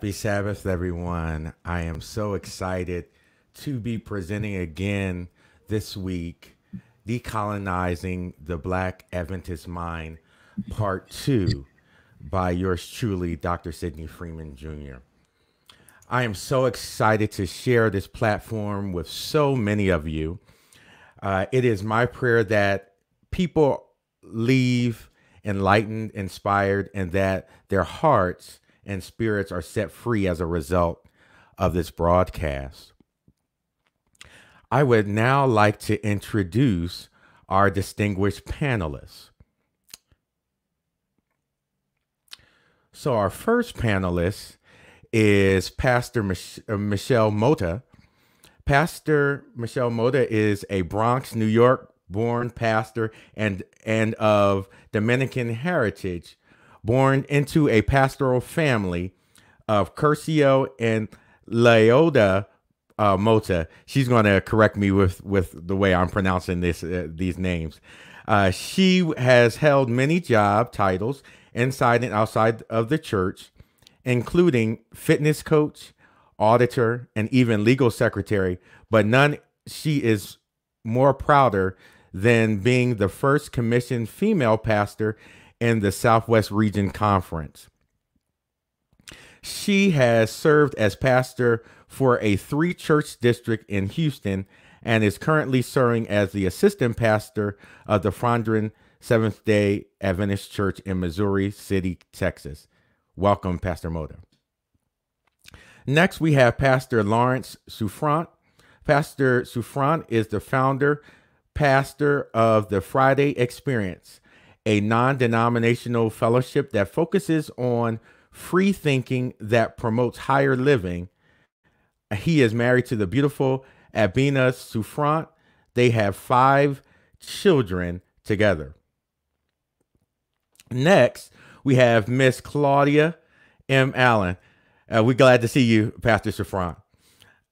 Happy Sabbath, everyone. I am so excited to be presenting again this week Decolonizing the Black Adventist Mind, Part 2 by yours truly, Dr. Sydney Freeman Jr. I am so excited to share this platform with so many of you. Uh, it is my prayer that people leave enlightened, inspired, and that their hearts and spirits are set free as a result of this broadcast. I would now like to introduce our distinguished panelists. So, our first panelist is Pastor Mich- uh, Michelle Mota. Pastor Michelle Mota is a Bronx, New York born pastor and, and of Dominican heritage born into a pastoral family of Curcio and Leoda uh, Mota. She's going to correct me with with the way I'm pronouncing this uh, these names. Uh, she has held many job titles inside and outside of the church, including fitness coach, auditor, and even legal secretary. But none she is more prouder than being the first commissioned female pastor in the Southwest Region Conference. She has served as pastor for a three church district in Houston and is currently serving as the assistant pastor of the Fondren Seventh day Adventist Church in Missouri City, Texas. Welcome, Pastor Mota. Next, we have Pastor Lawrence Souffrant. Pastor Souffrant is the founder, pastor of the Friday Experience, a non denominational fellowship that focuses on free thinking that promotes higher living. He is married to the beautiful Abina Souffrant. They have five children together. Next, we have Miss Claudia M. Allen. Uh, we're glad to see you, Pastor Souffrant.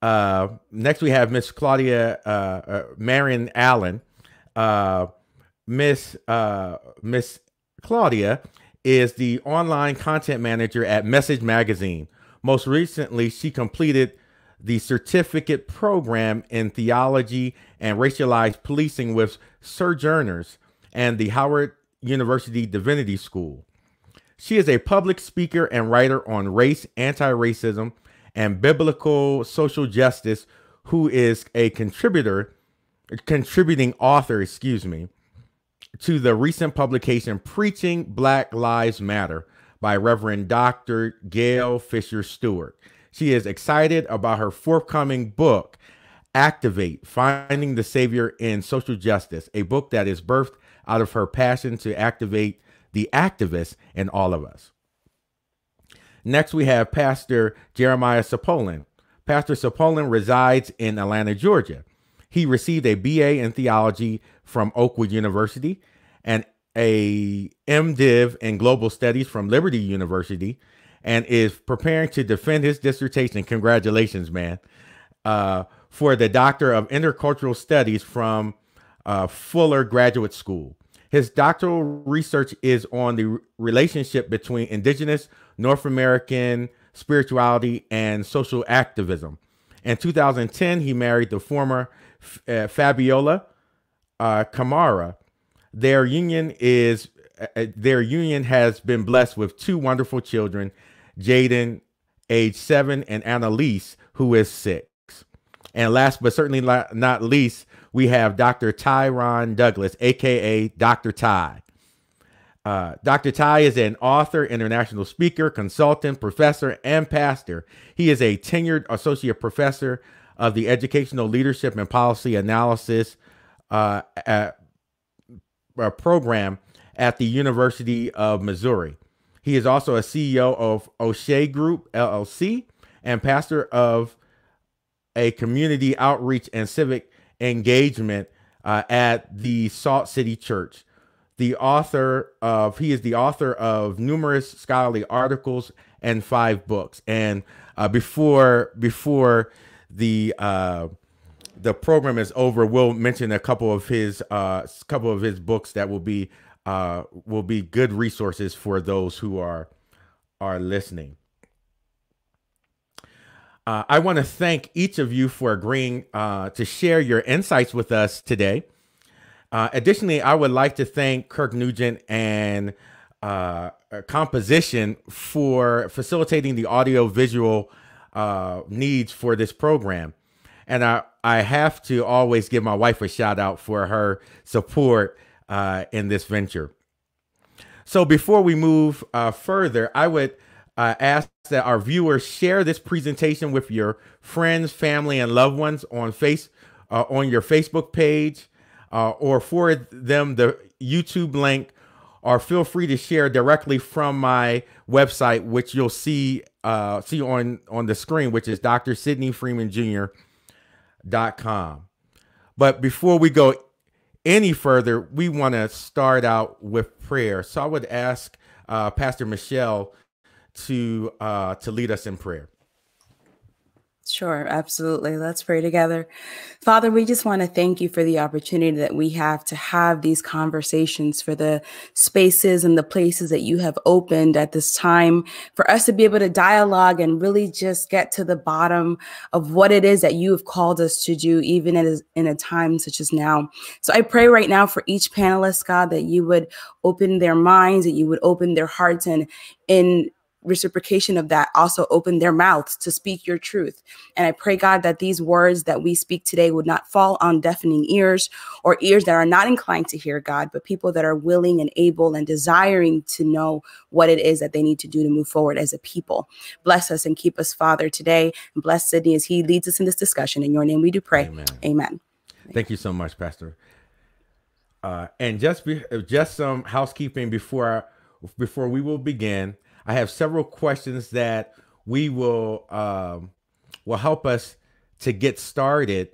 Uh, next, we have Miss Claudia uh, uh Marion Allen. Miss uh, Miss Claudia is the online content manager at Message Magazine. Most recently, she completed the certificate program in theology and racialized policing with Sojourners and the Howard University Divinity School. She is a public speaker and writer on race, anti racism, and biblical social justice, who is a contributor, contributing author, excuse me, to the recent publication Preaching Black Lives Matter by Reverend Dr. Gayle Fisher Stewart. She is excited about her forthcoming book, Activate Finding the Savior in Social Justice, a book that is birthed out of her passion to activate the activists in all of us. Next, we have Pastor Jeremiah Sepolen. Pastor Sepolen resides in Atlanta, Georgia. He received a BA in theology from Oakwood University and a MDiv in global studies from Liberty University and is preparing to defend his dissertation. Congratulations, man. Uh, for the Doctor of Intercultural Studies from uh, Fuller Graduate School. His doctoral research is on the relationship between indigenous North American spirituality and social activism. In 2010, he married the former uh, Fabiola uh, Camara. Their union is uh, uh, their union has been blessed with two wonderful children, Jaden, age seven, and Annalise, who is six. And last but certainly not least, we have Dr. Tyron Douglas, aka Dr. Ty. Uh, Dr. Ty is an author, international speaker, consultant, professor, and pastor. He is a tenured associate professor of the Educational Leadership and Policy Analysis uh, at, uh, program at the University of Missouri. He is also a CEO of O'Shea Group LLC and pastor of a community outreach and civic engagement uh, at the Salt City Church. The author of he is the author of numerous scholarly articles and five books. And uh, before before the uh, the program is over, we'll mention a couple of his uh, couple of his books that will be uh, will be good resources for those who are are listening. Uh, I want to thank each of you for agreeing uh, to share your insights with us today. Uh, additionally, I would like to thank Kirk Nugent and uh, Composition for facilitating the audio visual uh, needs for this program. And I, I have to always give my wife a shout out for her support uh, in this venture. So before we move further, I would uh, ask that our viewers share this presentation with your friends, family, and loved ones on face uh, on your Facebook page, uh, or forward them the YouTube link, or feel free to share directly from my website, which you'll see uh, see on on the screen, which is Dr. Sydney Freeman Jr.com. But before we go any further, we want to start out with prayer. So I would ask uh, Pastor Michelle to uh, to lead us in prayer. Sure, absolutely. Let's pray together. Father, we just want to thank you for the opportunity that we have to have these conversations, for the spaces and the places that you have opened at this time, for us to be able to dialogue and really just get to the bottom of what it is that you have called us to do, even in a time such as now. So I pray right now for each panelist, God, that you would open their minds, that you would open their hearts and in reciprocation of that also open their mouths to speak your truth. And I pray, God, that these words that we speak today would not fall on deafening ears or ears that are not inclined to hear God, but people that are willing and able and desiring to know what it is that they need to do to move forward as a people. Bless us and keep us, Father, today. And bless Sydney as he leads us in this discussion. In your name we do pray. Amen. Amen. Thank you so much, Pastor. Uh, and just be, just some housekeeping before before we will begin. I have several questions that we will um, will help us to get started.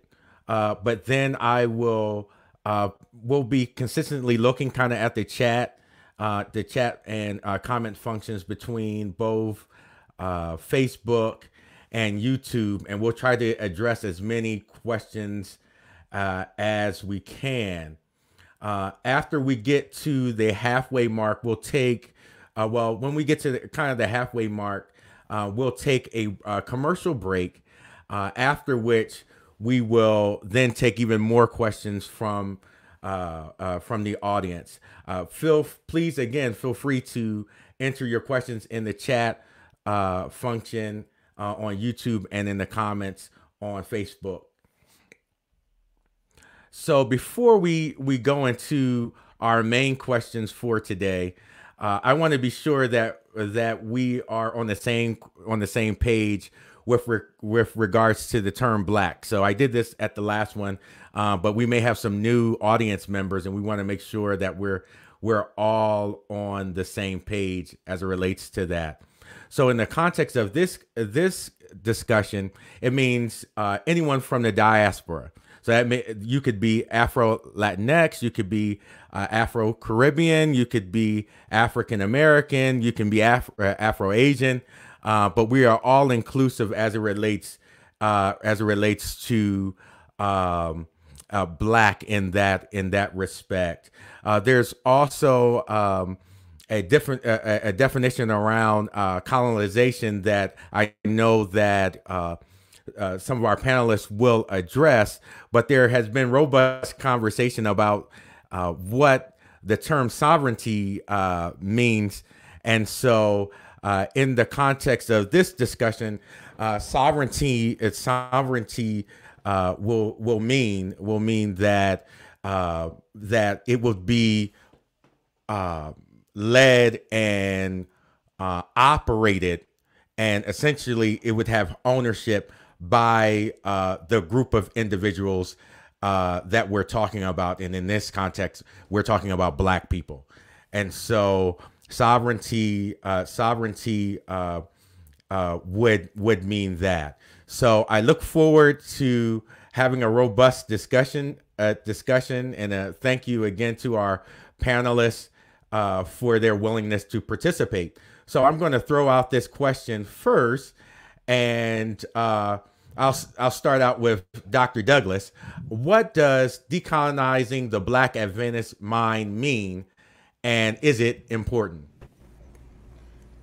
Uh, but then I will uh, will be consistently looking kind of at the chat, uh, the chat and uh, comment functions between both uh, Facebook and YouTube, and we'll try to address as many questions uh, as we can. after we get to the halfway mark, we'll take uh, well, when we get to the, kind of the halfway mark, uh, we'll take a, a commercial break, uh, after which we will then take even more questions from uh, uh, from the audience. Uh, feel please again feel free to enter your questions in the chat function on YouTube and in the comments on Facebook. So before we we go into our main questions for today, uh, I want to be sure that that we are on the same on the same page with re- with regards to the term black. So I did this at the last one, uh, but we may have some new audience members, and we want to make sure that we're we're all on the same page as it relates to that. So in the context of this this discussion, it means uh, anyone from the diaspora. So that may, you could be Afro Latinx, you could be uh, Afro Caribbean, you could be African American, you can be uh, Afro Asian, uh, but we are all inclusive as it relates uh, as it relates to um, uh, black in that in that respect. Uh, there's also um, a different a, a, definition around colonization that I know that uh, some of our panelists will address, but there has been robust conversation about uh, what the term sovereignty uh, means. And so, uh, in the context of this discussion, uh, sovereignty, its sovereignty will will mean will mean that that it will be led and operated, and essentially it would have ownership by uh, the group of individuals uh, that we're talking about. And in this context, we're talking about Black people. And so sovereignty, uh, sovereignty uh, uh, would would mean that. So I look forward to having a robust discussion uh, discussion, and thank you again to our panelists for their willingness to participate. So I'm going to throw out this question first, and uh, I'll I'll start out with Dr. Douglas. What does decolonizing the Black Adventist mind mean, and is it important?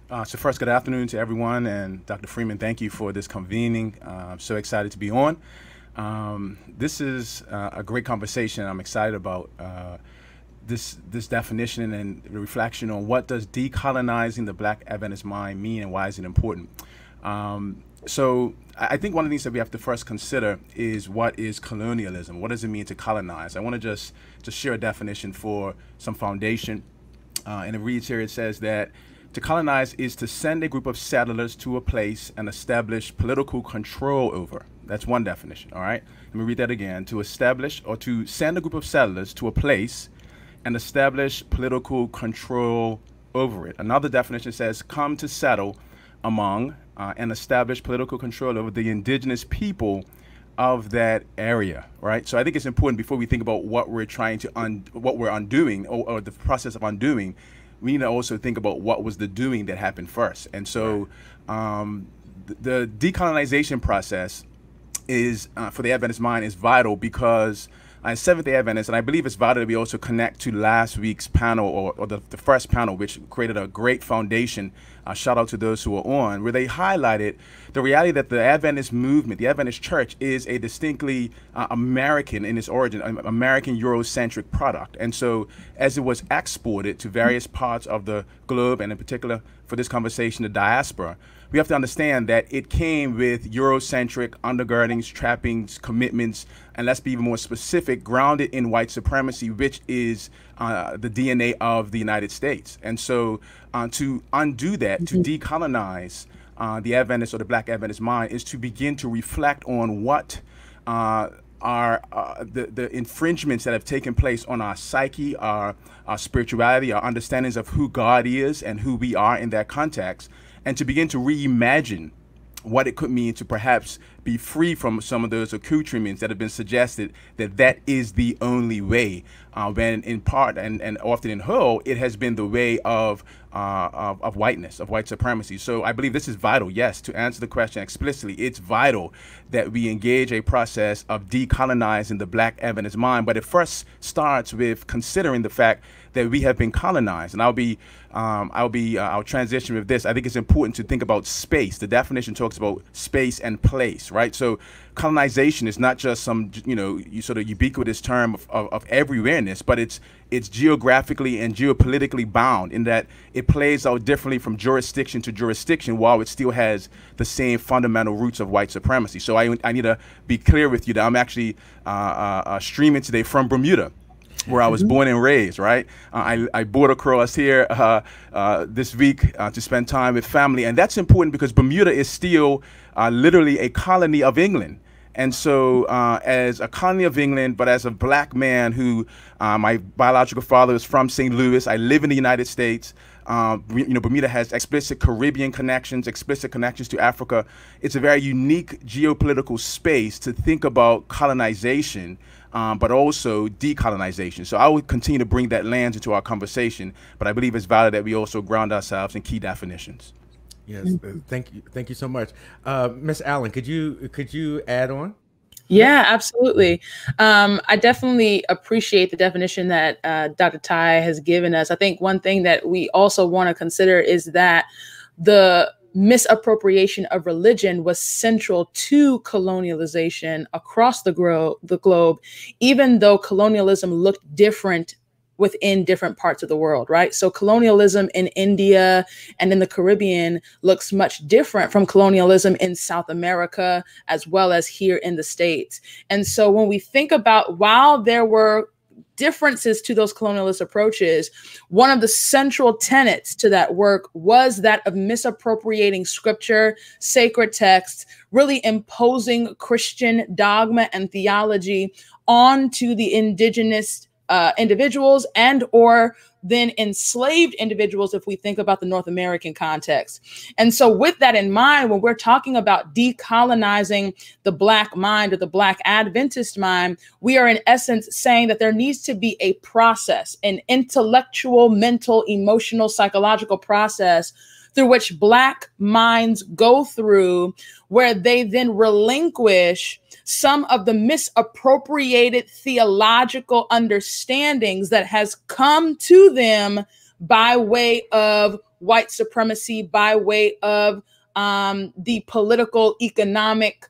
Uh, so first, good afternoon to everyone, and Dr. Freeman, thank you for this convening. Uh, I'm so excited to be on. Um, this is uh, a great conversation. I'm excited about uh, this this definition and reflection on what does decolonizing the Black Adventist mind mean and why is it important. Um, so I think one of the things that we have to first consider is what is colonialism? What does it mean to colonize? I want to just just share a definition for some foundation. Uh, and it reads here, it says that to colonize is to send a group of settlers to a place and establish political control over. That's one definition, all right? Let me read that again. To establish or to send a group of settlers to a place and establish political control over it. Another definition says come to settle among uh, and establish political control over the indigenous people of that area, right? So I think it's important before we think about what we're trying to un- what we're undoing or, or the process of undoing we need to also think about what was the doing that happened first. And so um, the, the decolonization process is, uh, for the Adventist mind, is vital because uh, Seventh day Adventist, and I believe it's vital that we also connect to last week's panel or, or the, the first panel, which created a great foundation. Uh, shout out to those who were on, where they highlighted the reality that the Adventist movement, the Adventist church, is a distinctly uh, American in its origin, American Eurocentric product. And so, as it was exported to various parts of the globe, and in particular for this conversation, the diaspora, we have to understand that it came with Eurocentric undergirdings, trappings, commitments, and let's be even more specific, grounded in white supremacy, which is uh, the DNA of the United States. And so uh, to undo that, to mm-hmm. decolonize uh, the Adventist or the Black Adventist mind, is to begin to reflect on what uh, are uh, the, the infringements that have taken place on our psyche, our, our spirituality, our understandings of who God is and who we are in that context, and to begin to reimagine what it could mean to perhaps be free from some of those accoutrements that have been suggested that that is the only way. Uh, when in part and, and often in whole it has been the way of, uh, of, of whiteness of white supremacy. So i believe this is vital yes to answer the question explicitly. It's vital that we engage a process of decolonizing the black Adventist mind. But it first starts with considering the fact that we have been colonized. And I'll be, um, I'll be, uh, I'll transition with this. I think it's important to think about space. The definition talks about space and place, right? So colonization is not just some, you know, you sort of ubiquitous term of, of, of everywhereness, but it's it's geographically and geopolitically bound in that it plays out differently from jurisdiction to jurisdiction while it still has the same fundamental roots of white supremacy. So I, I need to be clear with you that I'm actually uh, uh, uh streaming today from Bermuda where I was mm-hmm. born and raised, right? Uh, I, I board across here uh, uh, this week uh, to spend time with family. And that's important because Bermuda is still uh, literally a colony of England. And so, uh, as a colony of England, but as a black man who, my biological father is from St. Louis, I live in the United States. Um, you know, Bermuda has explicit Caribbean connections, explicit connections to Africa. It's a very unique geopolitical space to think about colonization um, but also decolonization. So I would continue to bring that lens into our conversation, but I believe it's valid that we also ground ourselves in key definitions. Yes, uh, thank you, thank you so much, uh, Miss Allen. Could you could you add on? Yeah, absolutely. Um, I definitely appreciate the definition that uh, Dr. Ty has given us. I think one thing that we also want to consider is that the misappropriation of religion was central to colonialization across the, gro- the globe, even though colonialism looked different within different parts of the world, right? So colonialism in India and in the Caribbean looks much different from colonialism in South America as well as here in the States. And so when we think about while there were differences to those colonialist approaches, one of the central tenets to that work was that of misappropriating scripture, sacred texts, really imposing Christian dogma and theology onto the indigenous uh, individuals and or then enslaved individuals if we think about the North American context. And so, with that in mind, when we're talking about decolonizing the Black mind or the Black Adventist mind, we are in essence saying that there needs to be a process, an intellectual, mental, emotional, psychological process through which Black minds go through, where they then relinquish some of the misappropriated theological understandings that has come to them by way of white supremacy by way of um, the political, economic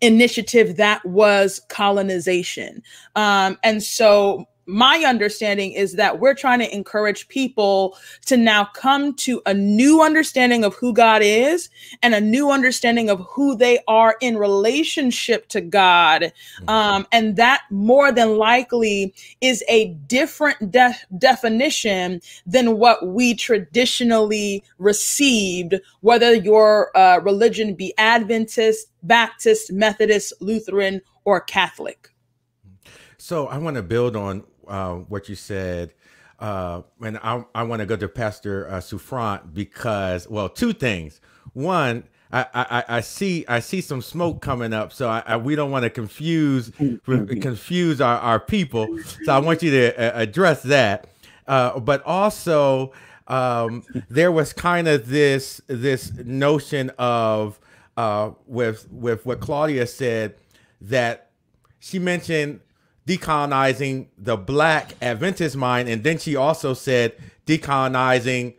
initiative that was colonization. Um, and so my understanding is that we're trying to encourage people to now come to a new understanding of who God is and a new understanding of who they are in relationship to God. Mm-hmm. Um, and that more than likely is a different de- definition than what we traditionally received, whether your uh, religion be Adventist, Baptist, Methodist, Lutheran, or Catholic. So I want to build on uh, what you said. Uh, and I, I want to go to Pastor uh, Souffrant because, well, two things. One, I, I, I see I see some smoke coming up, so I, I, we don't want to confuse confuse our, our people. So I want you to uh, address that. Uh, but also, um, there was kind of this this notion of uh, with with what Claudia said that she mentioned decolonizing the black Adventist mind, and then she also said decolonizing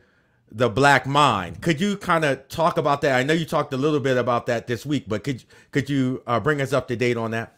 the black mind. Could you kind of talk about that? I know you talked a little bit about that this week, but could could you uh, bring us up to date on that?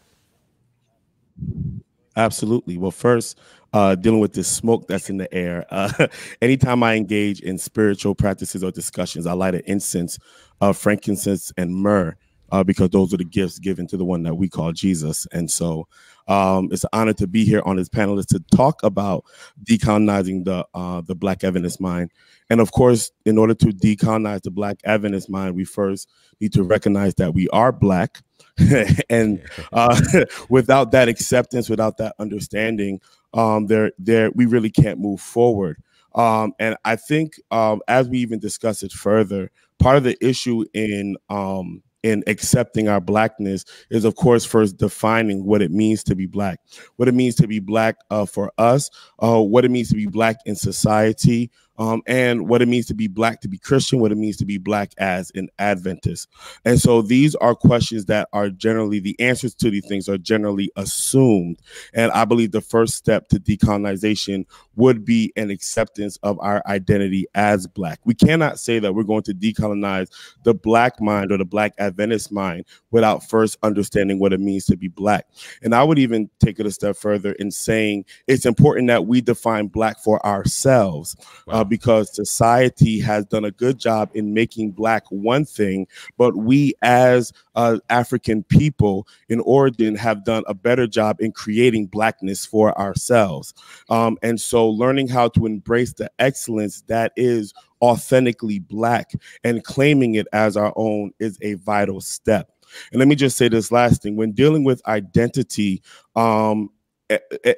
Absolutely. Well, first, uh, dealing with this smoke that's in the air. Uh, anytime I engage in spiritual practices or discussions, I light an incense of frankincense and myrrh uh, because those are the gifts given to the one that we call Jesus. And so um, it's an honor to be here on this panel to talk about decolonizing the uh, the Black Adventist mind. And of course, in order to decolonize the Black Adventist mind, we first need to recognize that we are Black. and uh, without that acceptance, without that understanding, um, there, there, we really can't move forward. Um, and I think um, as we even discuss it further, part of the issue in um, in accepting our blackness is of course first defining what it means to be black. What it means to be black uh, for us uh, what it means to be black in society um, and what it means to be black to be Christian, what it means to be black as an Adventist. And so these are questions that are generally the answers to these things are generally assumed. And I believe the first step to decolonization would be an acceptance of our identity as black. We cannot say that we're going to decolonize the black mind or the black Adventist mind without first understanding what it means to be black. And I would even take it a step further in saying it's important that we define black for ourselves. Wow. Uh, because society has done a good job in making black one thing, but we as uh, African people in Oregon have done a better job in creating blackness for ourselves. Um, and so learning how to embrace the excellence that is authentically black and claiming it as our own is a vital step. And let me just say this last thing when dealing with identity, um,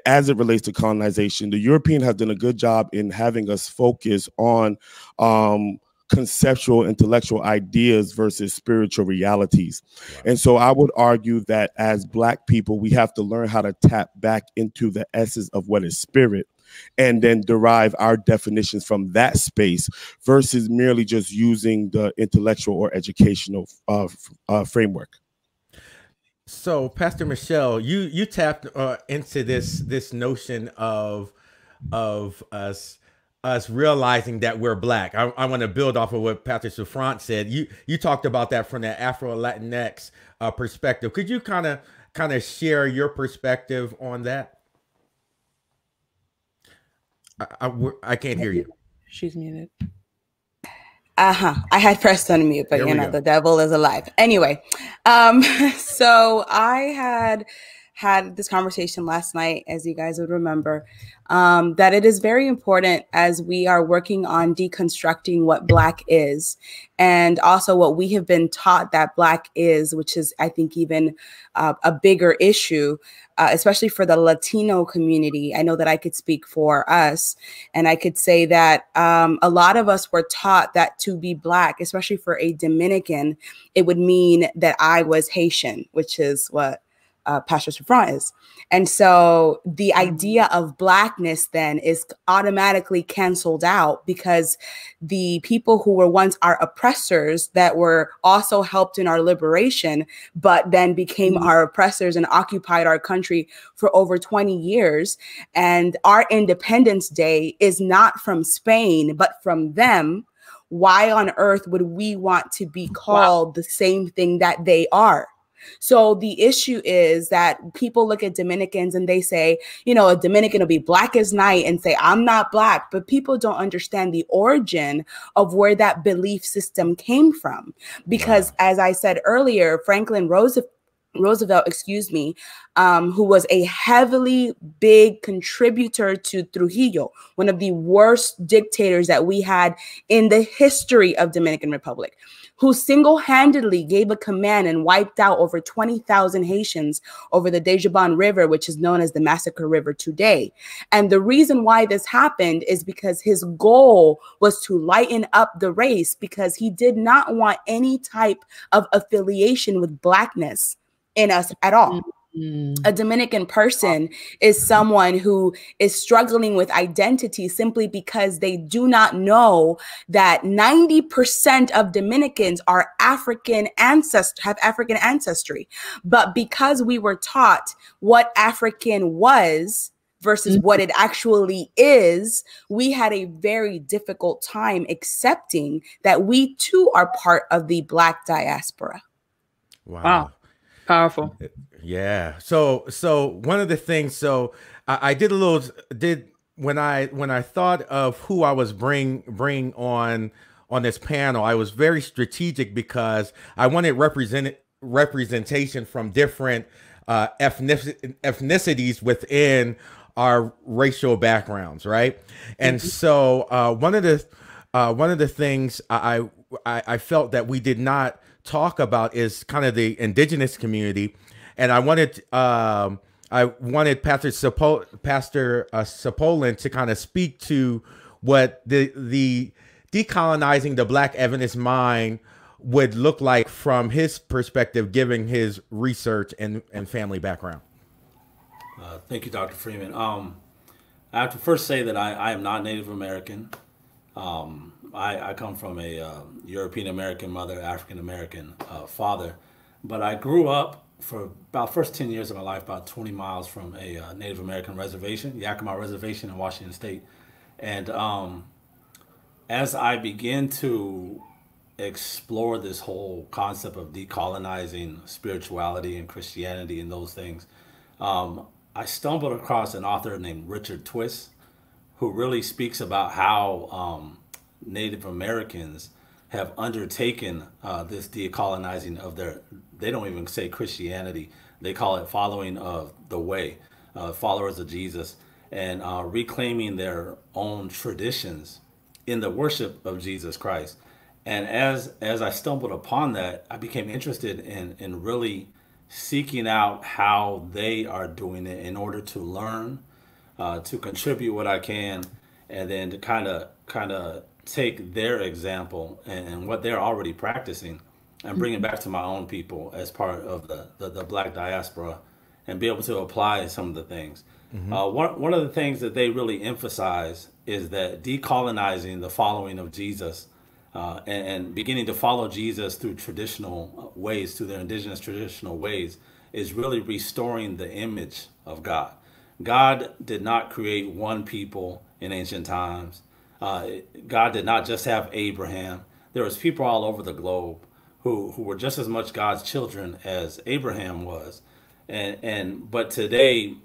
as it relates to colonization, the European has done a good job in having us focus on um, conceptual intellectual ideas versus spiritual realities. And so I would argue that as black people, we have to learn how to tap back into the essence of what is spirit and then derive our definitions from that space versus merely just using the intellectual or educational uh, uh, framework. So, Pastor Michelle, you you tapped uh, into this this notion of of us us realizing that we're black. I, I want to build off of what Pastor Souffrant said. You you talked about that from the Afro Latinx uh, perspective. Could you kind of kind of share your perspective on that? I, I, I can't hear you. She's muted. Uh huh. I had pressed on mute but you know, go. the devil is alive. Anyway, um, so I had had this conversation last night, as you guys would remember, um, that it is very important as we are working on deconstructing what Black is, and also what we have been taught that Black is, which is, I think, even uh, a bigger issue, uh, especially for the Latino community. I know that I could speak for us, and I could say that um, a lot of us were taught that to be Black, especially for a Dominican, it would mean that I was Haitian, which is what uh, Pastor Souffrant is. And so the mm-hmm. idea of blackness then is automatically canceled out because the people who were once our oppressors that were also helped in our liberation, but then became mm-hmm. our oppressors and occupied our country for over 20 years. And our Independence Day is not from Spain, but from them why on earth would we want to be called wow. the same thing that they are? So the issue is that people look at Dominicans and they say, you know, a Dominican will be black as night and say, I'm not black. But people don't understand the origin of where that belief system came from. Because as I said earlier, Franklin Roosevelt Roosevelt, excuse me, um, who was a heavily big contributor to Trujillo, one of the worst dictators that we had in the history of Dominican Republic who single handedly gave a command and wiped out over 20,000 Haitians over the Dajabon River, which is known as the Massacre River today. And the reason why this happened is because his goal was to lighten up the race because he did not want any type of affiliation with Blackness in us at all. Mm -hmm. A Dominican person is someone who is struggling with identity simply because they do not know that 90% of Dominicans are African ancestry, have African ancestry. But because we were taught what African was, versus mm-hmm. what it actually is, we had a very difficult time accepting that we too are part of the Black diaspora. Wow. wow. Powerful. Yeah. So so one of the things so I, I did a little did when I when I thought of who I was bring bring on on this panel, I was very strategic because I wanted represent representation from different uh, ethnic, ethnicities within our racial backgrounds, right? And mm-hmm. so uh, one of the uh, one of the things I, I I felt that we did not talk about is kind of the indigenous community, and I wanted um, I wanted Pastor Sapo, Pastor uh, Sepolen to kind of speak to what the the decolonizing the Black Adventist mind would look like from his perspective, given his research and, and family background. Uh, thank you, Dr. Freeman. Um, I have to first say that I, I am not Native American. Um, I, I come from a uh, European American mother, African American uh, father, but I grew up for about first 10 years of my life about 20 miles from a uh, Native American reservation, Yakima Reservation in Washington State. And um, as I began to explore this whole concept of decolonizing spirituality and Christianity and those things, um, I stumbled across an author named Richard Twiss, who really speaks about how um, Native Americans have undertaken uh, this decolonizing of their, they don't even say Christianity, they call it following of the way, uh, followers of Jesus, and uh, reclaiming their own traditions in the worship of Jesus Christ. And as as I stumbled upon that, I became interested in in really seeking out how they are doing it in order to learn, uh, to contribute what I can, and then to kind of kind of take their example and, what they're already practicing and bring it back to my own people as part of the, the, the black diaspora and be able to apply some of the things. Mm-hmm. Uh, one, one of the things that they really emphasize is that decolonizing the following of Jesus uh, and, and, beginning to follow Jesus through traditional ways, through their indigenous traditional ways, is really restoring the image of God. God did not create one people in ancient times. Uh, God did not just have Abraham. There was people all over the globe who, who were just as much God's children as Abraham was. And, and but today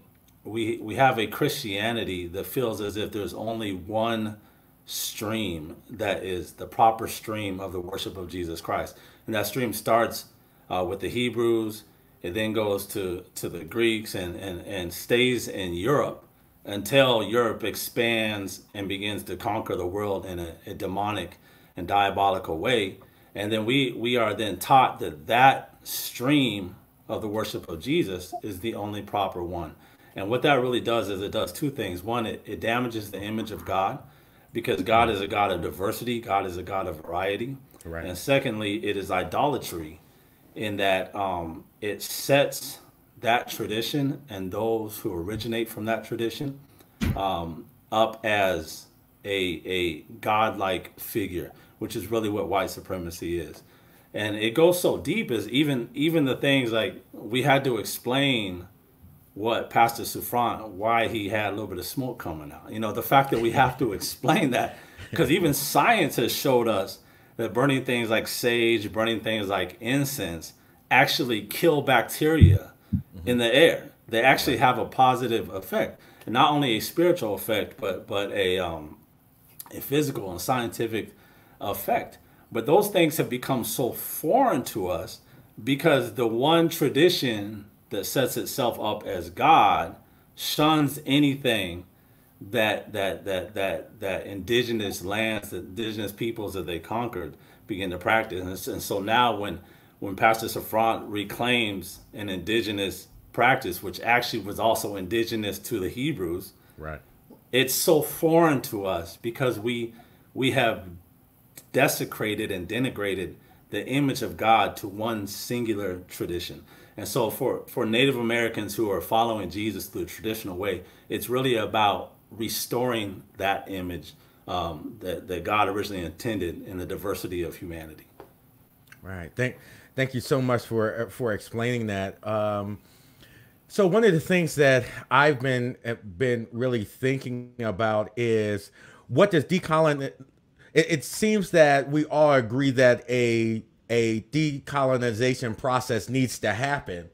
we we have a Christianity that feels as if there's only one stream that is the proper stream of the worship of Jesus Christ. And that stream starts uh, with the Hebrews, it then goes to, to the Greeks and, and, and stays in Europe until Europe expands and begins to conquer the world in a, a, demonic and diabolical way. And then we, we are then taught that that stream of the worship of Jesus is the only proper one. And what that really does is it does two things. One, it, it damages the image of God because God is a God of diversity, God is a God of variety. Right. And secondly, it is idolatry in that um, it sets that tradition and those who originate from that tradition um, up as a, a godlike figure, which is really what white supremacy is. And it goes so deep as even even the things like we had to explain what Pastor Souffrant, why he had a little bit of smoke coming out. You know, the fact that we have to explain that Because even science has showed us that burning things like sage, burning things like incense, actually kill bacteria mm-hmm. in the air. They actually have a positive effect, not only a spiritual effect, but but a um, a physical and scientific effect. But those things have become so foreign to us because the one tradition that sets itself up as God shuns anything that that that that that indigenous lands, the indigenous peoples that they conquered begin to practice. And, so now when when Pastor Souffrant reclaims an indigenous practice, which actually was also indigenous to the Hebrews, right? It's so foreign to us because we we have desecrated and denigrated the image of God to one singular tradition. And so for, for Native Americans who are following Jesus the traditional way, it's really about restoring that image um, that, that God originally intended in the diversity of humanity. Right. Thank, thank you so much for, for explaining that. Um, so one of the things that I've been been really thinking about is what does decolon it, it seems that we all agree that a a decolonization process needs to happen,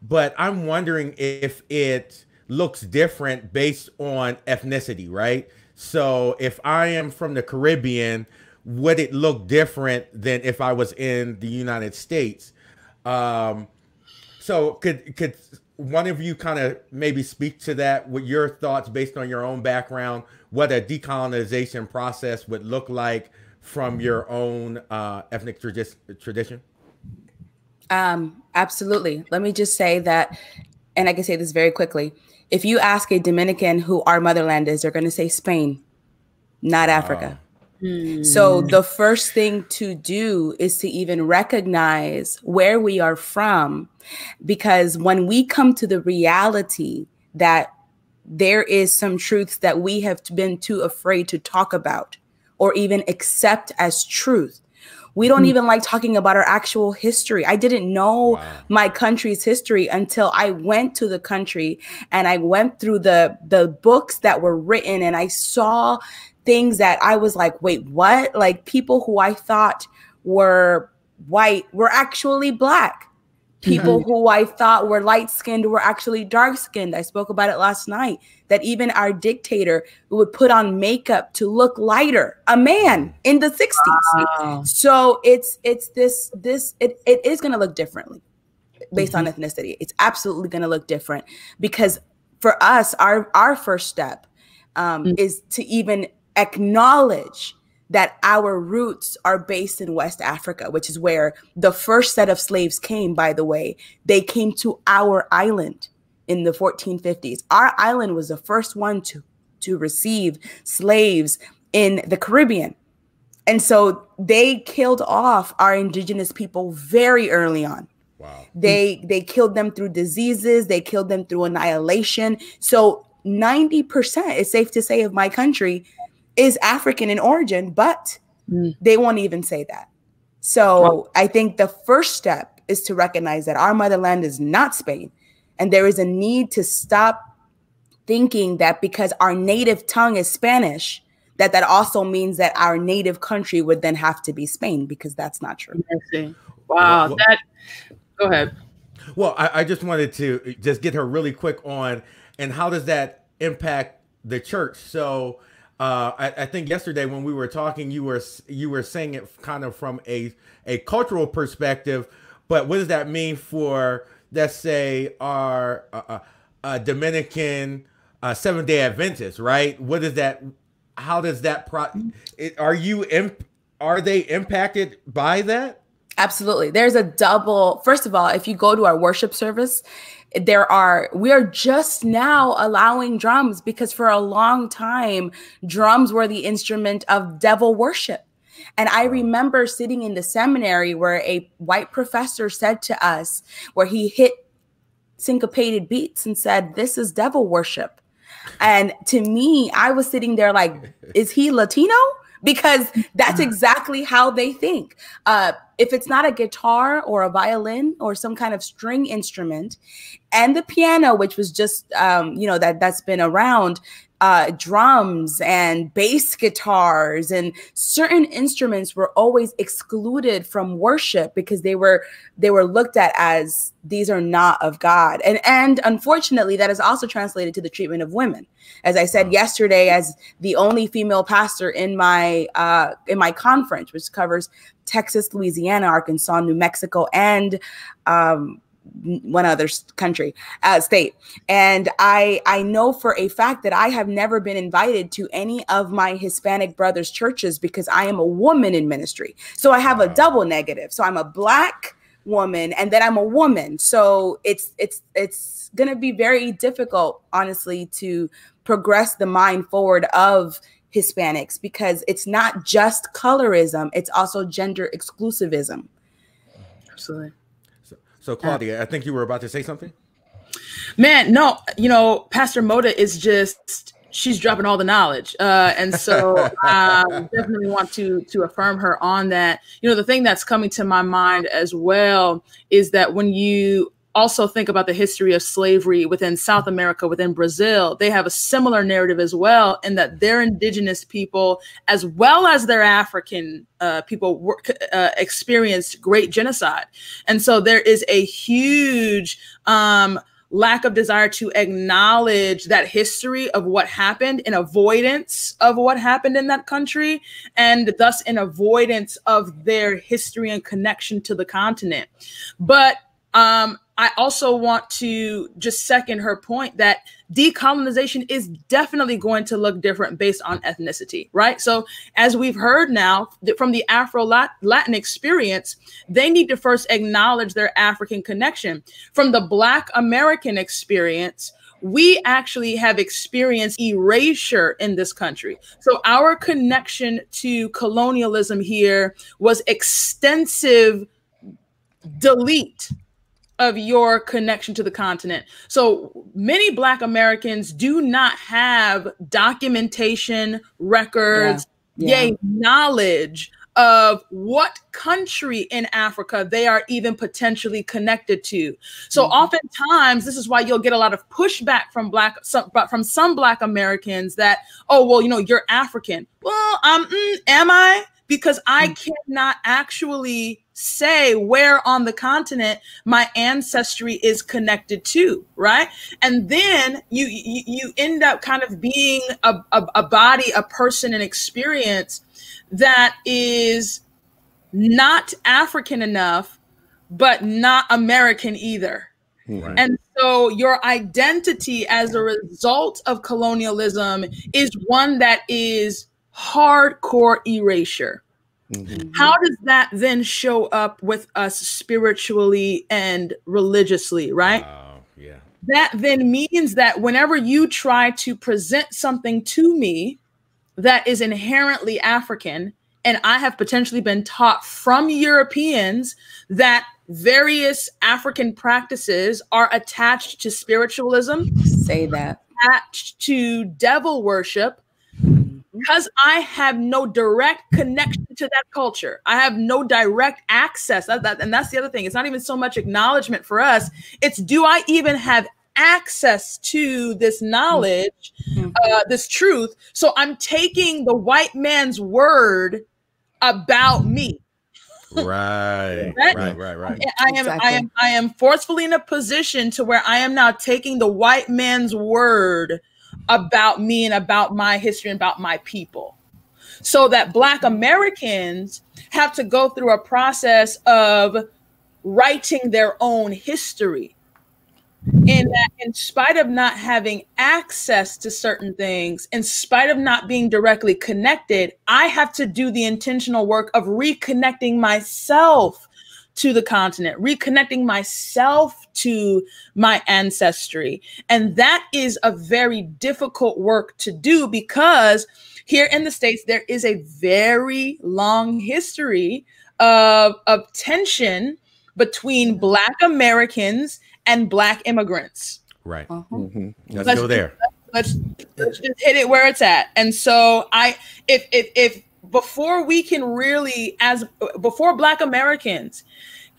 but I'm wondering if it looks different based on ethnicity, right? So if I am from the Caribbean, would it look different than if I was in the United States? Um, so could could one of you kind of maybe speak to that with your thoughts based on your own background? what a decolonization process would look like from your own uh, ethnic tradi- tradition? Um, absolutely. Let me just say that, and I can say this very quickly. If you ask a Dominican who our motherland is, they're going to say Spain, not Africa. Hmm. So the first thing to do is to even recognize where we are from, because when we come to the reality that there is some truths that we have been too afraid to talk about or even accept as truth. We don't hmm. even like talking about our actual history. I didn't know wow. my country's history until I went to the country and I went through the the books that were written and I saw things that I was like, "Wait, what?" Like people who I thought were white were actually black People who I thought were light skinned were actually dark skinned. I spoke about it last night that even our dictator would put on makeup to look lighter, a man in the 60s. Wow. So it's it's this this it, it is going to look differently based mm-hmm. on ethnicity. It's absolutely going to look different because for us our our first step um, mm-hmm. is to even acknowledge that our roots are based in West Africa, which is where the first set of slaves came, by the way. They came to our island in the 1450s. Our island was the first one to, to receive slaves in the Caribbean. And so they killed off our indigenous people very early on. Wow. They they killed them through diseases, they killed them through annihilation. So 90% it's safe to say of my country is African in origin, but mm. they won't even say that. So well, I think the first step is to recognize that our motherland is not Spain. And there is a need to stop thinking that because our native tongue is Spanish, that that also means that our native country would then have to be Spain, because that's not true. Wow. Well, that, go ahead. Well, I, I just wanted to just get her really quick on, and how does that impact the church? So, uh, I, I, think yesterday when we were talking, you were you were saying it kind of from a a cultural perspective, but what does that mean for let's say our uh, uh, uh Dominican uh, Seventh Day Adventists, right? What is that? How does that pro? It, are you imp- are they impacted by that? Absolutely. There's a double. First of all, if you go to our worship service, there are we are just now allowing drums because for a long time drums were the instrument of devil worship and I remember sitting in the seminary where a white professor said to us, where he hit syncopated beats and said, This is devil worship. And to me, I was sitting there like, Is he Latino? Because that's exactly how they think. Uh, if it's not a guitar or a violin or some kind of string instrument, and the piano, which was just um, you know that that's been around, uh, drums and bass guitars and certain instruments were always excluded from worship because they were they were looked at as these are not of God. And and unfortunately that is also translated to the treatment of women. As I said yesterday as the only female pastor in my uh in my conference which covers Texas, Louisiana, Arkansas, New Mexico and um one other country uh, state. And i i know for a fact that i have never been invited to any of my hispanic brothers churches because i am a woman in ministry. So i have a double negative. So i'm a black woman and then i'm a woman. So it's it's it's going to be very difficult honestly to progress the mind forward of hispanics because it's not just colorism it's also gender exclusivism Absolutely. So, Claudia, I think you were about to say something. Man, no, you know, Pastor Mota is just she's dropping all the knowledge, uh, and so I um, definitely want to to affirm her on that. You know, the thing that's coming to my mind as well is that when you also think about the history of slavery within South America, within Brazil, they have a similar narrative as well, in that their indigenous people, as well as their African uh, people, were, uh, experienced great genocide. And so there is a huge um, lack of desire to acknowledge that history of what happened in avoidance of what happened in that country and thus in avoidance of their history and connection to the continent but um, I also want to just second her point that decolonization is definitely going to look different based on ethnicity, right? So, as we've heard now from the Afro Latin experience, they need to first acknowledge their African connection. From the Black American experience, we actually have experienced erasure in this country. So, our connection to colonialism here was extensive delete of your connection to the continent. So many Black Americans do not have documentation, records, yeah. Yeah. yay, knowledge of what country in Africa they are even potentially connected to. So mm-hmm. oftentimes this is why you'll get a lot of pushback from black some, from some black Americans that oh well you know you're African. Well, um mm, am I? Because I mm-hmm. cannot actually say where on the continent my ancestry is connected to right and then you you, you end up kind of being a, a, a body a person an experience that is not african enough but not american either Right. And so your identity as a result of colonialism is one that is hardcore erasure. Mm-hmm. How does that then show up with us spiritually and religiously, right? yeah. That then means that whenever you try to present something to me that is inherently African, and I have potentially been taught from Europeans that various African practices are attached to spiritualism, say that, attached to devil worship, because I have no direct connection to that culture. I have no direct access. That, that, and that's the other thing. It's not even so much acknowledgement for us. It's do I even have access to this knowledge, mm-hmm. uh, this truth? So I'm taking the white man's word about me. Right, right, right, right, right. I am, exactly. I am, I am forcefully in a position to where I am now taking the white man's word about me and about my history and about my people. So that Black Americans have to go through a process of writing their own history. And that, in spite of not having access to certain things, in spite of not being directly connected, I have to do the intentional work of reconnecting myself to the continent, reconnecting myself to my ancestry. And that is a very difficult work to do because here in the States, there is a very long history of, of tension between Black Americans and Black immigrants. Right. Uh-huh. Mm-hmm. Let's, let's, go there. Let's, let's just hit it where it's at. And so I, if if if before we can really, as before Black Americans,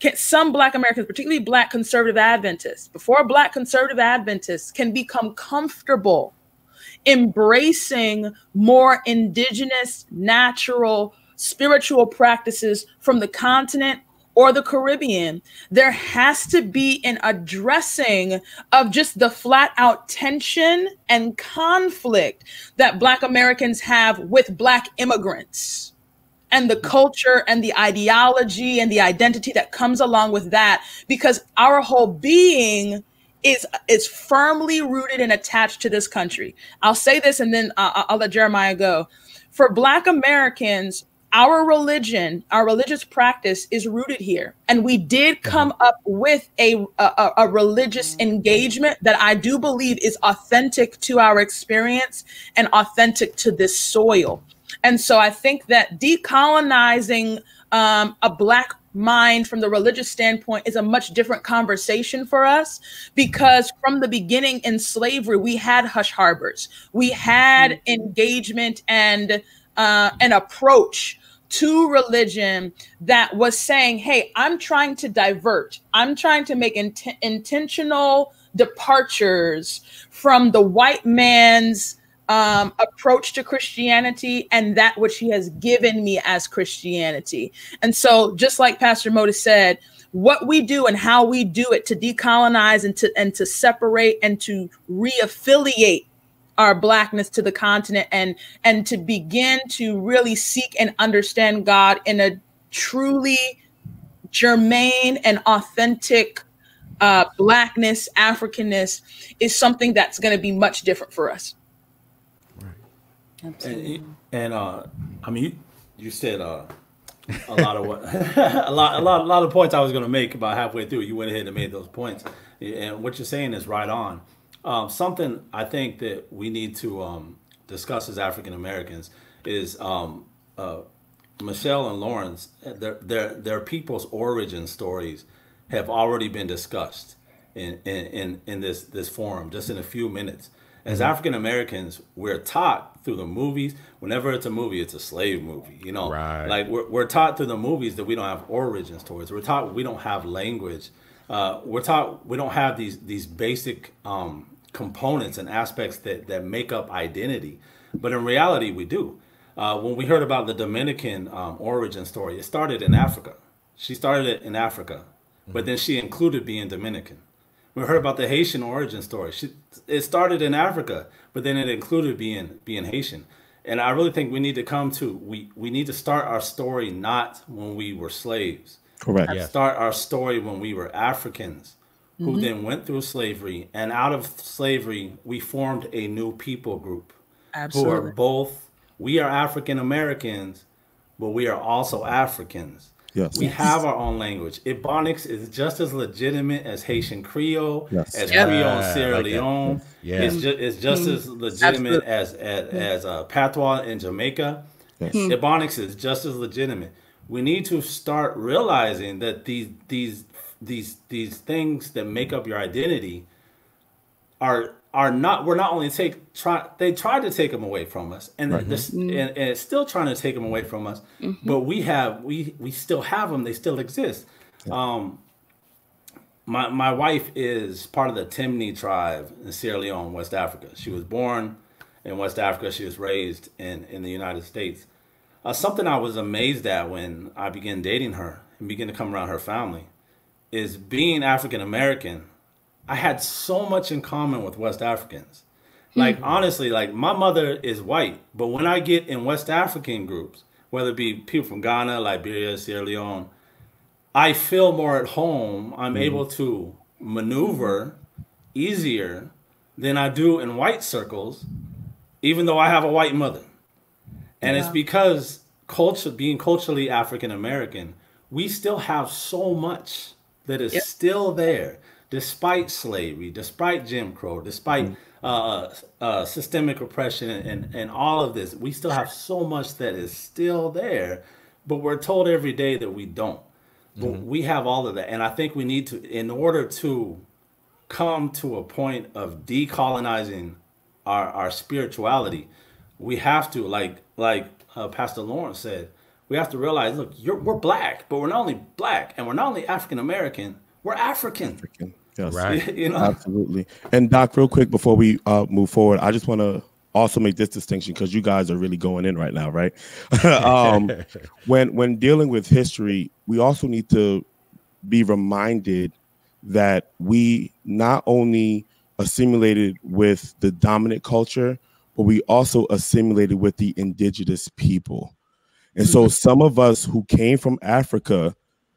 can, some Black Americans, particularly Black conservative Adventists, before Black conservative Adventists can become comfortable embracing more indigenous, natural, spiritual practices from the continent or the Caribbean, there has to be an addressing of just the flat out tension and conflict that Black Americans have with Black immigrants and the culture and the ideology and the identity that comes along with that, because our whole being is is firmly rooted and attached to this country. I'll say this and then uh, I'll, I'll let Jeremiah go. For Black Americans, our religion, our religious practice is rooted here. And we did mm-hmm. come up with a, a, a, religious engagement that I do believe is authentic to our experience and authentic to this soil. And so I think that decolonizing um, a Black mind from the religious standpoint is a much different conversation for us because from the beginning in slavery, we had hush harbors, we had mm-hmm. engagement and uh, an approach to religion that was saying, Hey, I'm trying to divert, I'm trying to make int- intentional departures from the white man's um, approach to Christianity and that which he has given me as Christianity. And so, just like Pastor Modis said, what we do and how we do it to decolonize and to and to separate and to reaffiliate our blackness to the continent and and to begin to really seek and understand God in a truly germane and authentic uh, blackness, Africanness is something that's going to be much different for us. Right. Absolutely. And, and uh, I mean, you, you said uh, a lot of what a lot a lot a lot of points I was going to make about halfway through. You went ahead and made those points, and what you're saying is right on. Um, something I think that we need to um, discuss as African Americans is um, uh, Michelle and Lawrence. Their, their their people's origin stories have already been discussed in in, in, this this forum just in a few minutes. As mm-hmm. African Americans, we're taught through the movies. Whenever it's a movie, it's a slave movie. You know, right. like we're, we're taught through the movies that we don't have origin stories. We're taught we don't have language. Uh, we're taught we don't have these these basic um, components and aspects that, that make up identity. But in reality, we do. Uh, when we heard about the Dominican um, origin story, it started in Africa. She started it in Africa, but then she included being Dominican. We heard about the Haitian origin story. She, it started in Africa, but then it included being being Haitian. And I really think we need to come to we we need to start our story not when we were slaves. Correct. Yes. Start our story when we were Africans who mm-hmm. then went through slavery. And out of slavery, we formed a new people group Absolutely. who are both, we are African Americans, but we are also Africans. Yes. We yes. have our own language. Ebonics is just as legitimate as Haitian Creole, yes. as yeah. Creole and Sierra like Leone. Yeah. It's, ju- it's just mm-hmm. as legitimate as as, mm-hmm. as uh, Patois in Jamaica. Yes. Mm-hmm. Ebonics is just as legitimate. We need to start realizing that these these these these things that make up your identity are are not we're not only take try they tried to take them away from us and right. this mm-hmm. and, and, it's still trying to take them away from us mm-hmm. but we have we we still have them they still exist yeah. um my my wife is part of the Temne tribe in Sierra Leone West Africa she was born in West Africa she was raised in in the United States uh, something I was amazed at when I began dating her and began to come around her family is being African American, I had so much in common with West Africans. Like mm-hmm. honestly, like my mother is white, but when I get in West African groups, whether it be people from Ghana, Liberia, Sierra Leone, I feel more at home. I'm mm-hmm. able to maneuver easier than I do in white circles, even though I have a white mother. And yeah. it's because culture being culturally African American, we still have so much that is yep. still there despite slavery, despite Jim Crow, despite mm-hmm. uh, uh, systemic oppression and, and all of this. We still have so much that is still there, but we're told every day that we don't. But mm-hmm. we have all of that. And I think we need to, in order to come to a point of decolonizing our, our spirituality, we have to, like, like uh, Pastor Lawrence said, we have to realize, look, we're black, but we're not only black and we're not only African American, we're African. African. Yes. Right. you know? Absolutely. And Doc, real quick before we uh, move forward, I just want to also make this distinction because you guys are really going in right now, right? um, when when dealing with history, we also need to be reminded that we not only assimilated with the dominant culture, but we also assimilated with the indigenous people. And so some of us who came from Africa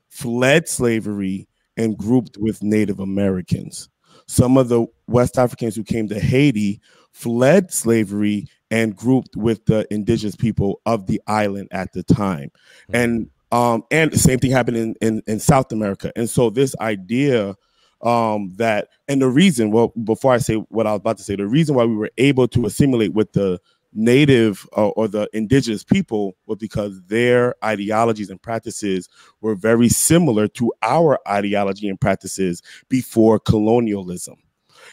fled slavery and grouped with Native Americans. Some of the West Africans who came to Haiti fled slavery and grouped with the indigenous people of the island at the time. Mm-hmm. And um, and the same thing happened in, in, in South America. And so this idea um, that and the reason, well, before I say what I was about to say, the reason why we were able to assimilate with the native uh, or the indigenous people was because their ideologies and practices were very similar to our ideology and practices before colonialism.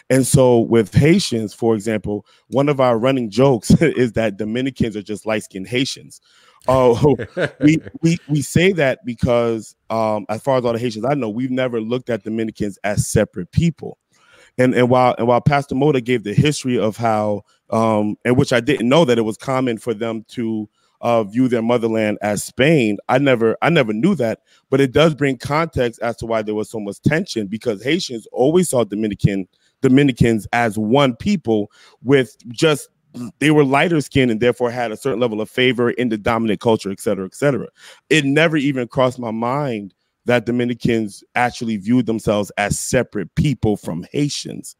And so, with Haitians, for example, one of our running jokes is that Dominicans are just light skinned Haitians. Oh, we, we we say that because, um, as far as all the Haitians I know, we've never looked at Dominicans as separate people. And and while and while Pastor Mota gave the history of how, um, and which I didn't know that it was common for them to uh, view their motherland as Spain. I never I never knew that, but it does bring context as to why there was so much tension because Haitians always saw Dominican Dominicans as one people with just they were lighter skinned and therefore had a certain level of favor in the dominant culture, et cetera, et cetera. It never even crossed my mind that Dominicans actually viewed themselves as separate people from Haitians.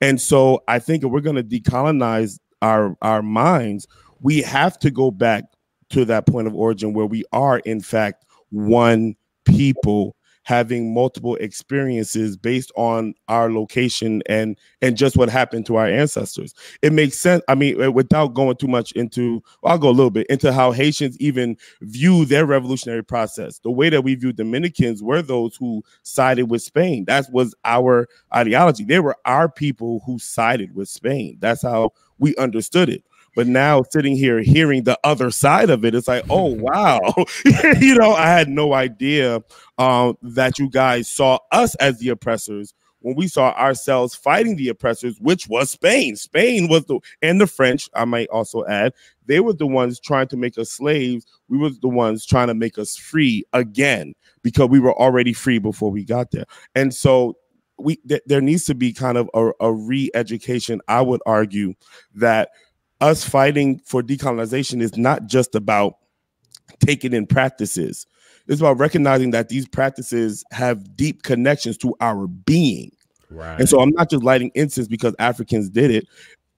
And so I think if we're going to decolonize our our minds, we have to go back to that point of origin where we are in fact one people having multiple experiences based on our location and and just what happened to our ancestors. It makes sense. I mean, without going too much into, I'll go a little bit into how Haitians even view their revolutionary process. The way that we view Dominicans were those who sided with Spain. That was our ideology. They were our people who sided with Spain. That's how we understood it. But now sitting here hearing the other side of it, it's like, oh wow, you know, I had no idea um, that you guys saw us as the oppressors when we saw ourselves fighting the oppressors, which was Spain. Spain was the and the French, I might also add, they were the ones trying to make us slaves. We were the ones trying to make us free again because we were already free before we got there. And so we th- there needs to be kind of a, a re-education, I would argue, that us fighting for decolonization is not just about taking in practices. It's about recognizing that these practices have deep connections to our being. Right. And so I'm not just lighting incense because Africans did it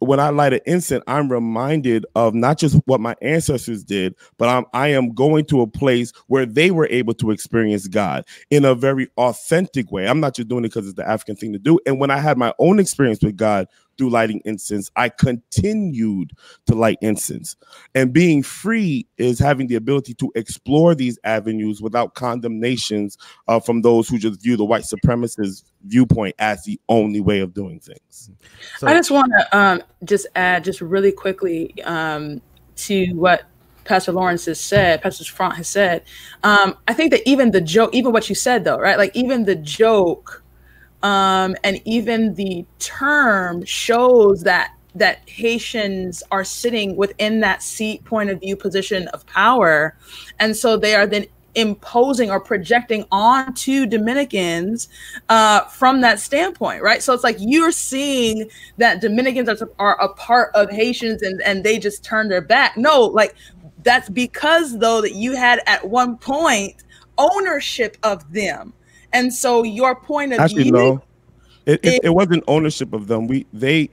when I light an incense, I'm reminded of not just what my ancestors did, but I'm I am going to a place where they were able to experience God in a very authentic way. I'm not just doing it because it's the African thing to do. And when I had my own experience with God through lighting incense, I continued to light incense. And being free is having the ability to explore these avenues without condemnations uh, from those who just view the white supremacist viewpoint as the only way of doing things. So, I just want to um, just add just really quickly um, to what Pastor Lawrence has said, Pastor Front has said. Um, I think that even the joke, even what you said though, right? Like even the joke um, and even the term shows that that Haitians are sitting within that seat point of view position of power, and so they are then imposing or projecting onto Dominicans uh, from that standpoint, right? So it's like you're seeing that Dominicans are, are a part of Haitians and, and they just turn their back. No, like that's because though that you had at one point ownership of them and so your point of Actually, view no. It, it, it, wasn't ownership of them. We they,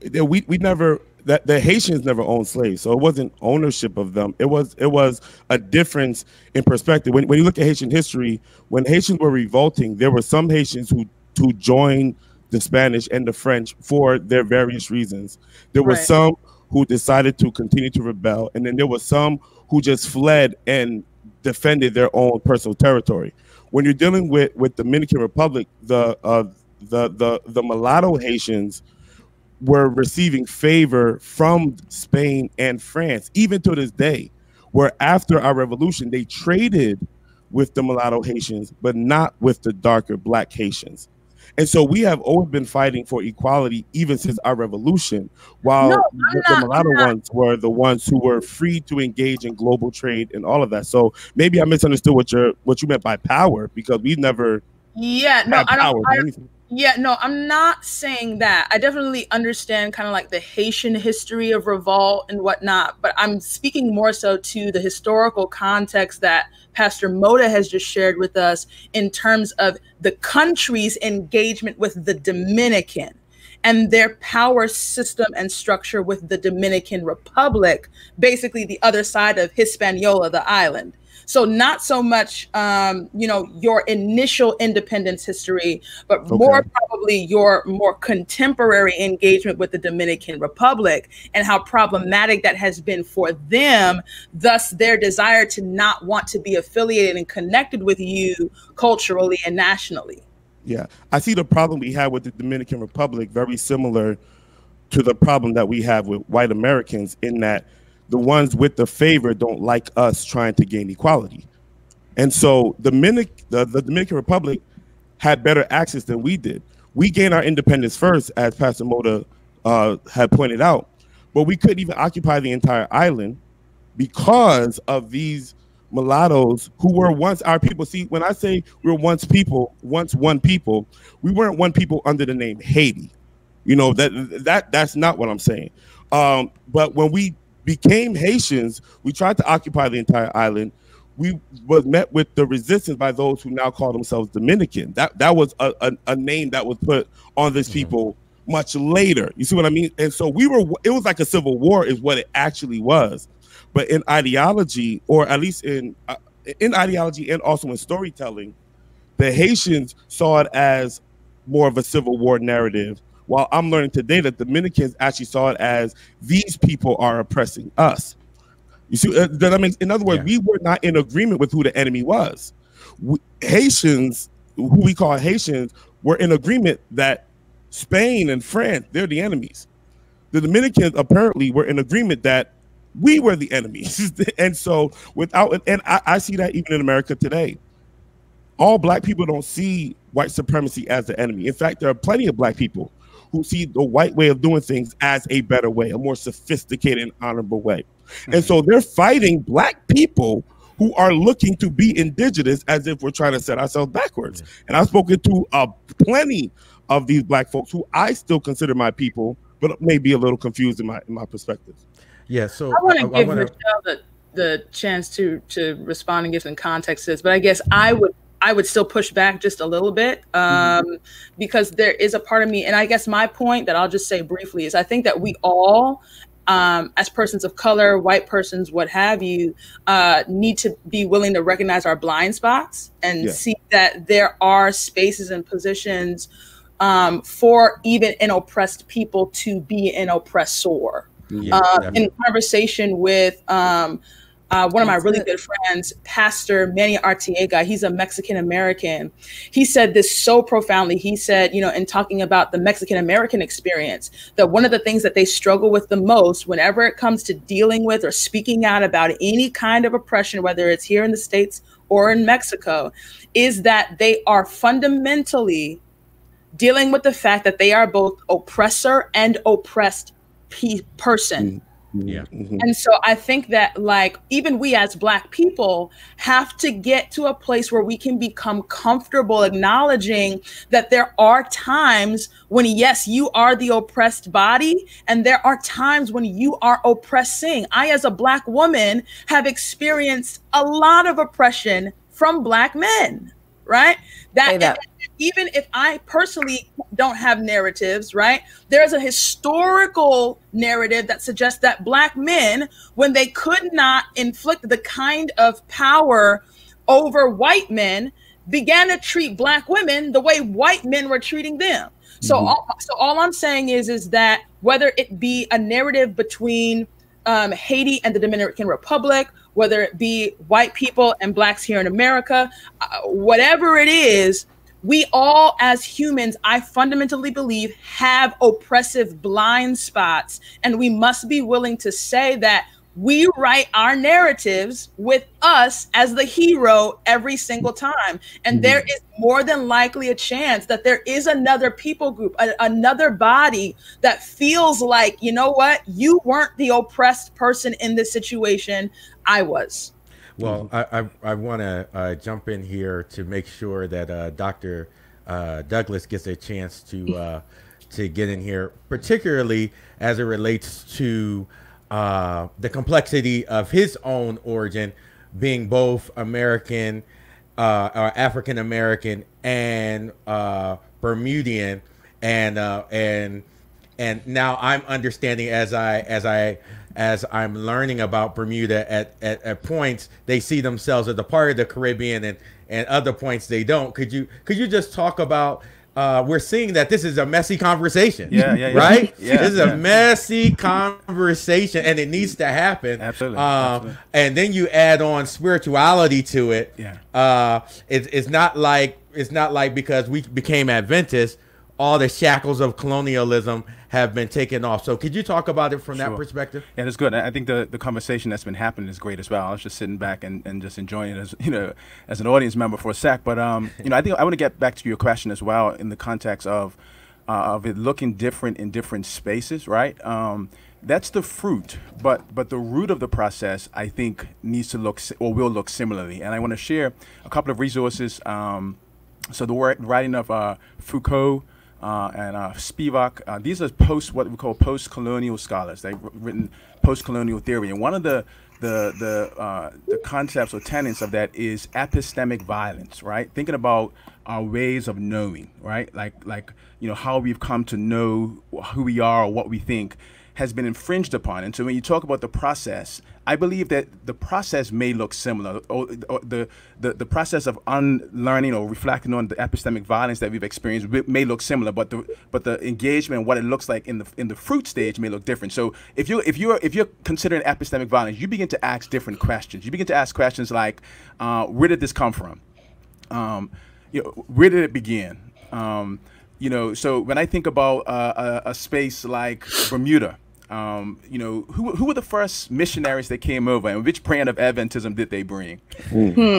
they we we never that the Haitians never owned slaves, so it wasn't ownership of them. It was it was a difference in perspective. When when you look at Haitian history, when Haitians were revolting, there were some Haitians who who joined the Spanish and the French for their various reasons. There were right. some who decided to continue to rebel, and then there were some who just fled and defended their own personal territory when you're dealing with with Dominican Republic, the uh, the the the mulatto Haitians were receiving favor from Spain and France, even to this day, where after our revolution, they traded with the mulatto Haitians, but not with the darker black Haitians. And so we have always been fighting for equality even since our revolution, while No, the, the mulatto ones were the ones who were free to engage in global trade and all of that. So maybe I misunderstood what you what you meant by power because we never Yeah, no, had I power. don't. I. Yeah, no, I'm not saying that. I definitely understand kind of like the Haitian history of revolt and whatnot, but I'm speaking more so to the historical context that Pastor Mota has just shared with us in terms of the country's engagement with the Dominican and their power system and structure with the Dominican Republic, basically the other side of Hispaniola, the island. So not so much, um, you know, your initial independence history, but more probably your more contemporary engagement with the Dominican Republic and how problematic that has been for them. Thus, their desire to not want to be affiliated and connected with you culturally and nationally. Yeah, I see the problem we have with the Dominican Republic very similar to the problem that we have with white Americans in that the ones with the favor don't like us trying to gain equality. And so Dominic the, the Dominican Republic had better access than we did. We gained our independence first, as Pastor Mota uh, had pointed out, but we couldn't even occupy the entire island because of these mulattoes who were once our people. See, when I say we were once people, once one people, we weren't one people under the name Haiti. You know that that that's not what I'm saying. Um, but when we became Haitians, we tried to occupy the entire island. We was met with the resistance by those who now call themselves Dominican. That that was a, a, a name that was put on these people much later. You see what I mean? And so we were. It was like a civil war, is what it actually was. But in ideology, or at least in uh, in ideology and also in storytelling, the Haitians saw it as more of a civil war narrative. While I'm learning today that Dominicans actually saw it as these people are oppressing us. You see, uh, that I mean, in other words, Yeah. we were not in agreement with who the enemy was. We, Haitians, who we call Haitians, were in agreement that Spain and France, they're the enemies. The Dominicans apparently were in agreement that we were the enemies. and so without and I, I see that even in America today. All black people don't see white supremacy as the enemy. In fact, there are plenty of black people who see the white way of doing things as a better way, a more sophisticated and honorable way. And so they're fighting black people who are looking to be indigenous as if we're trying to set ourselves backwards. And I've spoken to uh, plenty of these black folks who I still consider my people, but may be a little confused in my in my perspective. Yeah. So I want to give wanna- Michelle the, the chance to to respond and give some context to this, but I guess I would I would still push back just a little bit um, because there is a part of me, and I guess my point that I'll just say briefly is I think that we all, um, as persons of color, white persons, what have you, uh, need to be willing to recognize our blind spots and Yeah. see that there are spaces and positions um, for even an oppressed people to be an oppressor. Yeah, uh, in conversation with um, uh, one of my really good friends, Pastor Manny Arteaga, He's a Mexican American. He said this so profoundly. He said, you know, in talking about the Mexican American experience, that one of the things that they struggle with the most whenever it comes to dealing with or speaking out about any kind of oppression, whether it's here in the States or in Mexico, is that they are fundamentally dealing with the fact that they are both oppressor and oppressed pe- person. Yeah. Mhm. And so I think that, like, even we as Black people have to get to a place where we can become comfortable acknowledging that there are times when, yes, you are the oppressed body, and there are times when you are oppressing. I, as a Black woman, have experienced a lot of oppression from Black men, right? Say that. even if I personally don't have narratives, right? There's a historical narrative that suggests that black men, when they could not inflict the kind of power over white men, began to treat black women the way white men were treating them. So, all, so all I'm saying is, is that whether it be a narrative between um, Haiti and the Dominican Republic, whether it be white people and blacks here in America, uh, whatever it is, we all as humans i fundamentally believe have oppressive blind spots and we must be willing to say that we write our narratives with us as the hero every single time. And mm-hmm. there is more than likely a chance that there is another people group, a, another body that feels like, you know what, you weren't the oppressed person in this situation. I was. Well, I, I, I want to uh, jump in here to make sure that uh, Dr. Uh, Douglas gets a chance to uh, to get in here, particularly as it relates to uh, the complexity of his own origin being both American uh, or African American and uh, Bermudian, and uh, and and now I'm understanding as I as I as I'm learning about Bermuda at, at, at points they see themselves as a part of the Caribbean and and other points they don't. Could you could you just talk about uh, we're seeing that this is a messy conversation. Yeah, yeah, yeah. Right? Yeah, this is yeah. a messy conversation and it needs to happen. Absolutely, uh, absolutely. And then you add on spirituality to it. Yeah. Uh, it, it's not like it's not like because we became Adventists, all the shackles of colonialism have been taken off. So could you talk about it from Sure. that perspective? Yeah, that's good. I think the, the conversation that's been happening is great as well. I was just sitting back and, and just enjoying it as you know as an audience member for a sec. But um, you know, I think I want to get back to your question as well in the context of uh, of it looking different in different spaces, right? Um, that's the fruit, but but the root of the process I think needs to look or will look similarly. And I want to share a couple of resources. Um, so the writing of uh, Foucault uh, and uh, Spivak, uh, these are post what we call post-colonial scholars. They've written post-colonial theory, and one of the the the uh, the concepts or tenets of that is epistemic violence, right? Thinking about our ways of knowing, right? Like like you know how we've come to know who we are or what we think has been infringed upon. And so when you talk about the process, I believe that the process may look similar, or, or the, the the process of unlearning or reflecting on the epistemic violence that we've experienced may look similar, but the but the engagement, what it looks like in the in the fruit stage, may look different. So if you if you're if you're considering epistemic violence, you begin to ask different questions. You begin to ask questions like, uh, where did this come from? um, you know, where did it begin? Um, you know, so when I think about uh, a, a space like Bermuda, um, you know, who, who were the first missionaries that came over, and which brand of Adventism did they bring?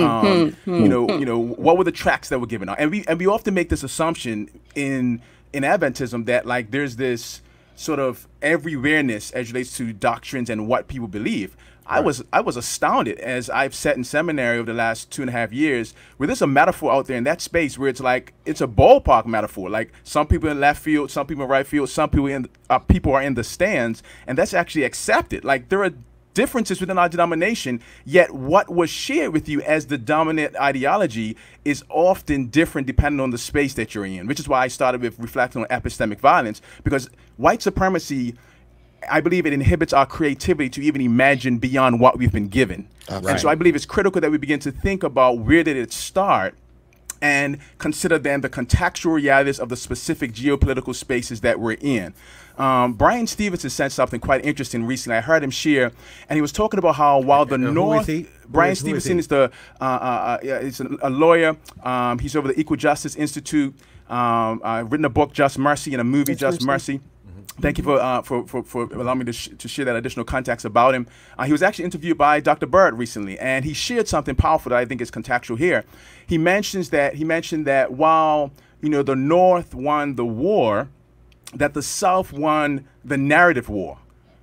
Um, you know, you know, what were the tracks that were given out? And we and we often make this assumption in in Adventism that like there's this sort of everywhereness as relates to doctrines and what people believe. I was I was astounded as I've sat in seminary over the last two and a half years where there's a metaphor out there in that space where it's like it's a ballpark metaphor. Like some people in left field, some people in right field, some people in uh, people are in the stands, and that's actually accepted. Like there are differences within our denomination, yet what was shared with you as the dominant ideology is often different depending on the space that you're in, which is why I started with reflecting on epistemic violence, because white supremacy, I believe it inhibits our creativity to even imagine beyond what we've been given. And so I believe it's critical that we begin to think about where did it start and consider then the contextual realities of the specific geopolitical spaces that we're in. Um, Bryan Stevenson said something quite interesting recently. I heard him share, and he was talking about how while the Uh, who is North, he? Bryan is- Stevenson he? is the uh, uh, uh, yeah, a, a lawyer. Um, he's over the Equal Justice Institute. Um, uh, written a book, Just Mercy, and a movie, Just, Just Mercy. Thank you for, uh, for, for, for allowing me to, sh- to share that additional context about him. Uh, he was actually interviewed by Dr. Bird recently, and he shared something powerful that I think is contextual here. He mentions that he mentioned that while you know the North won the war, that the South won the narrative war.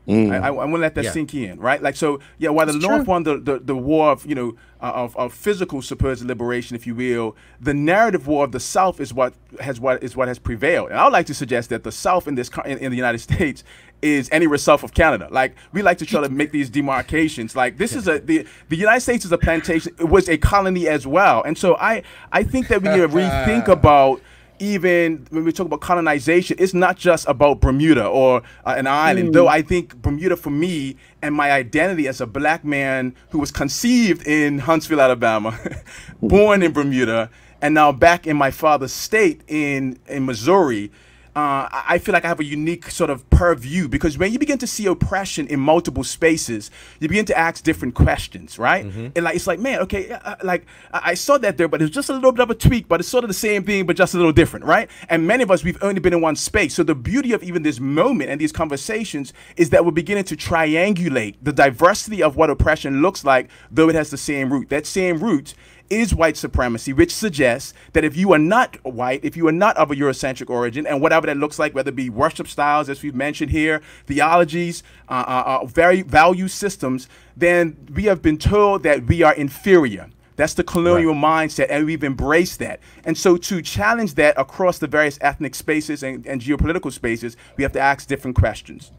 I, I, I want to let that Yeah. sink in, right? Like so, yeah. While the It's North true. won the, the, the war of you know uh, of, of physical supposed liberation, if you will, the narrative war of the South is what has what is what has prevailed. And I would like to suggest that the South in this in, in the United States is anywhere south of Canada. Like we like to try to make these demarcations. Like this is a the the United States is a plantation. It was a colony as well, and so I I think that we need to rethink about even when we talk about colonization, it's not just about Bermuda or uh, an island. Though I think Bermuda, for me, and my identity as a black man who was conceived in Huntsville, Alabama, born in Bermuda, and now back in my father's state in in Missouri. Uh, I feel like I have a unique sort of purview because when you begin to see oppression in multiple spaces, you begin to ask different questions, right? Mm-hmm. And like it's like, man, okay, uh, like I saw that there, but it's just a little bit of a tweak, but it's sort of the same thing, but just a little different, right? And many of us, we've only been in one space. So the beauty of even this moment and these conversations is that we're beginning to triangulate the diversity of what oppression looks like, though it has the same root. That same root is white supremacy, which suggests that if you are not white, if you are not of a Eurocentric origin, and whatever that looks like, whether it be worship styles, as we've mentioned here, theologies, uh, uh, uh, very value systems, then we have been told that we are inferior. That's the colonial right. mindset, and we've embraced that. And so, to challenge that across the various ethnic spaces and, and geopolitical spaces, we have to ask different questions.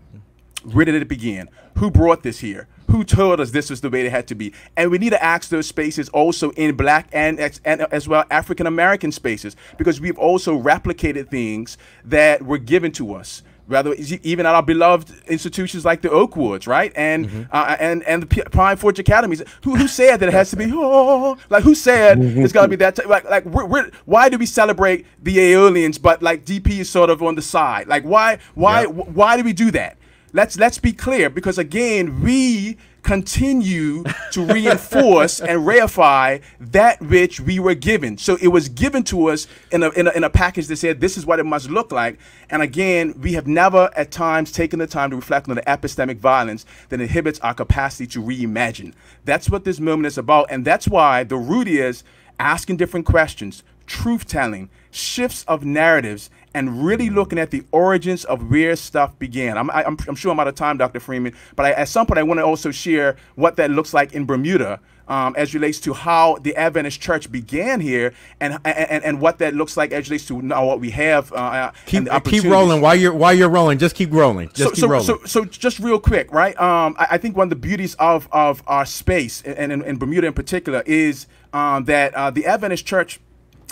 Where did it begin? Who brought this here? Who told us this was the way it had to be? And we need to ask those spaces also in black and, and as well African American spaces because we've also replicated things that were given to us rather even at our beloved institutions like the Oakwoods, right? And mm-hmm. uh, and and the P- Pine Forge Academies. Who, who said that it has to be? Oh, like who said it's got to be that? Like like we're, we're, why do we celebrate the Aeolians, but like DP is sort of on the side? Like why why yep. why do we do that? Let's let's be clear because again we continue to reinforce and reify that which we were given. So it was given to us in a, in a, in a package that said this is what it must look like. And again we have never at times taken the time to reflect on the epistemic violence that inhibits our capacity to reimagine. That's what this moment is about and that's why the root is asking different questions truth telling shifts of narratives and really looking at the origins of where stuff began. I'm, I, am i am sure I'm out of time, Dr. Freeman, but I, at some point I want to also share what that looks like in Bermuda um, as relates to how the Adventist Church began here and and, and what that looks like as relates to now what we have. Uh, keep, keep rolling while you're while you're rolling. Just keep rolling. Just so, keep so, rolling. So, so just real quick, right? Um, I, I, think one of the beauties of of our space and in, in Bermuda in particular is um, that uh, the Adventist Church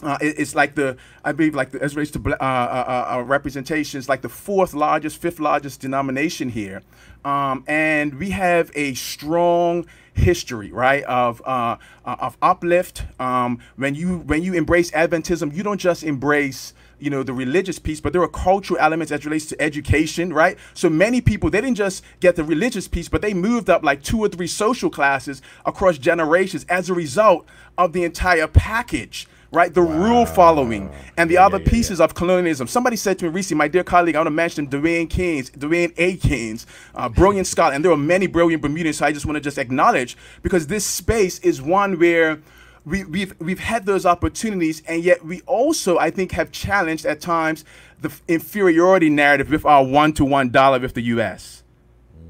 uh, it, it's like the, I believe, like the, as relates to uh, uh, uh, uh, representations, like the fourth largest, fifth largest denomination here, um, and we have a strong history, right, of uh, of uplift. Um, when you when you embrace Adventism, you don't just embrace you know the religious piece but there are cultural elements as relates to education right so many people they didn't just get the religious piece but they moved up like two or three social classes across generations as a result of the entire package right? The wow. rule following and the yeah, other yeah, pieces yeah. of colonialism. Somebody said to me recently, my dear colleague, I want to mention Dwayne Keynes, Dwayne A. Keynes, uh, brilliant scholar, and there are many brilliant Bermudians, so I just want to just acknowledge because this space is one where we, we've we've had those opportunities, and yet we also, I think, have challenged at times the inferiority narrative with our one-to-one dollar with the U.S.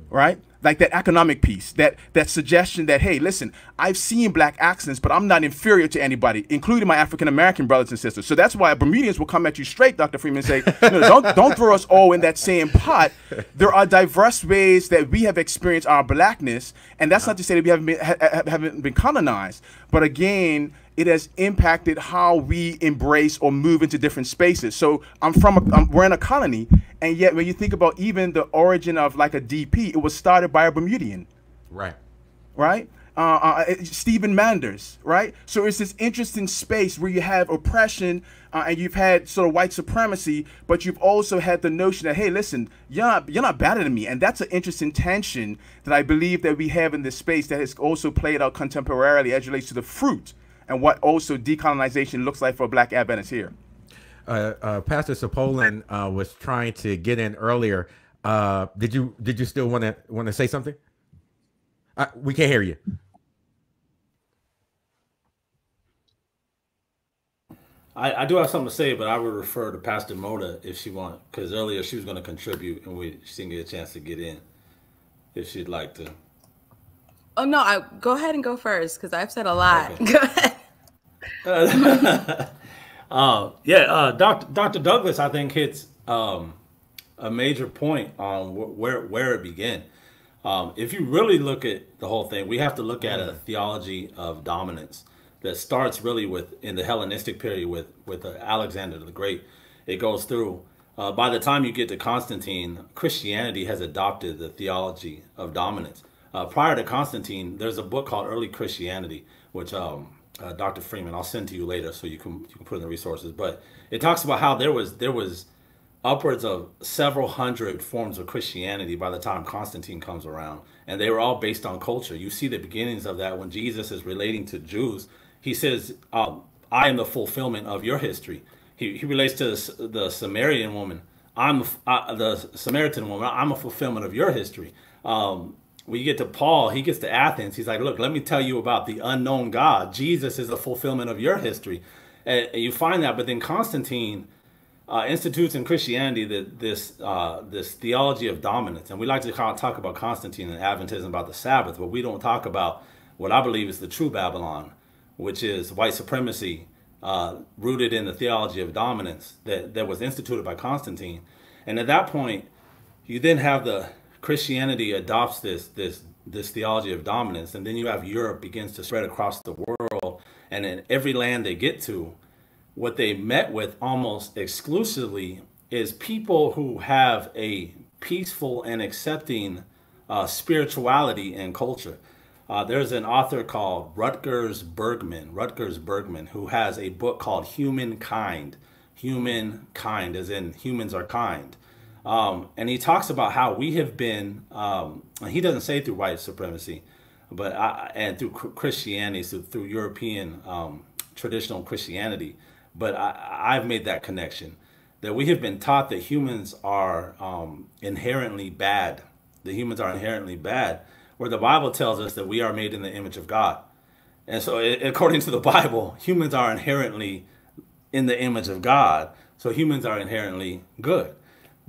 Right? Like that economic piece, that that suggestion that hey, listen, I've seen black accents, but I'm not inferior to anybody, including my African American brothers and sisters. So that's why Bermudians will come at you straight, Dr. Freeman, and say, no, don't don't throw us all in that same pot. There are diverse ways that we have experienced our blackness, and that's not to say that we haven't been ha- haven't been colonized, but again it has impacted how we embrace or move into different spaces. So I'm from, a, I'm, we're in a colony, and yet when you think about even the origin of like a DP, it was started by a Bermudian. Right. Right. Uh, uh, uh, Stephen Manders, right? So it's this interesting space where you have oppression uh, and you've had sort of white supremacy, but you've also had the notion that hey, listen, you're not you're not better than me, and that's an interesting tension that I believe that we have in this space that has also played out contemporarily as relates to the fruit and what also decolonization looks like for Black Adventists here. Uh, uh, Pastor Sepolen uh, was trying to get in earlier. Uh, did you did you still want to want to say something? Uh, we can't hear you. I, I, do have something to say, but I would refer to Pastor Mota if she want, because earlier she was going to contribute and we she didn't get a chance to get in. If she'd like to. Oh no, I go ahead and go first because I've said a lot. Okay. Go ahead. uh, yeah, uh, Dr. Dr. Douglas, I think hits um, a major point on wh- where where it began. Um, if you really look at the whole thing, we have to look at a theology of dominance that starts really with in the Hellenistic period with with uh, Alexander the Great. It goes through. Uh, by the time you get to Constantine, Christianity has adopted the theology of dominance. Uh, prior to Constantine, there's a book called Early Christianity, which um, uh, Dr. Freeman. I'll send to you later so you can you can put in the resources. But it talks about how there was there was upwards of several hundred forms of Christianity by the time Constantine comes around. And they were all based on culture. You see the beginnings of that when Jesus is relating to Jews. He says, um, I am the fulfillment of your history. He, he relates to the, the Samaritan woman. I'm uh, the Samaritan woman. I'm a fulfillment of your history. Um, when you get to Paul, he gets to Athens. He's like, look, let me tell you about the unknown God. Jesus is the fulfillment of your history. And, you find that, but then Constantine uh, institutes in Christianity that this uh, this theology of dominance, and we like to kind of talk about Constantine and Adventism about the Sabbath, but we don't talk about what I believe is the true Babylon, which is white supremacy, uh, rooted in the theology of dominance that, that was instituted by Constantine. And at that point, you then have the Christianity adopts this this this theology of dominance, and then you have Europe begins to spread across the world, and in every land they get to, what they met with almost exclusively is people who have a peaceful and accepting uh, spirituality and culture. Uh, there's an author called Rutgers Bregman, Rutgers Bregman, who has a book called Humankind. Humankind, as in humans are kind. Um, and he talks about how we have been, um, he doesn't say through white supremacy, but I, and through Christianity, so through European um, traditional Christianity. But I, have made that connection that we have been taught that humans are um, inherently bad. The humans are inherently bad where the Bible tells us that we are made in the image of God. And so, according to the Bible, humans are inherently in the image of God. So, humans are inherently good.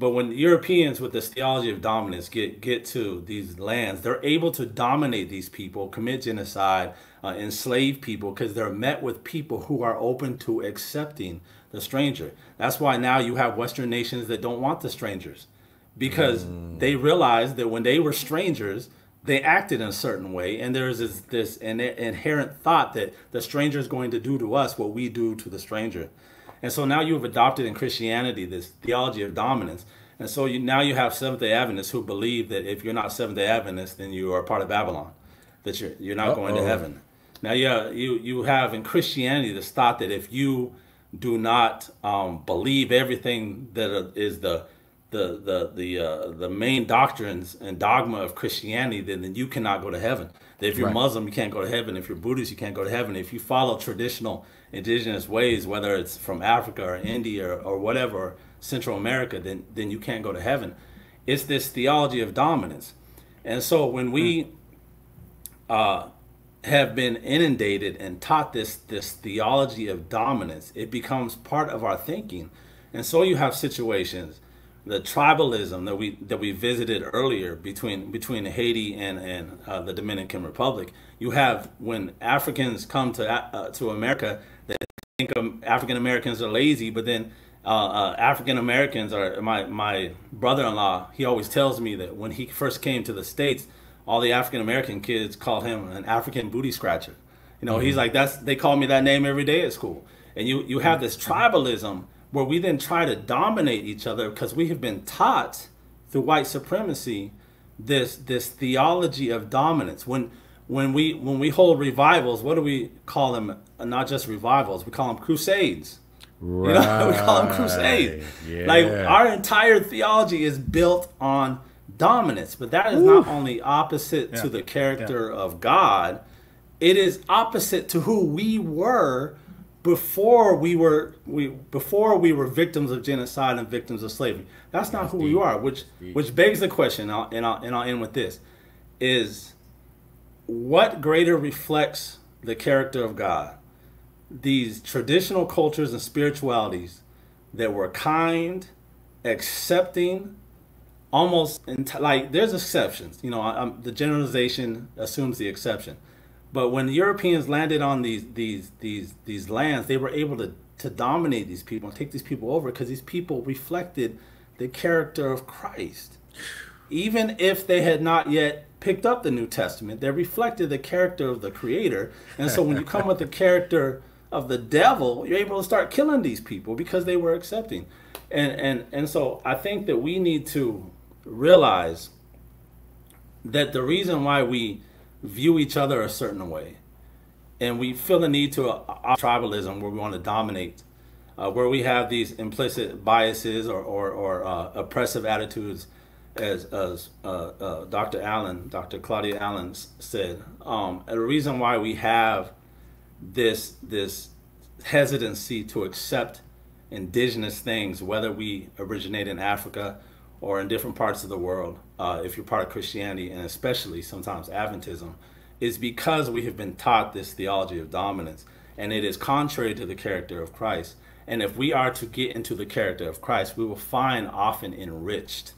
But when Europeans with this theology of dominance get, get to these lands, they're able to dominate these people, commit genocide, uh, enslave people, because they're met with people who are open to accepting the stranger. That's why now you have Western nations that don't want the strangers, because mm. they realize that when they were strangers, they acted in a certain way and there's this, this an inherent thought that the stranger is going to do to us what we do to the stranger and so now you've adopted in christianity this theology of dominance and so you, now you have seventh-day adventists who believe that if you're not seventh-day adventist then you are part of babylon that you're, you're not Uh-oh. going to heaven now yeah you, you have in christianity this thought that if you do not um, believe everything that is the the the the uh, the main doctrines and dogma of Christianity, then, then you cannot go to heaven. That if you're right. Muslim, you can't go to heaven. If you're Buddhist, you can't go to heaven. If you follow traditional indigenous ways, whether it's from Africa or India or, or whatever, Central America, then then you can't go to heaven. It's this theology of dominance, and so when we hmm. uh, have been inundated and taught this this theology of dominance, it becomes part of our thinking, and so you have situations the tribalism that we that we visited earlier between between Haiti and and uh, the Dominican Republic. You have when Africans come to uh, to America, they think African Americans are lazy, but then uh, uh African Americans are my my brother-in-law. He always tells me that when he first came to the states, all the African American kids called him an African booty scratcher. You know, mm-hmm. he's like that's they call me that name every day at school. And you you have this tribalism where we then try to dominate each other because we have been taught through white supremacy this this theology of dominance. When when we when we hold revivals, what do we call them? Uh, not just revivals, we call them crusades. Right. You know, we call them crusades. Yeah. Like our entire theology is built on dominance, but that is Ooh. not only opposite yeah. to the character yeah. of God, it is opposite to who we were before we were we before we were victims of genocide and victims of slavery. That's not That's who deep. we are. Which deep. which begs the question, and I'll, and I'll and I'll end with this: is what greater reflects the character of God? These traditional cultures and spiritualities that were kind, accepting, almost like there's exceptions. You know, I, the generalization assumes the exception but when Europeans landed on these these these these lands, they were able to to dominate these people and take these people over because these people reflected the character of Christ. Even if they had not yet picked up the New Testament, they reflected the character of the Creator. And so when you come with the character of the devil, you're able to start killing these people because they were accepting. And and and so I think that we need to realize that the reason why we view each other a certain way. And we feel the need to uh, tribalism where we want to dominate uh, where we have these implicit biases or, or, or uh, oppressive attitudes, as, as uh, uh, Dr. Allen, Dr. Claudia Allen said, um, the reason why we have this this hesitancy to accept indigenous things, whether we originate in Africa or in different parts of the world, uh, if you're part of Christianity and especially sometimes Adventism, is because we have been taught this theology of dominance and it is contrary to the character of Christ. And if we are to get into the character of Christ, we will find often enriched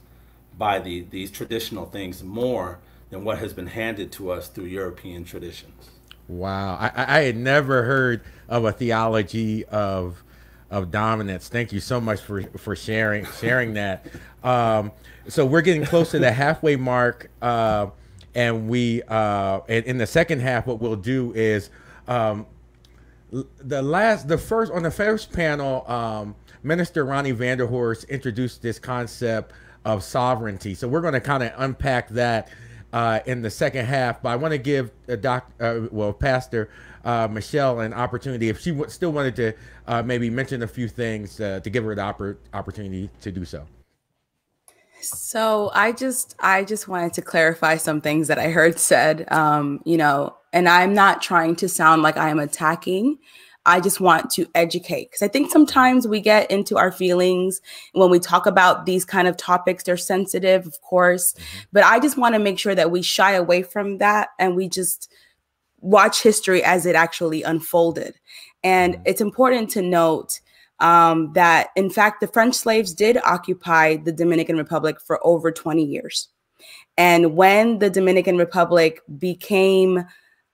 by the, these traditional things more than what has been handed to us through European traditions. Wow, I, I had never heard of a theology of of dominance. Thank you so much for for sharing sharing that. Um, so we're getting close to the halfway mark, uh, and we uh, in, in the second half, what we'll do is um, the last the first on the first panel, um, Minister Ronnie Vanderhorst introduced this concept of sovereignty. So we're going to kind of unpack that uh, in the second half. But I want to give a doc, uh, well, Pastor uh, Michelle an opportunity if she still wanted to uh, maybe mention a few things uh, to give her the oppor- opportunity to do so. So I just I just wanted to clarify some things that I heard said. Um, you know, and I'm not trying to sound like I am attacking I just want to educate because I think sometimes we get into our feelings when we talk about these kind of topics. They're sensitive, of course, mm-hmm. but I just want to make sure that we shy away from that and we just watch history as it actually unfolded. And mm-hmm. it's important to note um, that, in fact, the French slaves did occupy the Dominican Republic for over 20 years. And when the Dominican Republic became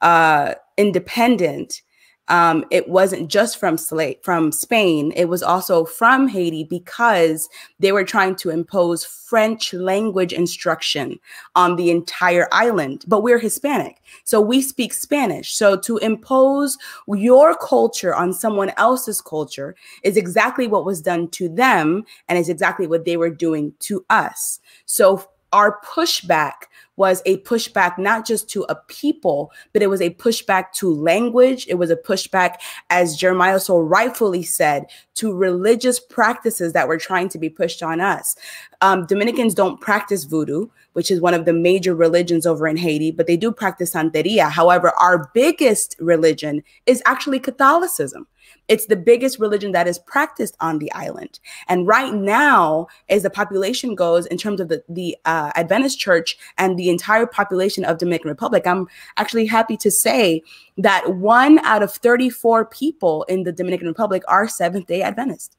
uh, independent, um, it wasn't just from from Spain; it was also from Haiti because they were trying to impose French language instruction on the entire island. But we're Hispanic, so we speak Spanish. So to impose your culture on someone else's culture is exactly what was done to them, and is exactly what they were doing to us. So our pushback was a pushback not just to a people, but it was a pushback to language. It was a pushback, as Jeremiah so rightfully said, to religious practices that were trying to be pushed on us. Um, Dominicans don't practice voodoo, which is one of the major religions over in Haiti, but they do practice Santeria. However, our biggest religion is actually Catholicism. It's the biggest religion that is practiced on the island. And right now, as the population goes in terms of the, the uh, Adventist church and the entire population of Dominican Republic, I'm actually happy to say that one out of 34 people in the Dominican Republic are Seventh day Adventist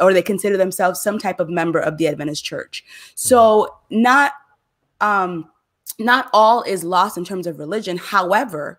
or they consider themselves some type of member of the Adventist church. So not um not all is lost in terms of religion. However,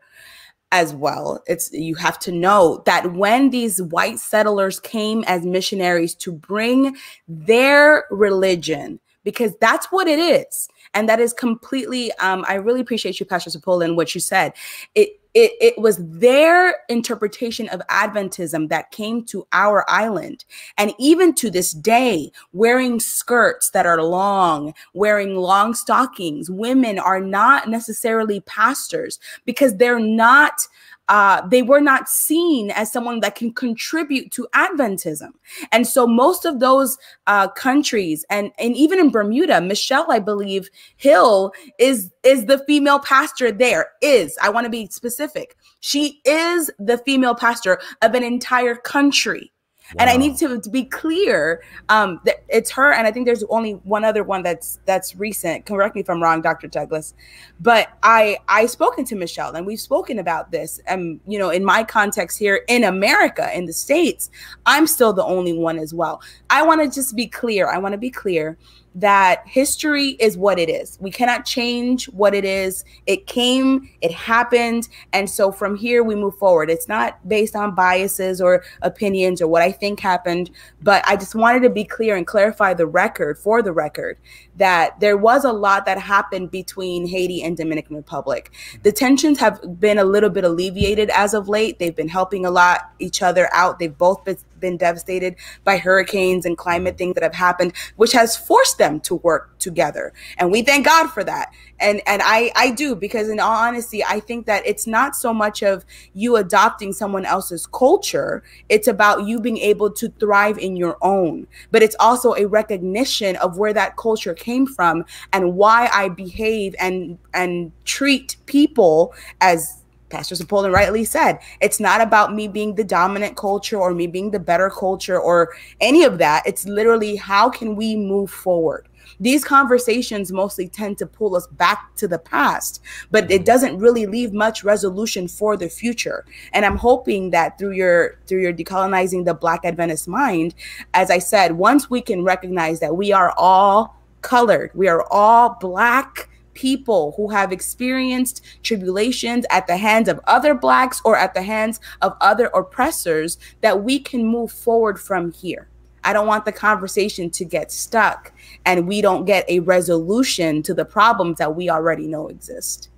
as well. It's you have to know that when these white settlers came as missionaries to bring their religion, because that's what it is, and that is completely. Um, I really appreciate you, Pastor Sepolen, and what you said. It it, it was their interpretation of Adventism that came to our island. And even to this day, wearing skirts that are long, wearing long stockings, women are not necessarily pastors because they're not uh, they were not seen as someone that can contribute to Adventism. And so most of those uh, countries, and, and even in Bermuda, Michelle, I believe, Hill is is the female pastor there. Is I want to be specific. She is the female pastor of an entire country. Wow. And I need to, to be clear um, that it's her. And I think there's only one other one that's that's recent. Correct me if I'm wrong, Dr. Douglas. But I I spoken to Michelle and we've spoken about this. And you know, in my context here in America, in the States, I'm still the only one as well. I want to just be clear. I want to be clear that history is what it is. We cannot change what it is. It came, it happened. And so from here, we move forward. It's not based on biases or opinions or what I think happened, but I just wanted to be clear and clarify the record for the record that there was a lot that happened between Haiti and Dominican Republic. The tensions have been a little bit alleviated as of late. They've been helping a lot each other out. They've both been been devastated by hurricanes and climate things that have happened, which has forced them to work together. And we thank God for that. And and I I do because in all honesty, I think that it's not so much of you adopting someone else's culture, it's about you being able to thrive in your own. But it's also a recognition of where that culture came from and why I behave and and treat people as Pastor Sepolen rightly said, it's not about me being the dominant culture or me being the better culture or any of that. It's literally how can we move forward? These conversations mostly tend to pull us back to the past, but it doesn't really leave much resolution for the future. And I'm hoping that through your through your decolonizing the Black Adventist mind, as I said, once we can recognize that we are all colored, we are all black people who have experienced tribulations at the hands of other blacks or at the hands of other oppressors that we can move forward from here. I don't want the conversation to get stuck and we don't get a resolution to the problems that we already know exist.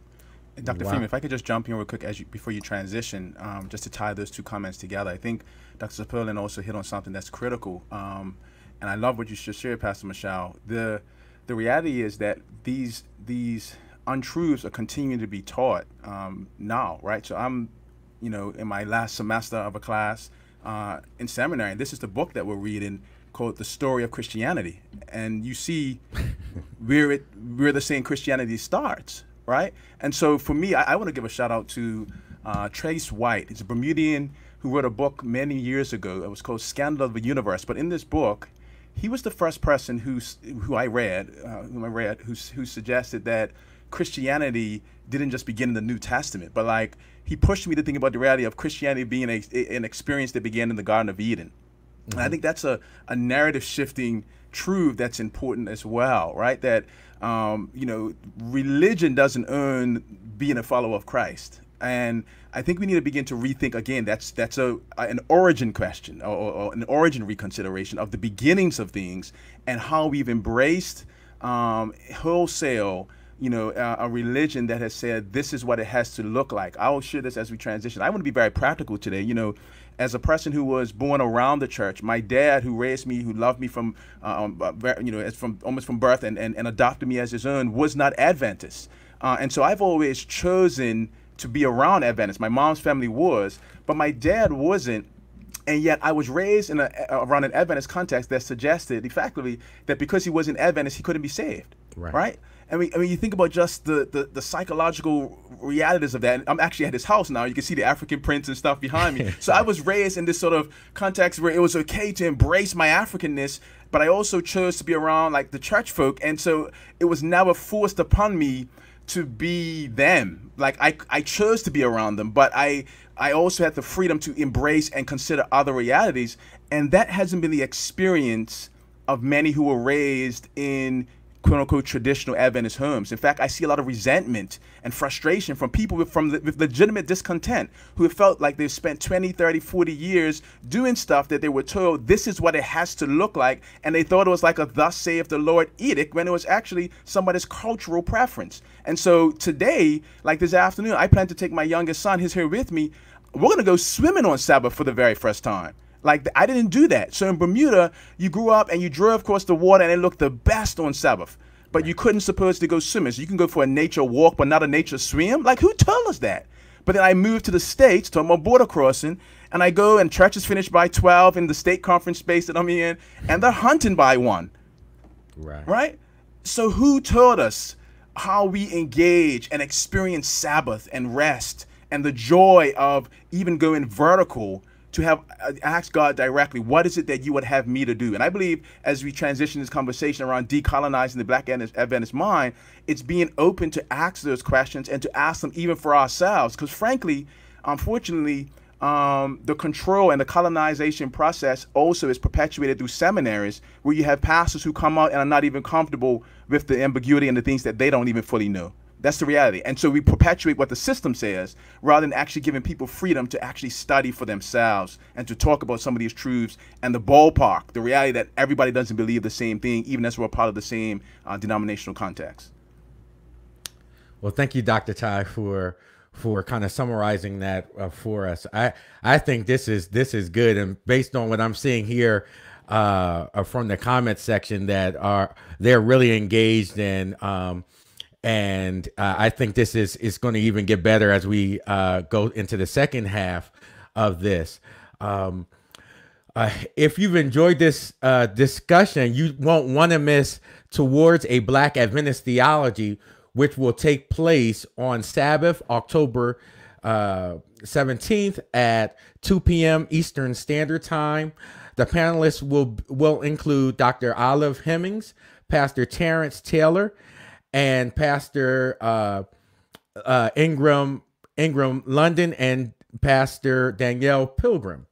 Dr. Wow. Freeman, if I could just jump in real quick as you, before you transition, um, just to tie those two comments together. I think Dr. Sepolen also hit on something that's critical, um, and I love what you just shared, Pastor Michelle. The the reality is that these these untruths are continuing to be taught um, now, right? So I'm, you know, in my last semester of a class uh, in seminary, and this is the book that we're reading called "The Story of Christianity," and you see where it where the same Christianity starts, right? And so for me, I, I want to give a shout out to uh, Trace White. He's a Bermudian who wrote a book many years ago. It was called "Scandal of the Universe," but in this book he was the first person who who I read, uh, whom I read, who who suggested that Christianity didn't just begin in the New Testament, but like he pushed me to think about the reality of Christianity being a, an experience that began in the Garden of Eden. Mm-hmm. And I mm-hmm. think that's a, a narrative shifting truth that's important as well, right? That um, you know, religion doesn't earn being a follower of Christ and I think we need to begin to rethink again. That's that's a an origin question or, or an origin reconsideration of the beginnings of things and how we've embraced um, wholesale. You know, a religion that has said this is what it has to look like. I will share this as we transition. I want to be very practical today. You know, as a person who was born around the church, my dad, who raised me, who loved me from, um, uh, you know, as from almost from birth and, and, and adopted me as his own, was not Adventist. Uh, and so I've always chosen to be around Adventists. My mom's family was, but my dad wasn't. And yet, I was raised in a, around an Adventist context that suggested effectively that because he wasn't Adventist, he couldn't be saved. Right. right? I mean, I mean, you think about just the, the, the, psychological realities of that. I'm actually at his house now. You can see the African prints and stuff behind me. so I was raised in this sort of context where it was okay to embrace my Africanness, but I also chose to be around like the church folk. And so it was never forced upon me to be them. Like I, I chose to be around them, but I, I also had the freedom to embrace and consider other realities, and that hasn't been the experience of many who were raised in quote unquote traditional Adventist homes. In fact, I see a lot of resentment and frustration from people with, from with legitimate discontent who have felt like they've spent 20, 30, 40 years doing stuff that they were told this is what it has to look like. And they thought it was like a thus saith the Lord edict when it was actually somebody's cultural preference. And so today, like this afternoon, I plan to take my youngest son, he's here with me. We're going to go swimming on Sabbath for the very first time. Like I didn't do that. So in Bermuda, you grew up and you drove across the water and it looked the best on Sabbath. But you couldn't supposedly go swimming. So you can go for a nature walk, but not a nature swim. Like who told us that? But then I moved to the States to my border crossing, and I go and church is finished by 12 in the state conference space that I'm in, and they're hunting by one. Right. Right? So who told us how we engage and experience Sabbath and rest and the joy of even going vertical to have uh, ask God directly, what is it that you would have me to do? And I believe as we transition this conversation around decolonizing the Black Adventist mind, it's being open to ask those questions and to ask them even for ourselves. Because frankly, unfortunately, um, the control and the colonization process also is perpetuated through seminaries where you have pastors who come out and are not even comfortable with the ambiguity and the things that they don't even fully know. That's the reality. And so we perpetuate what the system says rather than actually giving people freedom to actually study for themselves and to talk about some of these truths and the ballpark, the reality that everybody doesn't believe the same thing, even as we're part of the same uh, denominational context. Well, thank you, Dr. Ty, for for kind of summarizing that uh, for us. I I think this is this is good, and based on what I'm seeing here uh, uh from the comment section, that are they're really engaged and um, and uh, I think this is is going to even get better as we uh, go into the second half of this. Um, uh, if you've enjoyed this uh, discussion, you won't want to miss Towards a Black Adventist Theology, which will take place on Sabbath, October uh, 17th at 2 p.m. Eastern Standard Time. The panelists will will include Dr. Olive Hemmings, Pastor Terrence Taylor, and Pastor uh, uh, Ingram Ingram London and Pastor Danielle Pilgrim.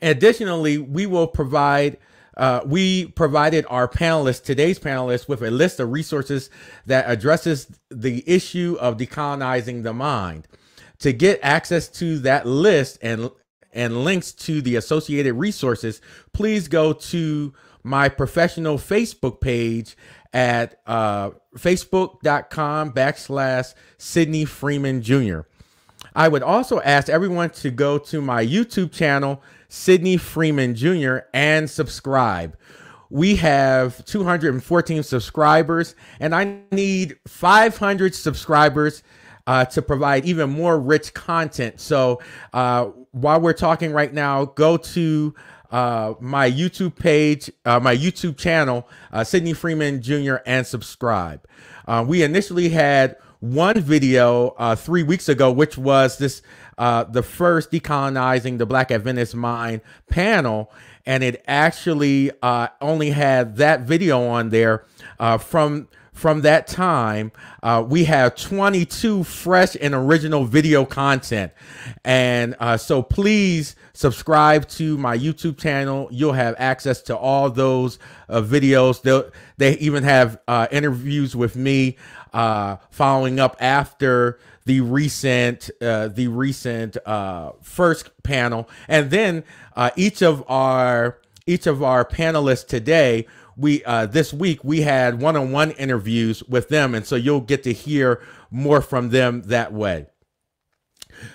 Additionally, we will provide uh, we provided our panelists, today's panelists, with a list of resources that addresses the issue of decolonizing the mind. To get access to that list and and links to the associated resources, please go to my professional Facebook page at uh, facebook.com backslash Sydney Freeman Jr. I would also ask everyone to go to my YouTube channel Sydney Freeman Jr., and subscribe. We have 214 subscribers, and I need 500 subscribers uh, to provide even more rich content. So uh, while we're talking right now, go to uh, my YouTube page, uh, my YouTube channel, uh, Sydney Freeman Jr., and subscribe. Uh, we initially had one video uh, three weeks ago, which was this uh, the first decolonizing the Black Adventist mind panel, and it actually uh, only had that video on there uh, from from that time, uh, we have 22 fresh and original video content. And uh, so please subscribe to my YouTube channel. You'll have access to all those uh, videos. They'll, they even have uh, interviews with me uh, following up after the recent uh, the recent first panel. And then each of our each of our panelists today we uh, this week we had one-on-one interviews with them, and so you'll get to hear more from them that way.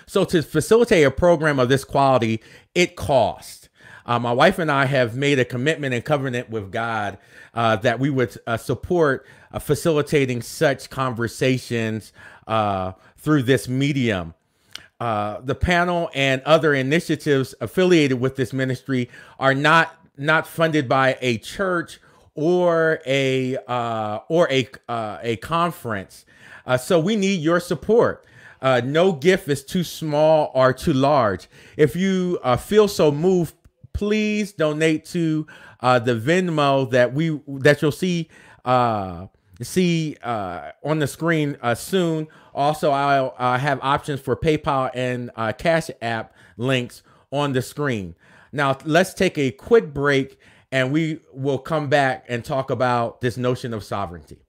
So to facilitate a program of this quality, it costs. Uh, my wife and I have made a commitment and covenant with God uh, that we would uh, support uh, facilitating such conversations uh, through this medium. Uh, the panel and other initiatives affiliated with this ministry are not not funded by a church or a uh, or a uh, a conference. Uh, so we need your support. Uh, no gift is too small or too large. If you uh, feel so moved, please donate to uh, the Venmo that we that you'll see uh, see uh, on the screen uh, soon. Also, I'll have options for PayPal and uh, Cash App links on the screen. Now, let's take a quick break and we will come back and talk about this notion of sovereignty.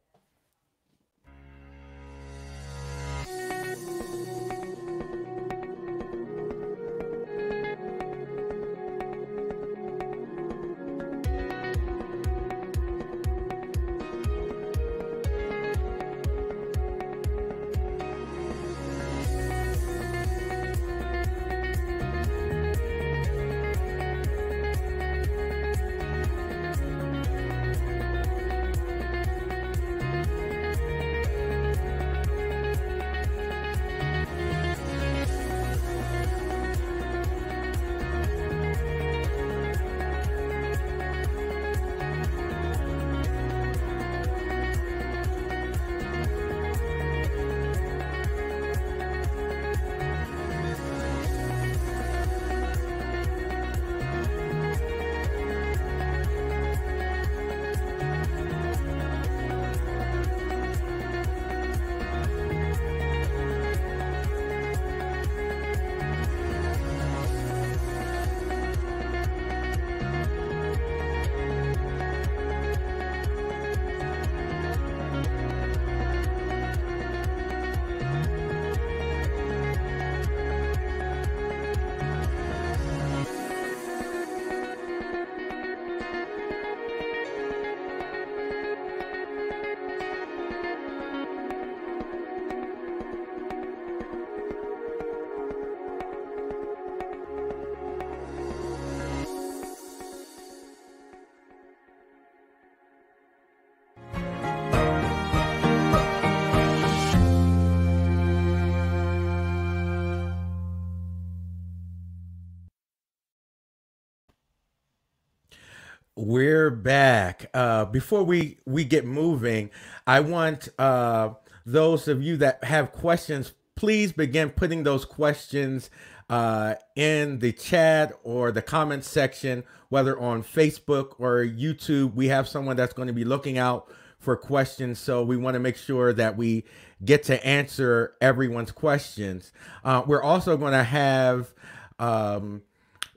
We're back. Uh, before we we get moving, I want uh, those of you that have questions, please begin putting those questions uh, in the chat or the comment section, whether on Facebook or YouTube. We have someone that's going to be looking out for questions, so we want to make sure that we get to answer everyone's questions. Uh, we're also going to have um,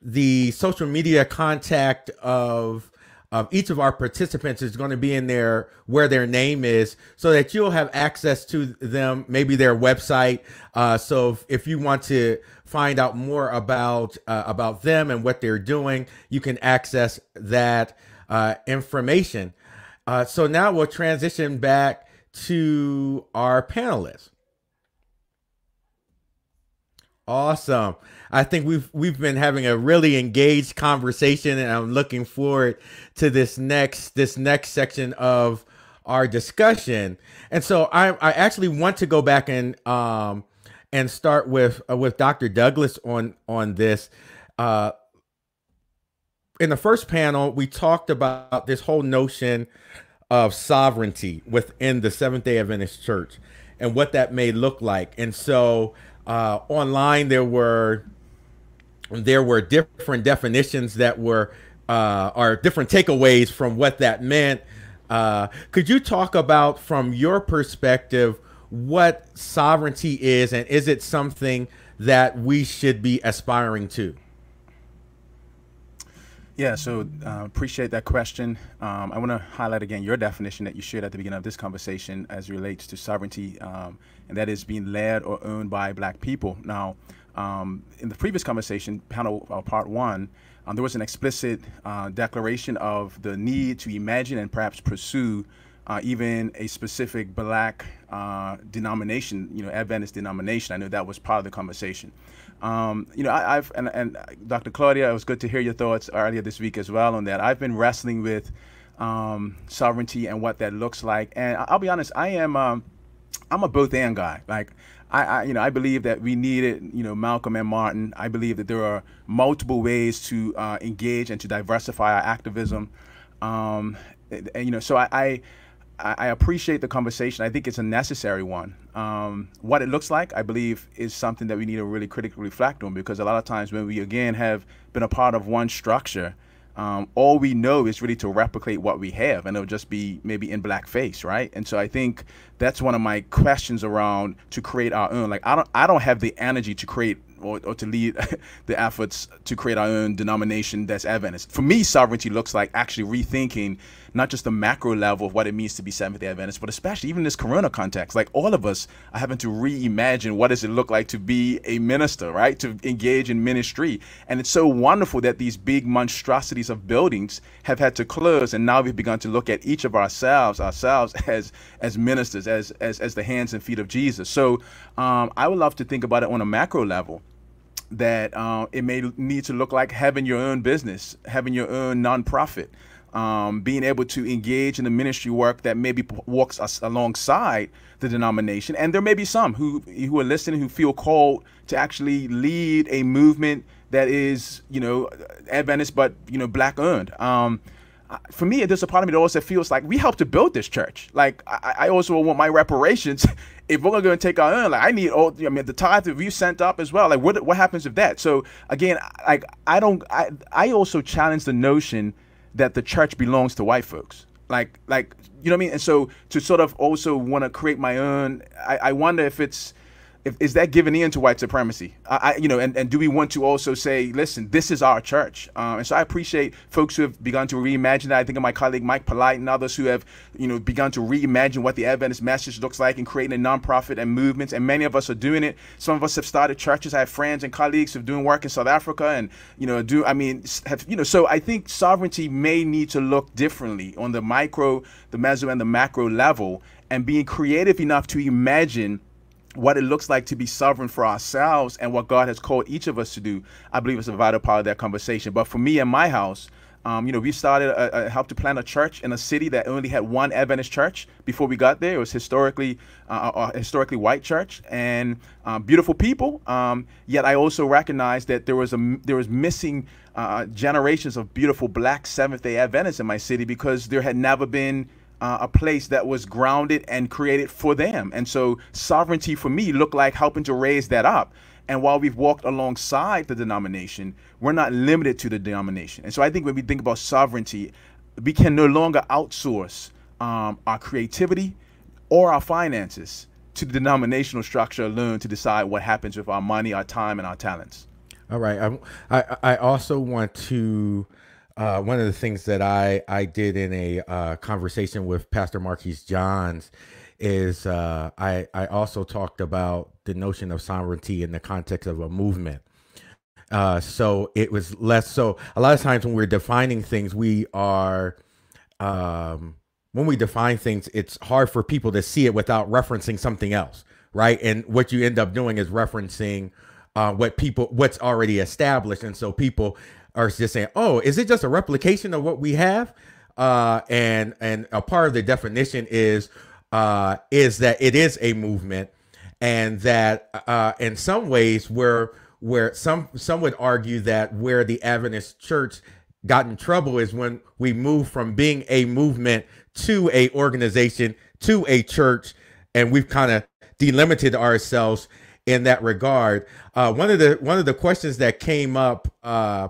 the social media contact of of each of our participants is going to be in there where their name is so that you'll have access to them maybe their website. Uh, so if, if, you want to find out more about uh, about them and what they're doing you can access that uh, information. Uh, so now we'll transition back to our panelists awesome I think we've we've been having a really engaged conversation, and I'm looking forward to this next this next section of our discussion. And so I I actually want to go back and um and start with uh, with Dr. Douglas on on this. Uh, in the first panel, we talked about this whole notion of sovereignty within the Seventh Day Adventist Church and what that may look like. And so uh, online, there were there were different definitions that were uh, or different takeaways from what that meant. Uh, could you talk about, from your perspective, what sovereignty is, and is it something that we should be aspiring to? Yeah, so uh, appreciate that question. Um, I want to highlight again your definition that you shared at the beginning of this conversation as it relates to sovereignty, um, and that is being led or owned by Black people. Now, um, in the previous conversation, panel uh, part one, um, there was an explicit uh, declaration of the need to imagine and perhaps pursue uh, even a specific black uh, denomination, you know, Adventist denomination. I know that was part of the conversation. Um, you know, I, have and, and, Dr. Claudia, it was good to hear your thoughts earlier this week as well on that. I've been wrestling with um, sovereignty and what that looks like, and I'll be honest, I am um, I'm a both and guy. Like I, I, you know, I believe that we needed, you know, Malcolm and Martin. I believe that there are multiple ways to uh, engage and to diversify our activism. Um, and, and, you know, so I, I, I, appreciate the conversation. I think it's a necessary one. Um, what it looks like, I believe, is something that we need to really critically reflect on because a lot of times when we again have been a part of one structure, um, all we know is really to replicate what we have, and it'll just be maybe in blackface, right? And so I think that's one of my questions around to create our own. Like I don't, I don't have the energy to create or, or to lead the efforts to create our own denomination that's Adventist. For me, sovereignty looks like actually rethinking not just the macro level of what it means to be Seventh day Adventist, but especially even this corona context. Like all of us are having to reimagine what does it look like to be a minister, right? To engage in ministry. And it's so wonderful that these big monstrosities of buildings have had to close. And now we've begun to look at each of ourselves, ourselves as as ministers, as as, as the hands and feet of Jesus. So um, I would love to think about it on a macro level that uh, it may need to look like having your own business, having your own nonprofit, um, being able to engage in the ministry work that maybe walks us alongside the denomination. And there may be some who who are listening who feel called to actually lead a movement that is, you know, Adventist but you know black owned. Um, for me, there's a part of me that also feels like we helped to build this church. Like I, I also want my reparations. if we're going to take our own, like I need all. I mean, the tithe that you sent up as well. Like what what happens with that? So again, like I don't. I I also challenge the notion that the church belongs to white folks. Like like you know what I mean. And so to sort of also want to create my own. I, I wonder if it's if, is that giving in to white supremacy? I, I, you know, and, and do we want to also say, listen, this is our church? Um, and so I appreciate folks who have begun to reimagine that. I think of my colleague Mike Polite and others who have, you know, begun to reimagine what the Adventist message looks like and creating a nonprofit and movements. And many of us are doing it. Some of us have started churches. I have friends and colleagues who are doing work in South Africa, and you know, do I mean, have you know? So I think sovereignty may need to look differently on the micro, the meso, and the macro level, and being creative enough to imagine what it looks like to be sovereign for ourselves and what God has called each of us to do, I believe is a vital part of that conversation. But for me and my house, Um, you know, we started, a, a, helped to plant a church in a city that only had one Adventist church before we got there. It was historically uh, a historically white church and uh, beautiful people. Um, yet I also recognized that there was a there was missing uh, generations of beautiful Black Seventh Day Adventists in my city because there had never been uh, a place that was grounded and created for them. And so sovereignty for me looked like helping to raise that up. And while we've walked alongside the denomination, we're not limited to the denomination. And so I think when we think about sovereignty, we can no longer outsource um, our creativity or our finances to the denominational structure alone to decide what happens with our money, our time, and our talents. All right. I, I, I also want to. Uh, one of the things that I, I did in a uh, conversation with Pastor Marquise Johns is uh, I, I also talked about the notion of sovereignty in the context of a movement. Uh, so it was less so. A lot of times when we're defining things, we are, um, when we define things, it's hard for people to see it without referencing something else, right? And what you end up doing is referencing uh, what people, what's already established. And so people are just saying, oh, is it just a replication of what we have? Uh, and and a part of the definition is uh, is that it is a movement, and that uh, in some ways where where some some would argue that where the Adventist Church got in trouble is when we moved from being a movement to a organization to a church, and we've kind of delimited ourselves in that regard. Uh, one of the one of the questions that came up uh,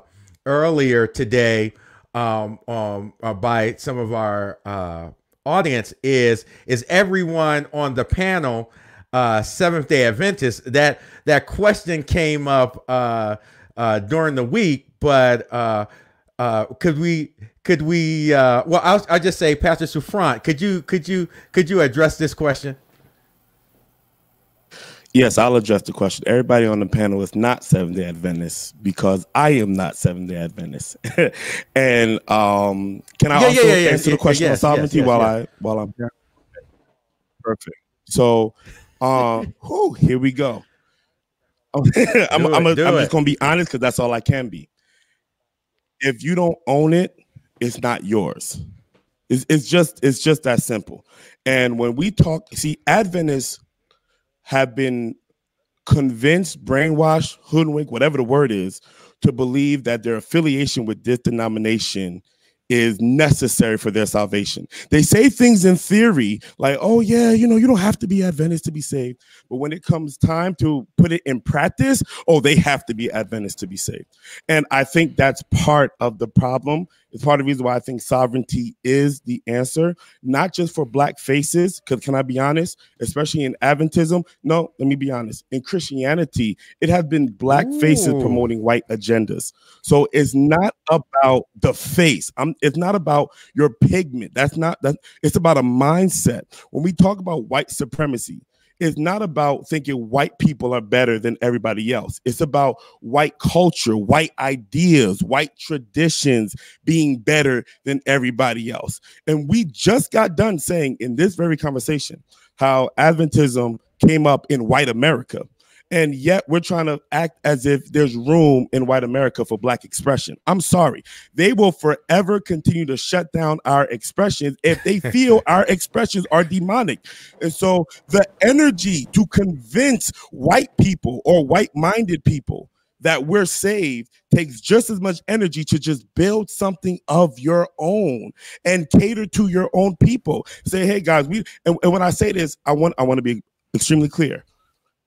earlier today um, um, uh, by some of our uh, audience is is everyone on the panel uh, Seventh Day Adventist? That that question came up uh, uh, during the week, but uh, uh, could we could we? Uh, well, I'll, I'll just say, Pastor Souffrant, could you could you could you address this question? Yes, I'll address the question. Everybody on the panel is not Seventh Day Adventist because I am not Seventh Day Adventist. and um, can I yeah, also yeah, yeah, answer the question yes, on sovereignty yes, yes, while I while I'm here? Perfect. So, um, whew, here we go. I'm, it, I'm, I'm just gonna be honest because that's all I can be. If you don't own it, it's not yours. It's, it's just it's just that simple. And when we talk, see, Adventists have been convinced, brainwashed, hoodwinked, whatever the word is, to believe that their affiliation with this denomination is necessary for their salvation. They say things in theory like, oh, yeah, you know, you don't have to be Adventist to be saved. But when it comes time to put it in practice, oh, they have to be Adventists to be saved. And I think that's part of the problem it's part of the reason why I think sovereignty is the answer, not just for black faces. Because can I be honest, especially in Adventism? No, let me be honest. In Christianity, it has been black Ooh. faces promoting white agendas. So it's not about the face. I'm, it's not about your pigment. That's not that. It's about a mindset. When we talk about white supremacy, is not about thinking white people are better than everybody else. It's about white culture, white ideas, white traditions being better than everybody else. And we just got done saying in this very conversation how Adventism came up in white America and yet we're trying to act as if there's room in white America for black expression. I'm sorry. They will forever continue to shut down our expressions if they feel our expressions are demonic. And so the energy to convince white people or white minded people that we're saved takes just as much energy to just build something of your own and cater to your own people. Say, hey guys, we and, and when I say this, I want I want to be extremely clear.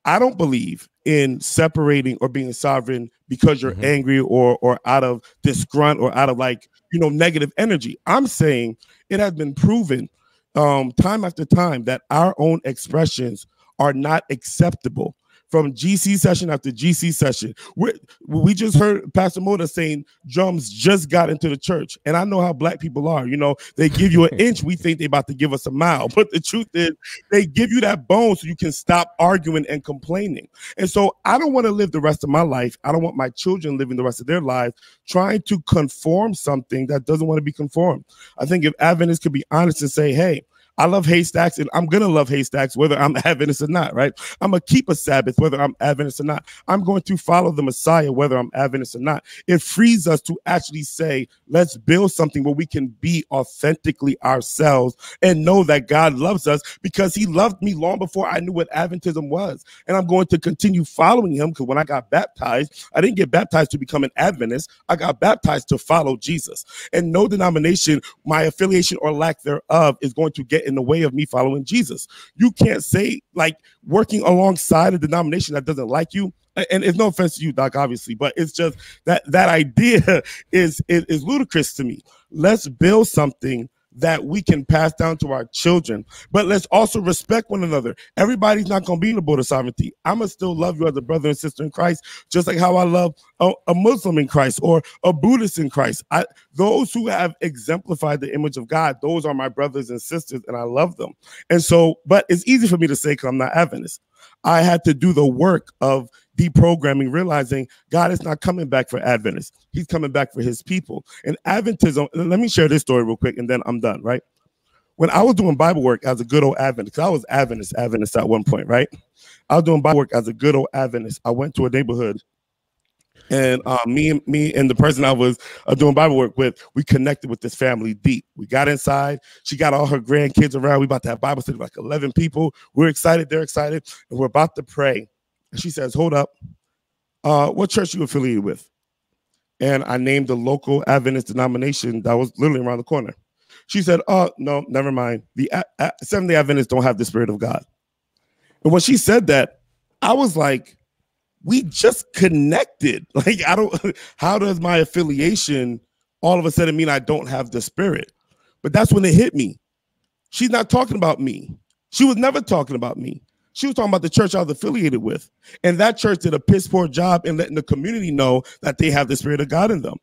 I don't believe in separating or being sovereign because you're mm-hmm. angry or or out of disgrunt or out of like you know negative energy. I'm saying it has been proven um, time after time that our own expressions are not acceptable from GC session after GC session. we we just heard Pastor Mota saying drums just got into the church. And I know how black people are. You know, they give you an inch, we think they're about to give us a mile. But the truth is, they give you that bone so you can stop arguing and complaining. And so I don't want to live the rest of my life. I don't want my children living the rest of their lives trying to conform something that doesn't want to be conformed. I think if Adventists could be honest and say, hey, I love haystacks and I'm going to love haystacks whether I'm Adventist or not, right? I'm going to keep a Sabbath whether I'm Adventist or not. I'm going to follow the Messiah whether I'm Adventist or not. It frees us to actually say, let's build something where we can be authentically ourselves and know that God loves us because he loved me long before I knew what Adventism was. And I'm going to continue following him because when I got baptized, I didn't get baptized to become an Adventist. I got baptized to follow Jesus. And no denomination, my affiliation or lack thereof, is going to get in the way of me following Jesus. You can't say, like, working alongside a denomination that doesn't like you and it's no offense to you, Doc, obviously, but it's just that that idea is, is is, ludicrous to me. Let's build something that we can pass down to our children. But let's also respect one another. Everybody's not going to be in the board of sovereignty. I'm going to still love you as a brother and sister in Christ, just like how I love a, a Muslim in Christ or a Buddhist in Christ. I, those who have exemplified the image of God, those are my brothers and sisters, and I love them. And so, but it's easy for me to say because I'm not Adventist. I had to do the work of deprogramming, realizing God is not coming back for Adventists. He's coming back for his people. And Adventism, let me share this story real quick and then I'm done, right? When I was doing Bible work as a good old Adventist, I was Adventist, Adventist at one point, right? I was doing Bible work as a good old Adventist. I went to a neighborhood and uh, me and me and the person I was uh, doing Bible work with, we connected with this family deep. We got inside. She got all her grandkids around. We about to have Bible study, like eleven people. We're excited. They're excited, and we're about to pray. And she says, "Hold up, uh, what church you affiliated with?" And I named the local Adventist denomination that was literally around the corner. She said, "Oh no, never mind. The Seventh Day Adventists don't have the Spirit of God." And when she said that, I was like, "We just connected. Like, I don't. How does my affiliation all of a sudden mean I don't have the Spirit?" But that's when it hit me. She's not talking about me. She was never talking about me. She was talking about the church I was affiliated with. And that church did a piss poor job in letting the community know that they have the Spirit of God in them.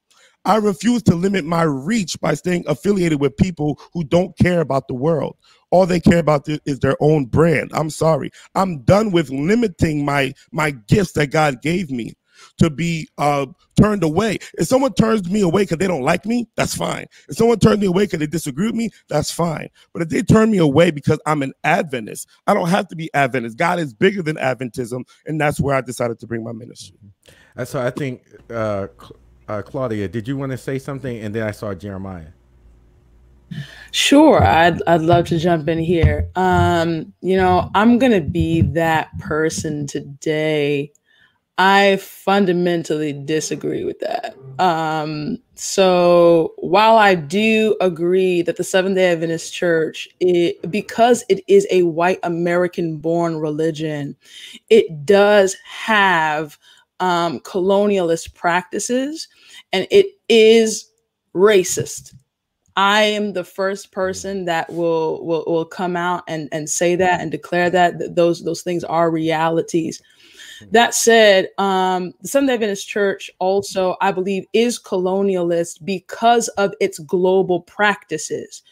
I refuse to limit my reach by staying affiliated with people who don't care about the world. All they care about is their own brand. I'm sorry. I'm done with limiting my my gifts that God gave me to be uh, turned away. If someone turns me away because they don't like me, that's fine. If someone turns me away because they disagree with me, that's fine. But if they turn me away because I'm an Adventist, I don't have to be Adventist. God is bigger than Adventism, and that's where I decided to bring my ministry. That's so I think, uh, uh, Claudia, did you want to say something? And then I saw Jeremiah. Sure, I'd I'd love to jump in here. Um, you know, I'm gonna be that person today I fundamentally disagree with that. Um, so while I do agree that the Seventh day Adventist Church, it, because it is a white American born religion, it does have um, colonialist practices and it is racist. I am the first mm-hmm. person that will will, will come out and, and say that mm-hmm. and declare that, that those those things are realities. Mm-hmm. That said, um, the Seventh Adventist Church also, I believe, is colonialist because of its global practices.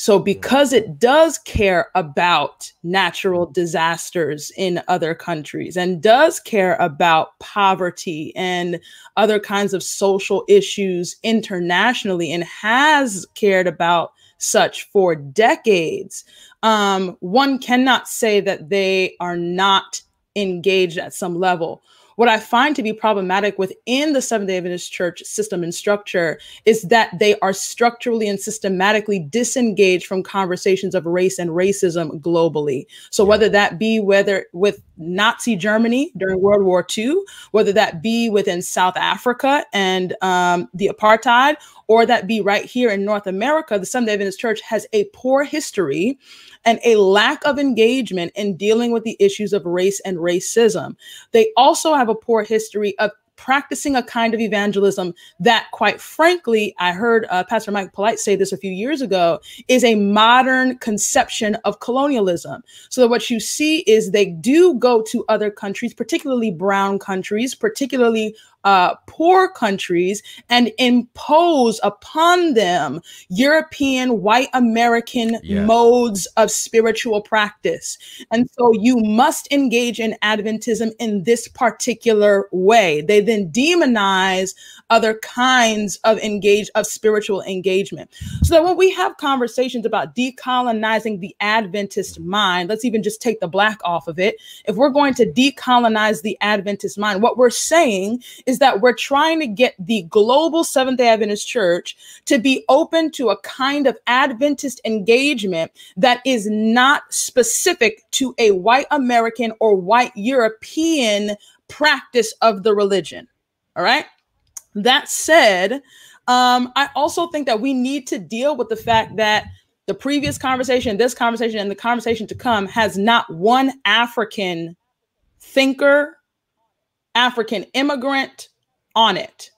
So, because it does care about natural disasters in other countries and does care about poverty and other kinds of social issues internationally and has cared about such for decades, um, one cannot say that they are not engaged at some level. What I find to be problematic within the Seventh day Adventist Church system and structure is that they are structurally and systematically disengaged from conversations of race and racism globally. So, whether that be whether with Nazi Germany during World War II, whether that be within South Africa and um, the apartheid, or that be right here in North America, the Seventh day Adventist Church has a poor history and a lack of engagement in dealing with the issues of race and racism. They also have a poor history of practicing a kind of evangelism that, quite frankly, I heard uh, Pastor Mike Polite say this a few years ago, is a modern conception of colonialism. So that what you see is they do go to other countries, particularly brown countries, particularly uh, poor countries and impose upon them European white American modes of spiritual practice. And so you must engage in Adventism in this particular way. They then demonize other kinds of engage of spiritual engagement. So that when we have conversations about decolonizing the Adventist mind, let's even just take the black off of it. If we're going to decolonize the Adventist mind, what we're saying is that we're trying to get the global Seventh day Adventist church to be open to a kind of Adventist engagement that is not specific to a white American or white European practice of the religion. All right. That said, um, I also think that we need to deal with the fact that the previous conversation, this conversation, and the conversation to come has not one African thinker, African immigrant on it.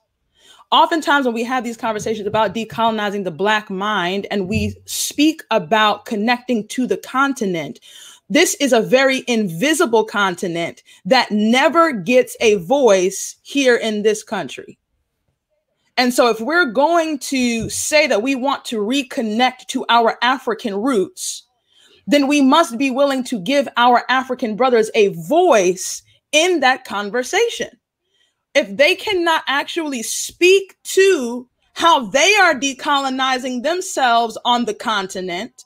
Oftentimes, when we have these conversations about decolonizing the Black mind and we speak about connecting to the continent, this is a very invisible continent that never gets a voice here in this country. And so, if we're going to say that we want to reconnect to our African roots, then we must be willing to give our African brothers a voice in that conversation. If they cannot actually speak to how they are decolonizing themselves on the continent,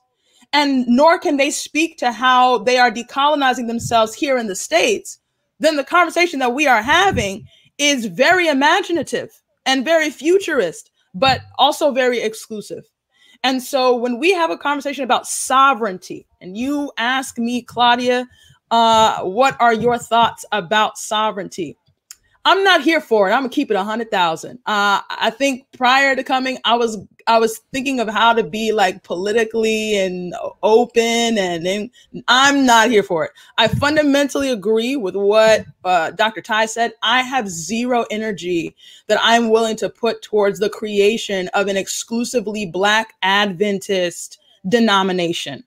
and nor can they speak to how they are decolonizing themselves here in the States, then the conversation that we are having is very imaginative and very futurist, but also very exclusive. And so when we have a conversation about sovereignty, and you ask me, Claudia, uh, what are your thoughts about sovereignty? I'm not here for it. I'm gonna keep it a hundred thousand. Uh, I think prior to coming, I was I was thinking of how to be like politically and open, and then I'm not here for it. I fundamentally agree with what uh, Dr. Ty said. I have zero energy that I'm willing to put towards the creation of an exclusively Black Adventist denomination.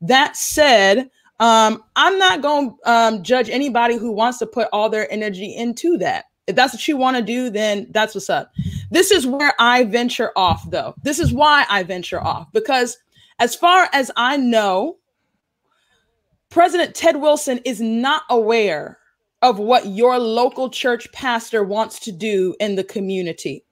That said, um, I'm not going to um, judge anybody who wants to put all their energy into that. If that's what you want to do, then that's what's up. This is where I venture off, though. This is why I venture off because, as far as I know, President Ted Wilson is not aware of what your local church pastor wants to do in the community.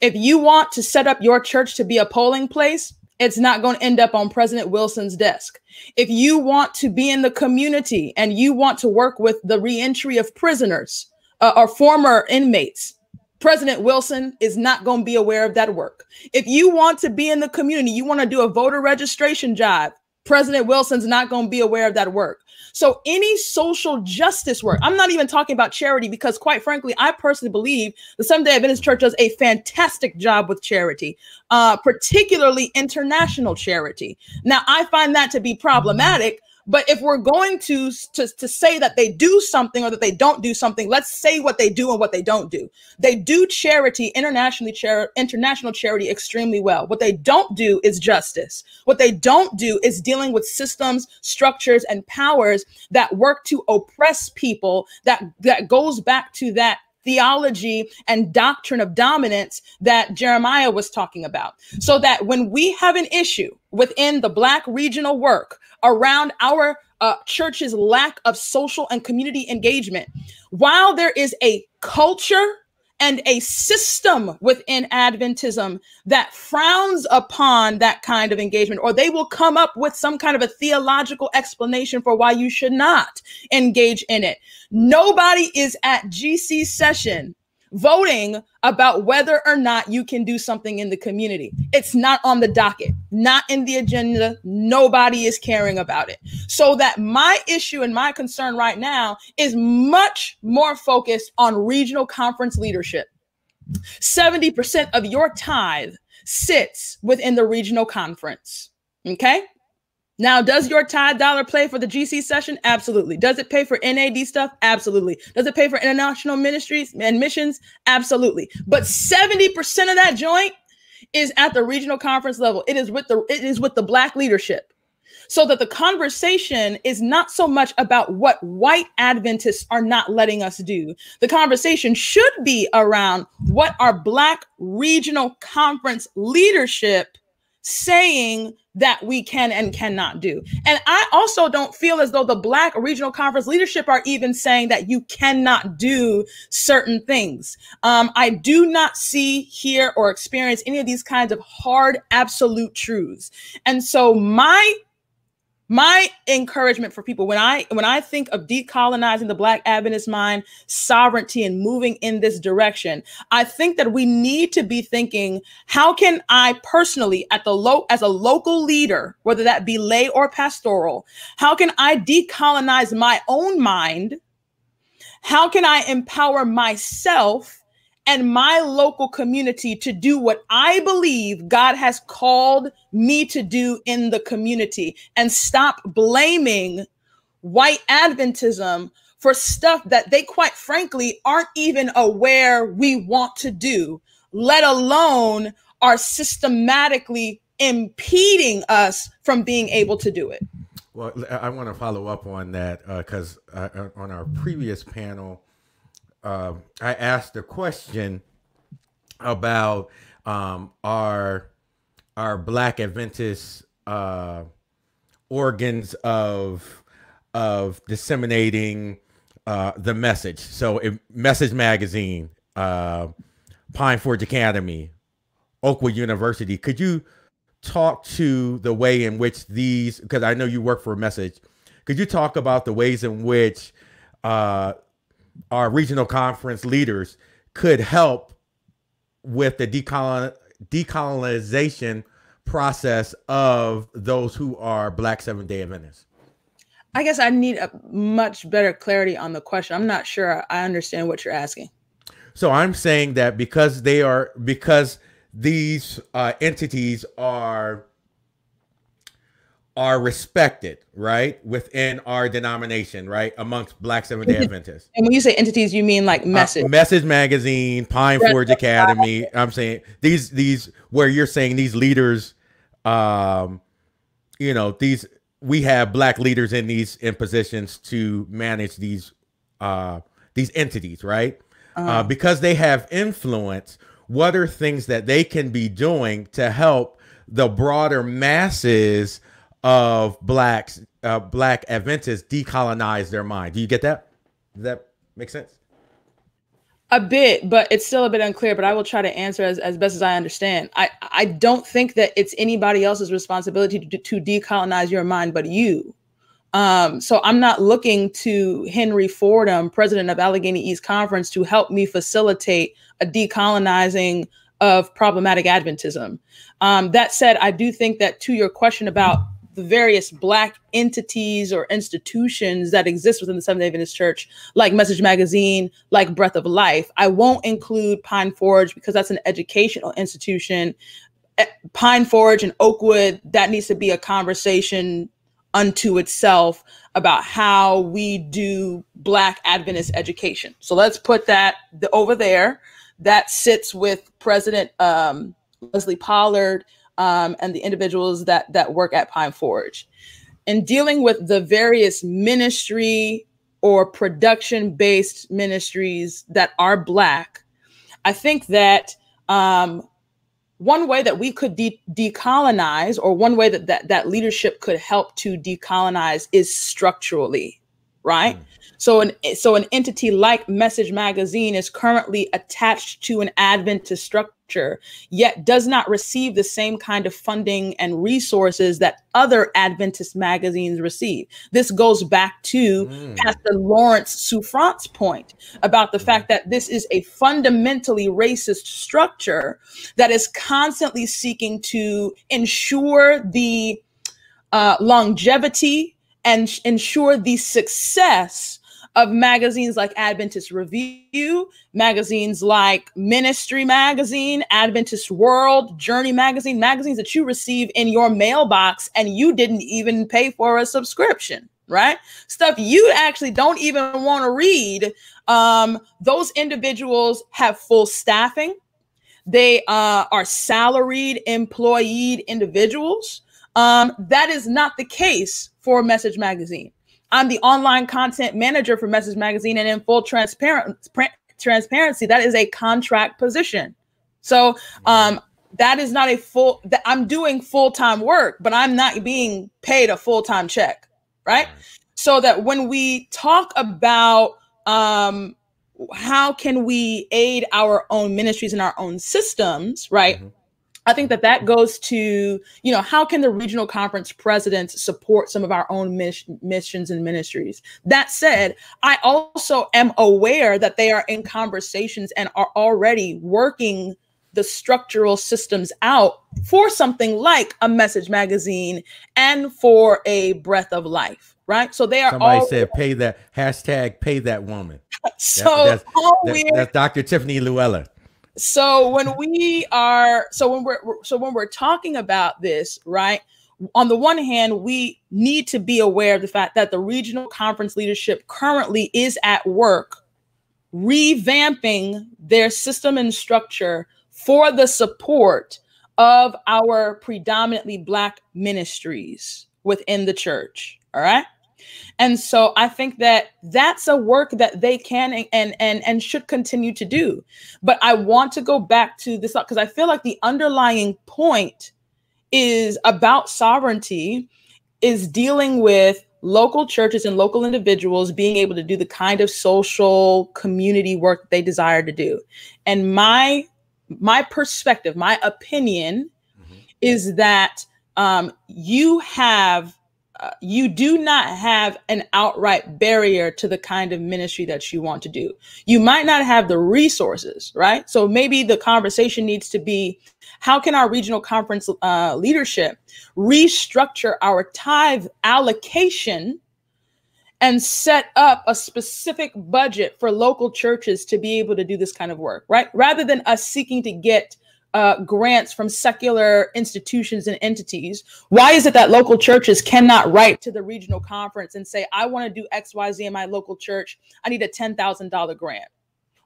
If you want to set up your church to be a polling place, it's not going to end up on President Wilson's desk. If you want to be in the community and you want to work with the reentry of prisoners uh, or former inmates, President Wilson is not going to be aware of that work. If you want to be in the community, you want to do a voter registration job, President Wilson's not going to be aware of that work. So, any social justice work, I'm not even talking about charity because, quite frankly, I personally believe the Seventh day Adventist Church does a fantastic job with charity, uh, particularly international charity. Now, I find that to be problematic. But if we're going to, to, to say that they do something or that they don't do something, let's say what they do and what they don't do. They do charity, internationally char- international charity extremely well. What they don't do is justice. What they don't do is dealing with systems, structures, and powers that work to oppress people that, that goes back to that theology and doctrine of dominance that Jeremiah was talking about. So that when we have an issue within the Black regional work around our uh, church's lack of social and community engagement, while there is a culture and a system within Adventism that frowns upon that kind of engagement, or they will come up with some kind of a theological explanation for why you should not engage in it. Nobody is at GC session voting about whether or not you can do something in the community. It's not on the docket, not in the agenda. Nobody is caring about it. So that my issue and my concern right now is much more focused on regional conference leadership. 70% of your tithe sits within the regional conference. Okay. Now, does your tithe dollar play for the GC session? Absolutely. Does it pay for NAD stuff? Absolutely. Does it pay for international ministries and missions? Absolutely. But 70% of that joint is at the regional conference level. It is with the it is with the black leadership. so that the conversation is not so much about what white Adventists are not letting us do. The conversation should be around what our Black regional conference leadership saying that we can and cannot do. And I also don't feel as though the Black regional conference leadership are even saying that you cannot do certain things. Um, I do not see, hear, or experience any of these kinds of hard, absolute truths. And so my my encouragement for people when i when i think of decolonizing the black adventist mind sovereignty and moving in this direction i think that we need to be thinking how can i personally at the low as a local leader whether that be lay or pastoral how can i decolonize my own mind? How can i empower myself and my local community to do what I believe God has called me to do in the community and stop blaming white Adventism for stuff that they, quite frankly, aren't even aware we want to do, let alone are systematically impeding us from being able to do it. Well, I want to follow up on that because uh, uh, on our previous panel, uh, I asked a question about um, our our Black Adventist uh, organs of of disseminating uh, the message. So, Message Magazine, uh, Pine Forge Academy, Oakwood University. Could you talk to the way in which these? Because I know you work for a Message. Could you talk about the ways in which uh, our regional conference leaders could help with the decolon decolonization process of those who are Black Seventh Day Adventists? I guess I need a much better clarity on the question. I'm not sure I understand what you're asking. So I'm saying that because they are because these uh, entities are are respected, right, within our denomination, right, amongst Black Seventh Day Adventists. And when you say entities, you mean like Message, uh, Message Magazine, Pine Forge Academy. I'm saying these these where you're saying these leaders, um, you know, these we have black leaders in these in positions to manage these uh these entities, right? Uh-huh. Uh, because they have influence. What are things that they can be doing to help the broader masses? Of blacks, uh, black Adventists decolonize their mind. Do you get that? Does that make sense? A bit, but it's still a bit unclear. But I will try to answer as, as best as I understand. I, I don't think that it's anybody else's responsibility to, to decolonize your mind but you. Um, so I'm not looking to Henry Fordham, president of Allegheny East Conference, to help me facilitate a decolonizing of problematic Adventism. Um, that said, I do think that to your question about the various black entities or institutions that exist within the Seventh day Adventist Church, like Message Magazine, like Breath of Life. I won't include Pine Forge because that's an educational institution. Eh, Pine Forge and Oakwood, that needs to be a conversation unto itself about how we do Black Adventist education. So let's put that over there. That sits with President um, Leslie Pollard um, and the individuals that that work at Pine Forge. In dealing with the various ministry or production based ministries that are Black, I think that um, one way that we could de- decolonize, or one way that, that that leadership could help to decolonize, is structurally, right? Mm. So an so an entity like Message Magazine is currently attached to an Adventist structure, yet does not receive the same kind of funding and resources that other Adventist magazines receive. This goes back to mm. Pastor Lawrence Souffrant's point about the fact that this is a fundamentally racist structure that is constantly seeking to ensure the uh, longevity and ensure the success of magazines like Adventist Review, magazines like Ministry Magazine, Adventist World, Journey Magazine, magazines that you receive in your mailbox and you didn't even pay for a subscription, right? Stuff you actually don't even want to read. Um, those individuals have full staffing. They uh, are salaried, employed individuals. Um, that is not the case for Message Magazine. I'm the online content manager for Message Magazine, and in full transparent transparency, that is a contract position. So um, that is not a full. That I'm doing full time work, but I'm not being paid a full time check, right? So that when we talk about um, how can we aid our own ministries and our own systems, right? Mm-hmm. I think that that goes to, you know, how can the regional conference presidents support some of our own missions and ministries? That said, I also am aware that they are in conversations and are already working the structural systems out for something like a message magazine and for a breath of life, right? So they are Somebody all- said pay that hashtag pay that woman. so that, that's, that, that's Dr. Tiffany Luella so when we are so when we're so when we're talking about this right on the one hand we need to be aware of the fact that the regional conference leadership currently is at work revamping their system and structure for the support of our predominantly black ministries within the church all right and so I think that that's a work that they can and and and should continue to do. But I want to go back to this because I feel like the underlying point is about sovereignty is dealing with local churches and local individuals being able to do the kind of social community work they desire to do. And my my perspective, my opinion mm-hmm. is that um, you have you do not have an outright barrier to the kind of ministry that you want to do. You might not have the resources, right? So maybe the conversation needs to be how can our regional conference uh, leadership restructure our tithe allocation and set up a specific budget for local churches to be able to do this kind of work, right? Rather than us seeking to get uh, grants from secular institutions and entities. Why is it that local churches cannot write to the regional conference and say, I want to do XYZ in my local church? I need a $10,000 grant.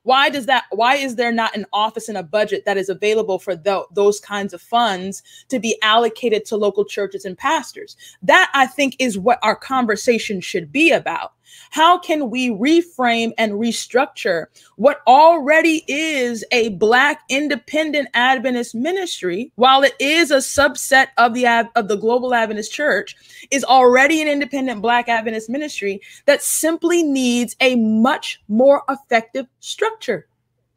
Why does that? Why is there not an office and a budget that is available for the, those kinds of funds to be allocated to local churches and pastors? That I think is what our conversation should be about. How can we reframe and restructure what already is a Black independent Adventist ministry, while it is a subset of the of the global Adventist Church, is already an independent Black Adventist ministry that simply needs a much more effective structure?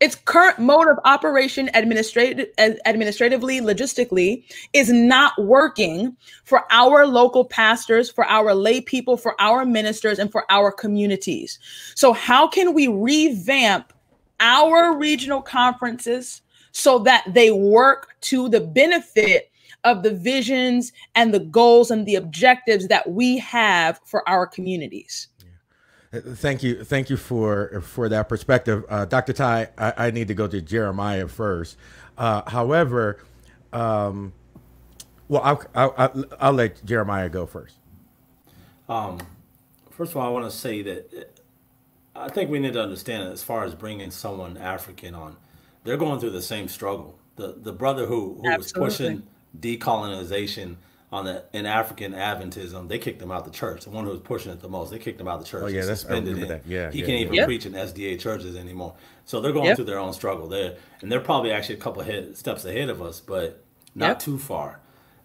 Its current mode of operation administrative administratively logistically is not working for our local pastors for our lay people for our ministers and for our communities. So how can we revamp our regional conferences so that they work to the benefit of the visions and the goals and the objectives that we have for our communities Thank you, thank you for for that perspective, uh, Dr. Ty. I, I, need to go to Jeremiah first. Uh, however, um, well, I'll, I'll, I'll, let Jeremiah go first. Um, first of all, I want to say that I think we need to understand as far as bringing someone African on, they're going through the same struggle. The the brother who who was pushing decolonization on the in African Adventism, they kicked him out the church. The one who was pushing it the most, they kicked him out the church. Oh yeah, that's I remember him. that. Yeah, he yeah, can't yeah. even yep. preach in SDA churches anymore. So they're going yep. through their own struggle there, and they're probably actually a couple of steps ahead of us, but not yep. too far.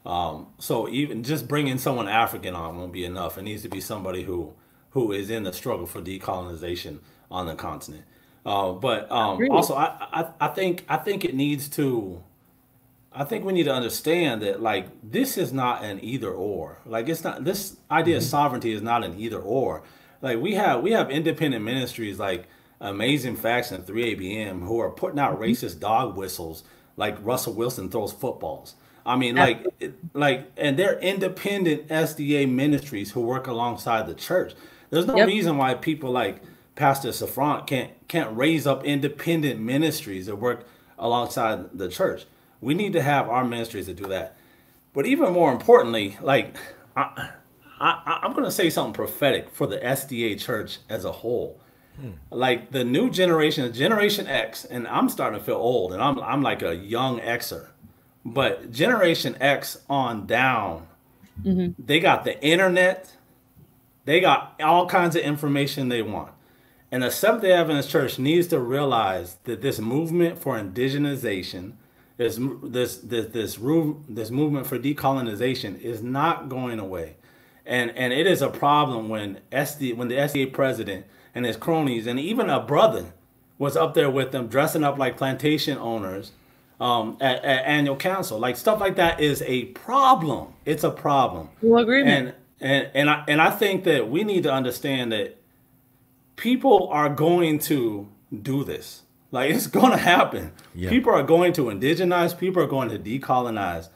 Um, so even just bringing someone African on won't be enough. It needs to be somebody who who is in the struggle for decolonization on the continent. Uh, but um, also, I, I I think I think it needs to I think we need to understand that like this is not an either or. Like it's not this idea mm-hmm. of sovereignty is not an either or. Like we have we have independent ministries like Amazing Facts and 3ABN who are putting out mm-hmm. racist dog whistles like Russell Wilson throws footballs. I mean like like and they're independent SDA ministries who work alongside the church. There's no yep. reason why people like Pastor Souffrant can't can't raise up independent ministries that work alongside the church. We need to have our ministries to do that. But even more importantly, like I, I, am going to say something prophetic for the SDA church as a whole. Hmm. Like the new generation, Generation X, and I'm starting to feel old, and I'm I'm like a young Xer, but Generation X on down, Mm-hmm. They got the internet. They got all kinds of information they want. And the Seventh day Adventist Church needs to realize that this movement for indigenization, this this this this, this movement for decolonization is not going away. And and it is a problem when SD when the SDA president and his cronies and even a brother was up there with them dressing up like plantation owners um, at, at, annual council. Like stuff like that is a problem. It's a problem. Well, agreement. And and and I and I think that we need to understand that people are going to do this. Like it's going to happen. Yeah. People are going to indigenize. People are going to decolonize,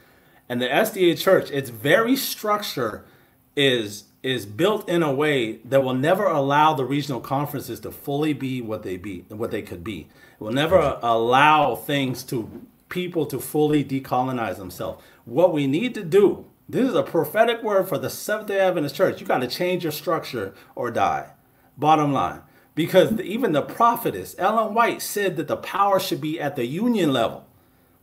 and the SDA Church, its very structure, is is built in a way that will never allow the regional conferences to fully be what they be what they could be. It will never allow things to people to fully decolonize themselves. What we need to do, this is a prophetic word for the Seventh day Adventist Church. You got to change your structure or die. Bottom line. Because even the prophetess, Ellen White, said that the power should be at the union level.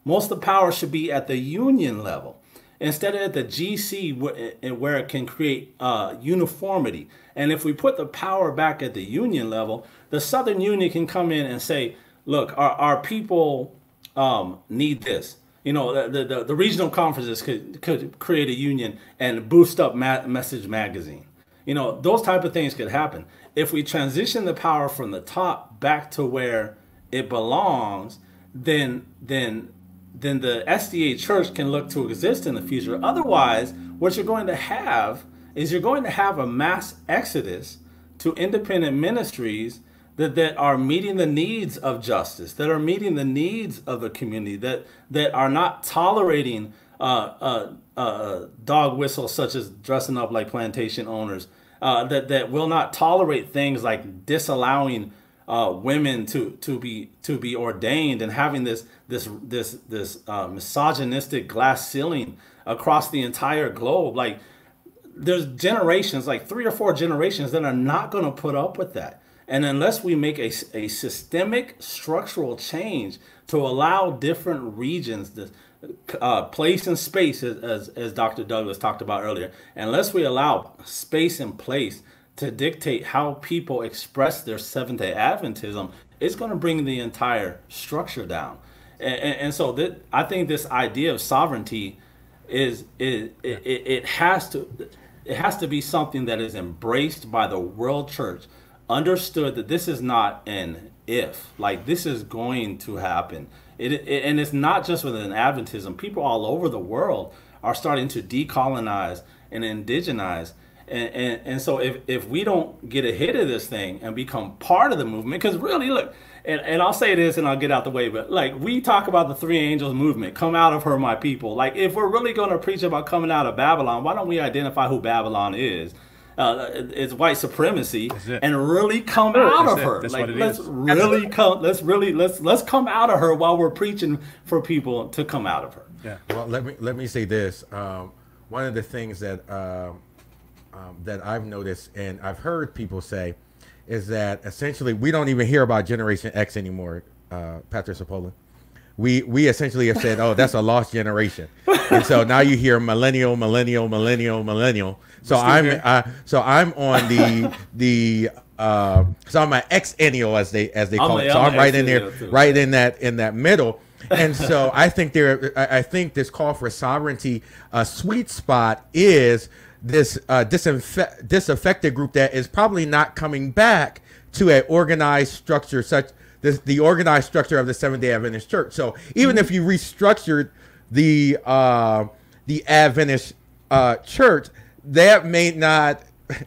Most of the power should be at the union level instead of at the GC where it can create uh, uniformity. And if we put the power back at the union level, the Southern Union can come in and say, look, our, our people um, need this. You know, the, the, the, regional conferences could, could create a union and boost up ma- Message Magazine. You know, those type of things could happen. If we transition the power from the top back to where it belongs, then then then the SDA church can look to exist in the future. Otherwise, what you're going to have is you're going to have a mass exodus to independent ministries that, that are meeting the needs of justice, that are meeting the needs of the community, that, that are not tolerating uh, uh, uh, dog whistles such as dressing up like plantation owners, uh, that, that will not tolerate things like disallowing uh, women to to be to be ordained and having this this this this uh, misogynistic glass ceiling across the entire globe. Like there's generations like three or four generations that are not going to put up with that. And unless we make a, a systemic structural change to allow different regions to uh, place and space as, as, as dr douglas talked about earlier unless we allow space and place to dictate how people express their Seventh Day Adventism, it's going to bring the entire structure down. And, and, and so that I think this idea of sovereignty is, it, it, it has to it has to be something that is embraced by the world church, understood that this is not an if, like this is going to happen. It, it, and it's not just within Adventism. People all over the world are starting to decolonize and indigenize and, and, and so if, if we don't get ahead of this thing and become part of the movement, because really, look, and, and I'll say this and I'll get out the way, but like we talk about the three angels movement, come out of her, my people. Like if we're really going to preach about coming out of Babylon, why don't we identify who Babylon is? Uh, it's white supremacy and really come out of her. like let's is. really come. Let's really let's let's come out of her while we're preaching for people to come out of her. Yeah. Well, let me let me say this. Um, one of the things that. Uh, um, that I've noticed and I've heard people say is that essentially we don't even hear about Generation X anymore, uh, Patrick Sepolen. We we essentially have said, oh, that's a lost generation, and so now you hear millennial, millennial, millennial, millennial. So I'm uh, so I'm on the the uh, so I'm an Xennial as they as they call I'm it. So I'm, I'm right in there, too. right in that in that middle. and so I think there, I think this call for sovereignty, a sweet spot is this uh, disinfe- disaffected group that is probably not coming back to an organized structure such this, the organized structure of the Seventh Day Adventist Church. So even if you restructured the uh, the Adventist uh, Church, that may not.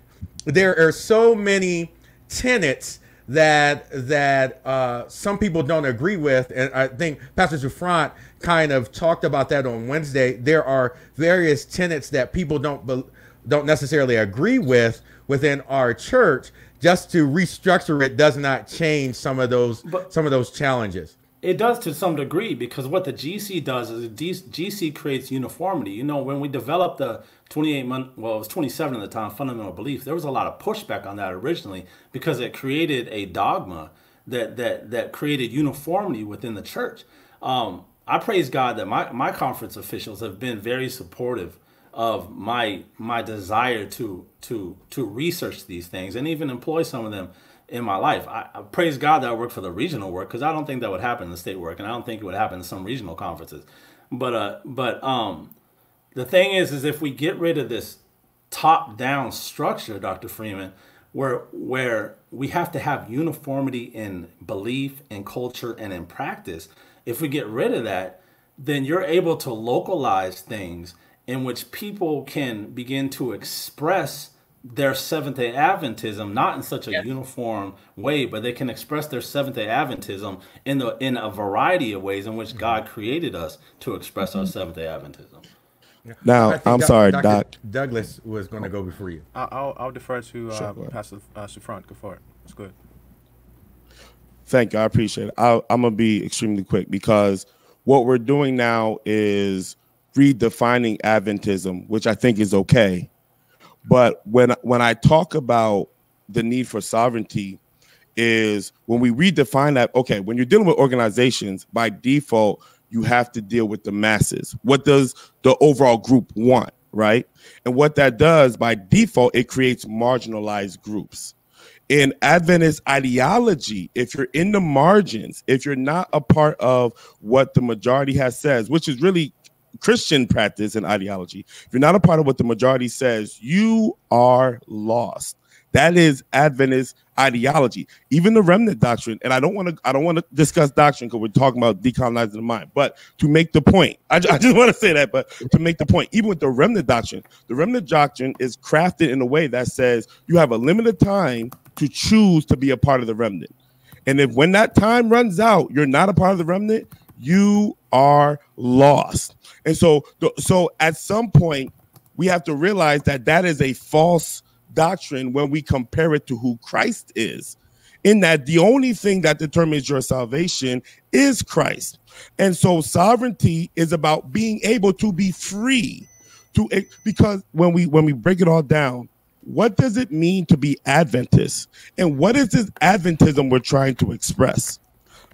There are so many tenets that that uh, some people don't agree with, and I think Pastor Souffrant kind of talked about that on Wednesday. There are various tenets that people don't be- don't necessarily agree with within our church just to restructure it does not change some of those but some of those challenges. It does to some degree because what the gc does is the gc creates uniformity. You know when we developed the 28 month well it was 27 at the time fundamental belief there was a lot of pushback on that originally because it created a dogma that that that created uniformity within the church. Um, i praise god that my, my conference officials have been very supportive of my my desire to to to research these things and even employ some of them in my life. I, I praise God that I work for the regional work because I don't think that would happen in the state work, and I don't think it would happen in some regional conferences. But uh, but um, the thing is, is if we get rid of this top down structure, Dr. Freeman, where where we have to have uniformity in belief, in culture, and in practice. If we get rid of that, then you're able to localize things in which people can begin to express their Seventh day Adventism, not in such a yes. uniform way, but they can express their Seventh day Adventism in the in a variety of ways in which mm-hmm. God created us to express mm-hmm. our Seventh day Adventism. Now, I'm Doc, sorry, Dr. Doc. Douglas was going to go before you. I'll, I'll defer to uh, sure, Pastor uh, Souffrant. Go for it. It's good. Thank you. I appreciate it. i I'm going to be extremely quick because what we're doing now is redefining Adventism, which I think is okay. But when when I talk about the need for sovereignty, is when we redefine that. Okay, when you're dealing with organizations, by default, you have to deal with the masses. What does the overall group want, right? And what that does by default, it creates marginalized groups. In Adventist ideology, if you're in the margins, if you're not a part of what the majority has says, which is really Christian practice and ideology, if you're not a part of what the majority says, you are lost. That is Adventist ideology. Even the remnant doctrine, and I don't want to I don't want to discuss doctrine because we're talking about decolonizing the mind. But to make the point, I, I just want to say that. But to make the point, even with the remnant doctrine, the remnant doctrine is crafted in a way that says you have a limited time to choose to be a part of the remnant. And if when that time runs out, you're not a part of the remnant, you are lost. And so, so at some point, we have to realize that that is a false doctrine when we compare it to who Christ is. In that the only thing that determines your salvation is Christ. And so sovereignty is about being able to be free to because when we when we break it all down, what does it mean to be Adventist? And what is this Adventism we're trying to express?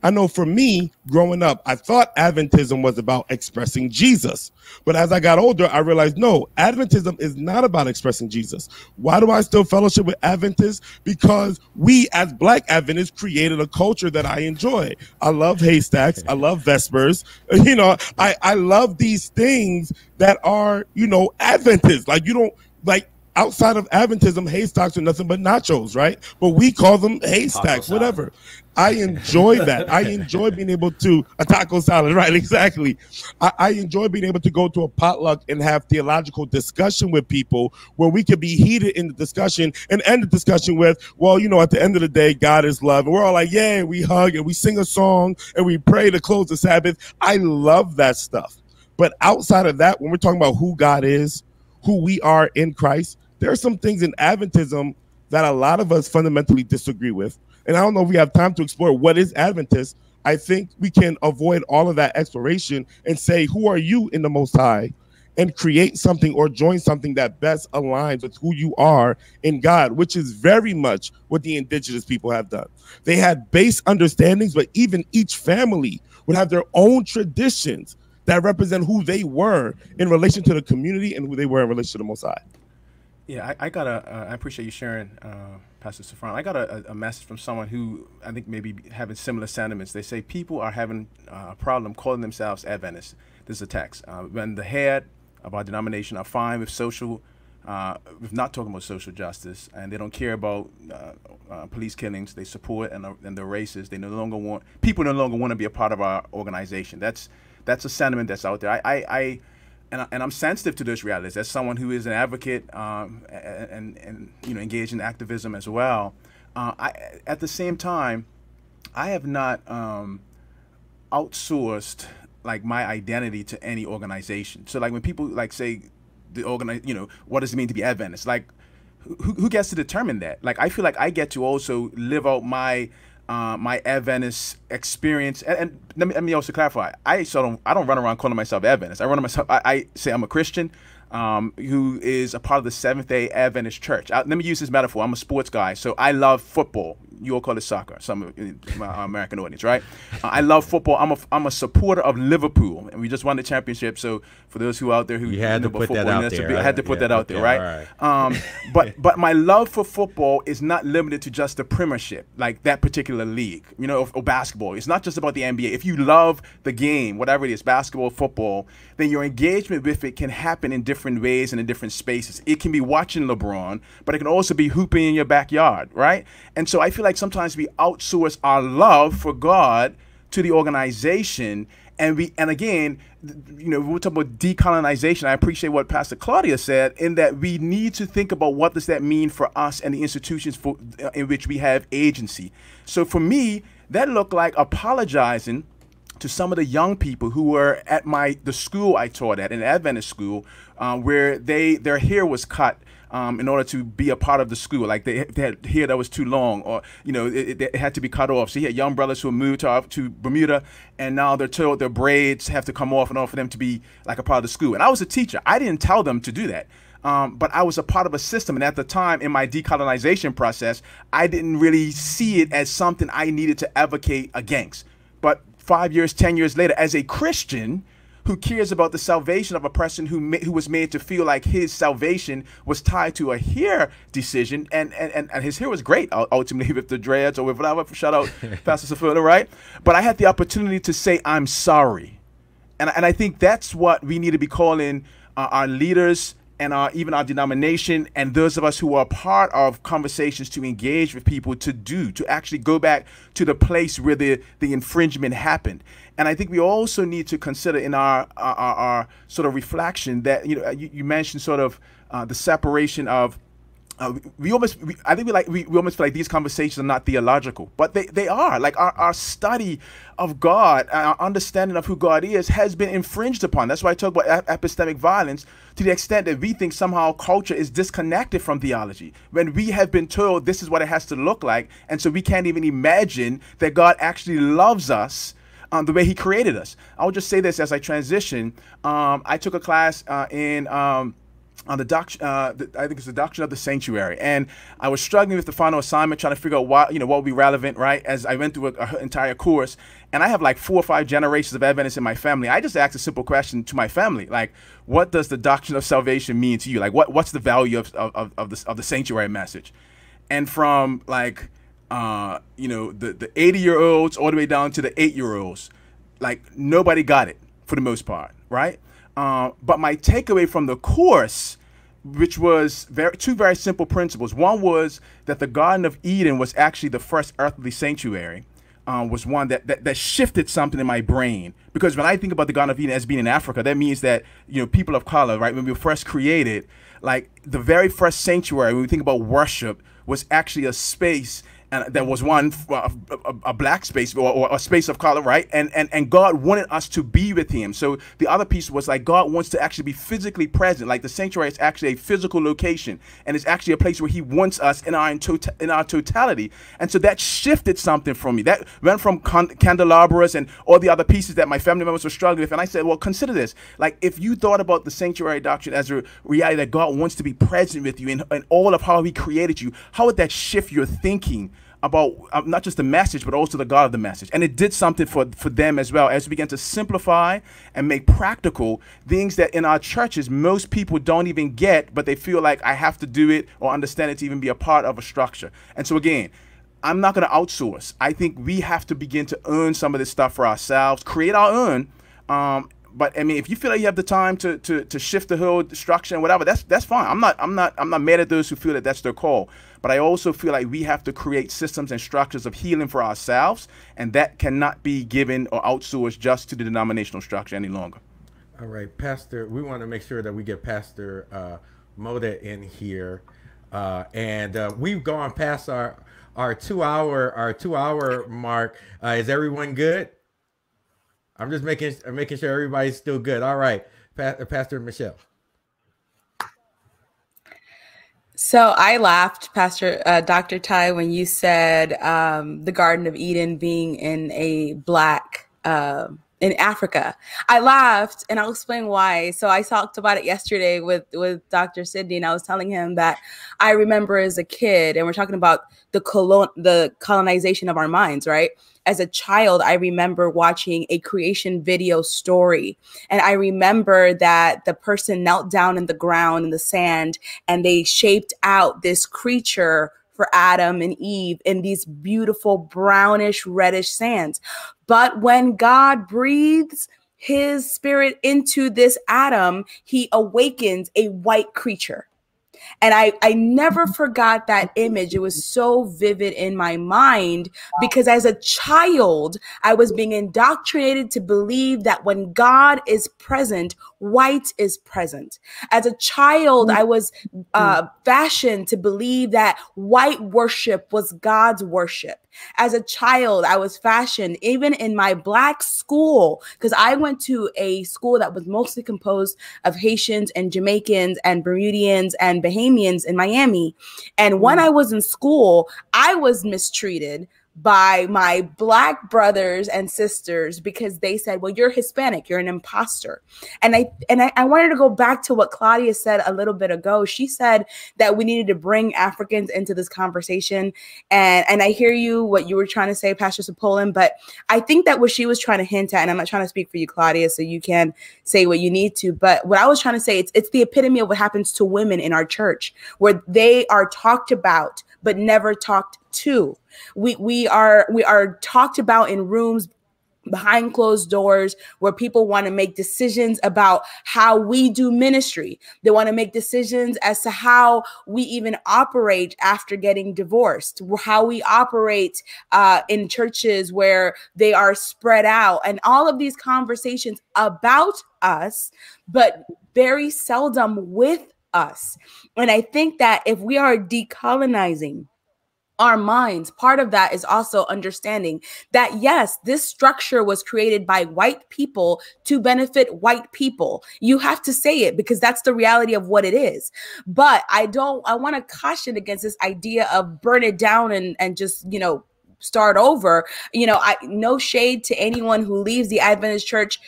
I know for me, growing up, I thought Adventism was about expressing Jesus. But as I got older, I realized no, Adventism is not about expressing Jesus. Why do I still fellowship with Adventists? Because we, as Black Adventists, created a culture that I enjoy. I love haystacks. I love Vespers. You know, I, I love these things that are, you know, Adventists. Like, you don't, like, outside of Adventism, haystacks are nothing but nachos, right? But we call them haystacks, whatever. I enjoy that. I enjoy being able to a taco salad, right? Exactly. I, I, enjoy being able to go to a potluck and have theological discussion with people where we can be heated in the discussion and end the discussion with, well, you know, at the end of the day, God is love. And we're all like, yeah, we hug and we sing a song and we pray to close the Sabbath. I love that stuff. But outside of that, when we're talking about who God is, who we are in Christ, there are some things in Adventism that a lot of us fundamentally disagree with and I don't know if we have time to explore what is Adventist. I think we can avoid all of that exploration and say, who are you in the Most High? And create something or join something that best aligns with who you are in God, which is very much what the indigenous people have done. They had base understandings, but even each family would have their own traditions that represent who they were in relation to the community and who they were in relation to the Most High. Yeah, I, I got a. Uh, I appreciate you sharing, uh, Pastor Souffrant. I got a, a, message from someone who I think maybe having similar sentiments. They say people are having uh, a problem calling themselves Adventists. This is a text. Uh, when the head of our denomination are fine with social, uh, with not talking about social justice, and they don't care about uh, police killings. They support and, and the races. They no longer want people no longer want to be a part of our organization. That's that's a sentiment that's out there. I, I, I and, and I'm sensitive to those realities as someone who is an advocate um, and, and you know engaged in activism as well. Uh, I, at the same time, I have not um, outsourced like my identity to any organization. So like when people like say the organize, you know, what does it mean to be Adventist? Like who, who gets to determine that? Like I feel like I get to also live out my uh, my Adventist experience, and, and let, me, let, me, also clarify. I so don't I don't run around calling myself Adventist. I run myself. I, I say I'm a Christian um, who is a part of the Seventh Day Adventist Church. I, let me use this metaphor. I'm a sports guy, so I love football. You all call it soccer. Some of my American audience, right? Uh, I love football. I'm a I'm a supporter of Liverpool, and we just won the championship. So for those who out there who you had to put football, that out there, be, I had to put yeah, that out okay, there, right? right. Um, but but my love for football is not limited to just the Premiership, like that particular league, you know, or, or basketball. It's not just about the NBA. If you love the game, whatever it is, basketball, football, then your engagement with it can happen in different ways and in different spaces. It can be watching LeBron, but it can also be hooping in your backyard, right? And so I feel like sometimes we outsource our love for God to the organization and we and again you know we're talking about decolonization i appreciate what pastor claudia said in that we need to think about what does that mean for us and the institutions for, uh, in which we have agency so for me that looked like apologizing to some of the young people who were at my the school I taught at, an Adventist school, uh, where they their hair was cut um, in order to be a part of the school. Like they, they had hair that was too long, or you know, it, it, had to be cut off. So you had young brothers who moved to, to Bermuda, and now they're told their braids have to come off in order for them to be like a part of the school. And I was a teacher. I didn't tell them to do that. Um, but I was a part of a system. And at the time in my decolonization process, I didn't really see it as something I needed to advocate against. But five years, 10 years later, as a Christian who cares about the salvation of a person who, ma- who was made to feel like his salvation was tied to a hair decision, and, and, and and his hair was great ultimately with the dreads or with whatever. Shout out Pastor Safuna, right? But I had the opportunity to say, I'm sorry. And, and I think that's what we need to be calling uh, our leaders and our, even our denomination and those of us who are part of conversations to engage with people to do to actually go back to the place where the, the infringement happened. And i think we also need to consider in our our, our sort of reflection that you know you, you mentioned sort of uh, the separation of uh, we almost, we, I think we like, we, we almost feel like these conversations are not theological, but they, they are. Like our, our study of God, our understanding of who God is, has been infringed upon. That's why I talk about epistemic violence to the extent that we think somehow culture is disconnected from theology. When we have been told this is what it has to look like, and so we can't even imagine that God actually loves us. Um, the way he created us. I'll just say this as I transition. Um, I took a class uh, in um, on the doc, uh, I think it's the doctrine of the sanctuary, and I was struggling with the final assignment, trying to figure out what you know what would be relevant, right? As I went through an entire course, and I have like four or five generations of Adventists in my family. I just asked a simple question to my family, like, what does the doctrine of salvation mean to you? Like, what what's the value of of, of the of the sanctuary message? And from like, uh, you know, the the eighty year olds all the way down to the eight year olds, like nobody got it for the most part, right? Uh, but my takeaway from the course, which was very, two very simple principles. One was that the Garden of Eden was actually the first earthly sanctuary. Uh, was one that, that that shifted something in my brain because when I think about the Garden of Eden as being in Africa, that means that you know people of color, right? When we were first created, like the very first sanctuary, when we think about worship, was actually a space and there was one uh, a, a, a black space or, or, a space of color right? And, and and god wanted us to be with him. So the other piece was like god wants to actually be physically present. Like the sanctuary is actually a physical location. And it's actually a place where he wants us in our in, tota-, in our totality. And so that shifted something for me. That went from candelabras and all the other pieces that my family members were struggling with. And i said well consider this. Like if you thought about the sanctuary doctrine as a reality that god wants to be present with you in all of how he created you how would that shift your thinking about uh, not just the message, but also the God of the message. And it did something for, for them as well as we began to simplify and make practical things that in our churches most people don't even get, but they feel like I have to do it or understand it to even be a part of a structure. And so, again, I'm not going to outsource. I think we have to begin to earn some of this stuff for ourselves, create our own. Um, but I mean, if you feel like you have the time to, to, to shift the whole structure and whatever, that's that's fine. I'm not I'm not I'm not mad at those who feel that that's their call. But I also feel like we have to create systems and structures of healing for ourselves, and that cannot be given or outsourced just to the denominational structure any longer. All right, Pastor. We want to make sure that we get Pastor uh, Mota in here, uh, and uh, we've gone past our our two hour our two hour mark. Uh, is everyone good? I'm just making making sure everybody's still good. All right, pa- Pastor Michelle. So I laughed, Pastor uh, Dr. Ty, when you said um, the Garden of Eden being in a black uh, in Africa. I laughed and I'll explain why. So I talked about it yesterday with with Dr. Sydney and I was telling him that I remember as a kid and we're talking about the colon the colonization of our minds, right? As a child, I remember watching a creation video story and I remember that the person knelt down in the ground in the sand and they shaped out this creature for Adam and Eve in these beautiful brownish reddish sands. But when God breathes his spirit into this Adam, he awakens a white creature. And I, I never forgot that image. It was so vivid in my mind because as a child, I was being indoctrinated to believe that when God is present, white is present. As a child, I was uh, fashioned to believe that white worship was God's worship. As a child, I was fashioned, even in my black school, because I went to a school that was mostly composed of Haitians and Jamaicans and Bermudians and Bahamians in Miami. And when mm. I was in school, I was mistreated by my black brothers and sisters because they said well you're hispanic you're an imposter. And i and I, I, wanted to go back to what claudia said a little bit ago. She said that we needed to bring africans into this conversation. And and i hear you what you were trying to say pastor Sepolen, but i think that what she was trying to hint at and i'm not trying to speak for you claudia so you can say what you need to but what i was trying to say it's it's the epitome of what happens to women in our church where they are talked about but never talked to. We we are we are talked about in rooms behind closed doors where people want to make decisions about how we do ministry. They want to make decisions as to how we even operate after getting divorced, how we operate uh, in churches where they are spread out, and all of these conversations about us, but very seldom with us. And I think that if we are decolonizing, our minds. Part of that is also understanding that, yes, this structure was created by white people to benefit white people. You have to say it because that's the reality of what it is. But I don't, I want to caution against this idea of burn it down and, and just, you know, start over. You know, I no shade to anyone who leaves the Adventist church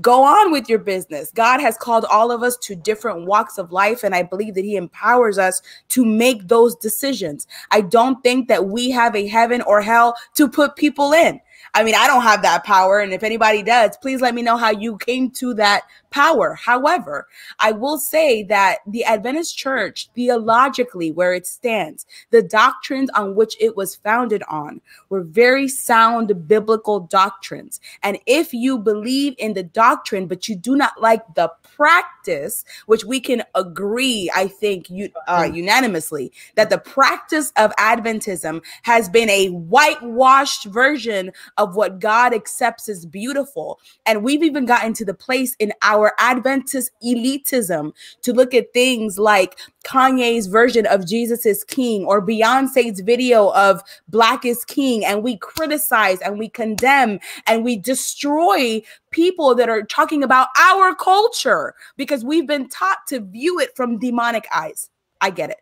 go on with your business. God has called all of us to different walks of life, and I believe that He empowers us to make those decisions. I don't think that we have a heaven or hell to put people in. I mean, I don't have that power. And if anybody does, please let me know how you came to that power. However, I will say that the Adventist church, theologically, where it stands, the doctrines on which it was founded on were very sound biblical doctrines. And if you believe in the doctrine, but you do not like the practice, which we can agree, I think, you, uh, unanimously, that the practice of Adventism has been a whitewashed version of what God accepts as beautiful. And we've even gotten to the place in our Adventist elitism to look at things like Kanye's version of Jesus is King or Beyonce's video of Black is King, and we criticize and we condemn and we destroy people that are talking about our culture because we've been taught to view it from demonic eyes. I get it.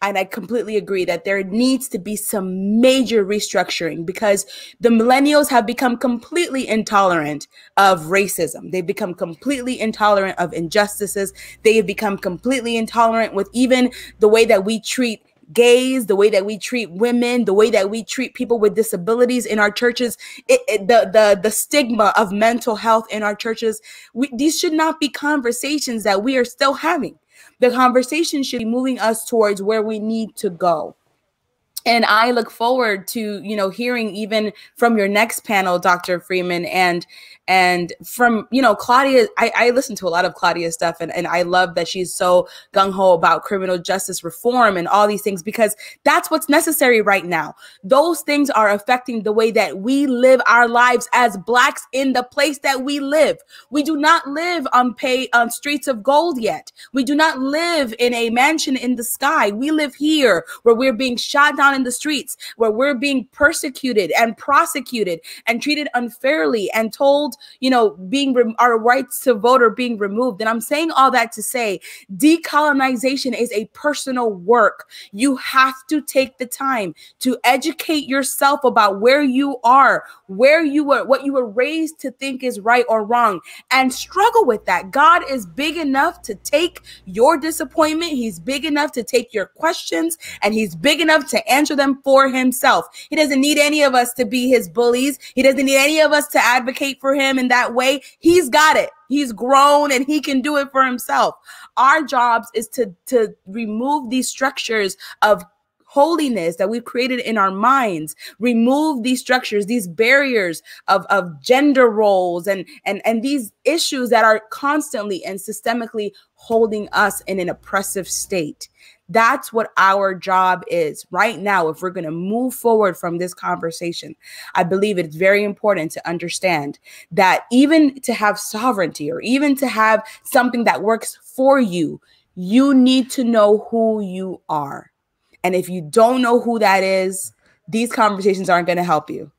And I completely agree that there needs to be some major restructuring because the millennials have become completely intolerant of racism. They've become completely intolerant of injustices. They have become completely intolerant with even the way that we treat gays, the way that we treat women, the way that we treat people with disabilities in our churches, it, it, the the the stigma of mental health in our churches. We, these should not be conversations that we are still having the conversation should be moving us towards where we need to go and i look forward to you know hearing even from your next panel dr freeman and and from you know claudia i, I listen to a lot of claudia's stuff and, and i love that she's so gung-ho about criminal justice reform and all these things because that's what's necessary right now. Those things are affecting the way that we live our lives as blacks in the place that we live. We do not live on pay on streets of gold yet. We do not live in a mansion in the sky. We live here where we're being shot down in the streets where we're being persecuted and prosecuted and treated unfairly and told, you know, being our rights to vote are being removed. And I'm saying all that to say decolonization is a personal work. You have to take the time to educate yourself about where you are, where you were, what you were raised to think is right or wrong, and struggle with that. God is big enough to take your disappointment, He's big enough to take your questions, and He's big enough to answer them for Himself. He doesn't need any of us to be His bullies, He doesn't need any of us to advocate for Him in that way. He's got it. He's grown and he can do it for himself. Our jobs is to to remove these structures of holiness that we've created in our minds remove these structures these barriers of, of gender roles and and and these issues that are constantly and systemically holding us in an oppressive state that's what our job is right now. If we're going to move forward from this conversation, I believe it's very important to understand that even to have sovereignty or even to have something that works for you, you need to know who you are. And if you don't know who that is, these conversations aren't going to help you.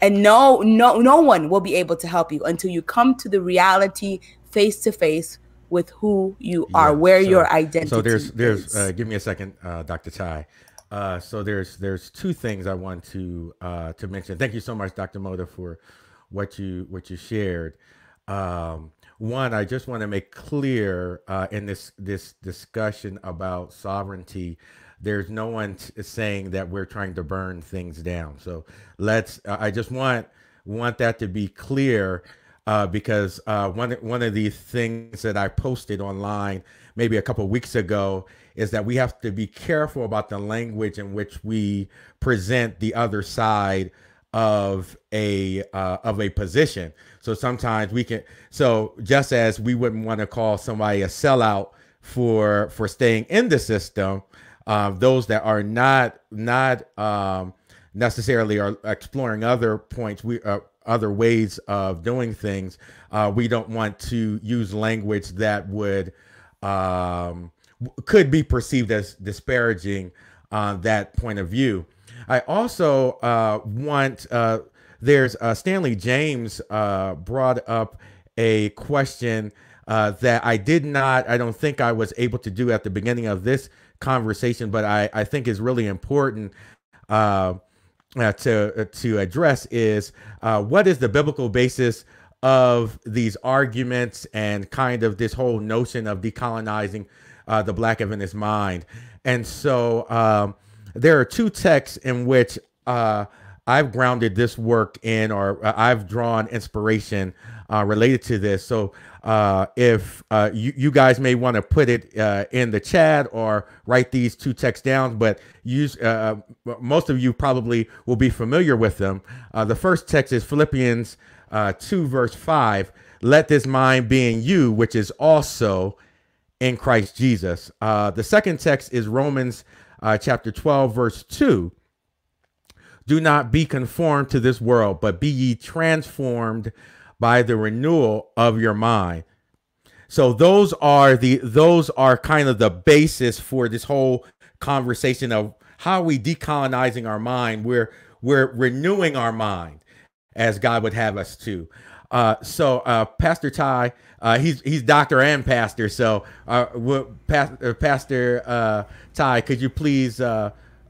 And no, no, no one will be able to help you until you come to the reality face to face with who you are, yeah, where so, your identity. Is. So there's there's uh, give me a second, uh, Dr. Ty. Uh, so there's there's two things I want to uh, to mention. Thank you so much, Dr. Mota, for what you what you shared. Um, one, I just want to make clear uh, in this this discussion about sovereignty there's no one saying that we're trying to burn things down. So let's. Uh, I just want want that to be clear uh, because uh, one one of the things that I posted online maybe a couple weeks ago is that we have to be careful about the language in which we present the other side of a uh, of a position. So sometimes we can. So just as we wouldn't want to call somebody a sellout for for staying in the system, uh, those that are not not um, necessarily are exploring other points, we uh, other ways of doing things. Uh, we don't want to use language that would um, could be perceived as disparaging on that point of view. I also uh, want uh, there's uh, Stanley James uh, brought up a question uh, that I did not, I don't think I was able to do at the beginning of this conversation, but I, I think is really important uh, to uh, to address is uh, what is the biblical basis of these arguments and kind of this whole notion of decolonizing uh, the Black Adventist mind. And so um, there are two texts in which I've grounded this work in, or I've drawn inspiration related to this. So uh, if uh, you, you guys may want to put it uh, in the chat or write these two texts down, but use uh, uh, most of you probably will be familiar with them. Uh, the first text is Philippians 2, verse 5. Let this mind be in you, which is also in Christ Jesus. the second text is Romans chapter 12, verse 2. Do not be conformed to this world, but be ye transformed by the renewal of your mind. So those are the those are kind of the basis for this whole conversation of how are we decolonizing our mind. We're we're renewing our mind as God would have us to. Uh, so uh, Pastor Ty, uh, he's he's doctor and pastor. So uh, uh, Pastor uh, Ty, could you please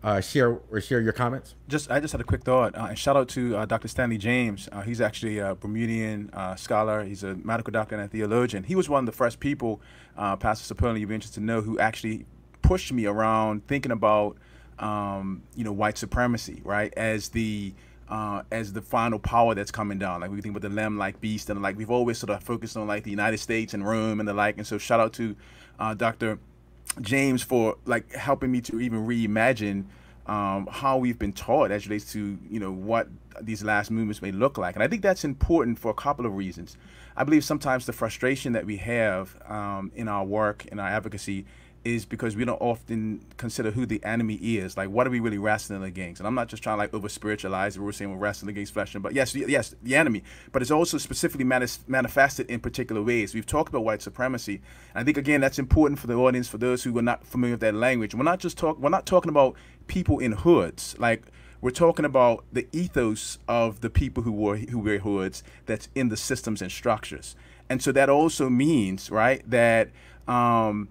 uh, share or share your comments? Just I just had a quick thought. Uh, and shout out to uh, Dr. Stanley James. Uh, he's actually a Bermudian uh, scholar. He's a medical doctor and a theologian. He was one of the first people, uh, Pastor Sapone, you'd be interested to know, who actually pushed me around thinking about, um, you know, white supremacy, right, as the as the final power that's coming down. Like we think about the lamb-like beast, and like we've always sort of focused on like the United States and Rome and the like. And so shout out to Dr. James for like helping me to even reimagine um, how we've been taught as relates to you know what these last movements may look like, and I think that's important for a couple of reasons. I believe sometimes the frustration that we have um, in our work in our advocacy is because we don't often consider who the enemy is. Like, what are we really wrestling against? And I'm not just trying to like over spiritualize it. We're saying we're wrestling against flesh and but yes, yes, the enemy. But it's also specifically manifested in particular ways. We've talked about white supremacy. And I think again that's important for the audience, for those who are not familiar with that language. We're not just talk. We're not talking about people in hoods. Like we're talking about the ethos of the people who wore who wear hoods that's in the systems and structures. And so that also means, right, that um,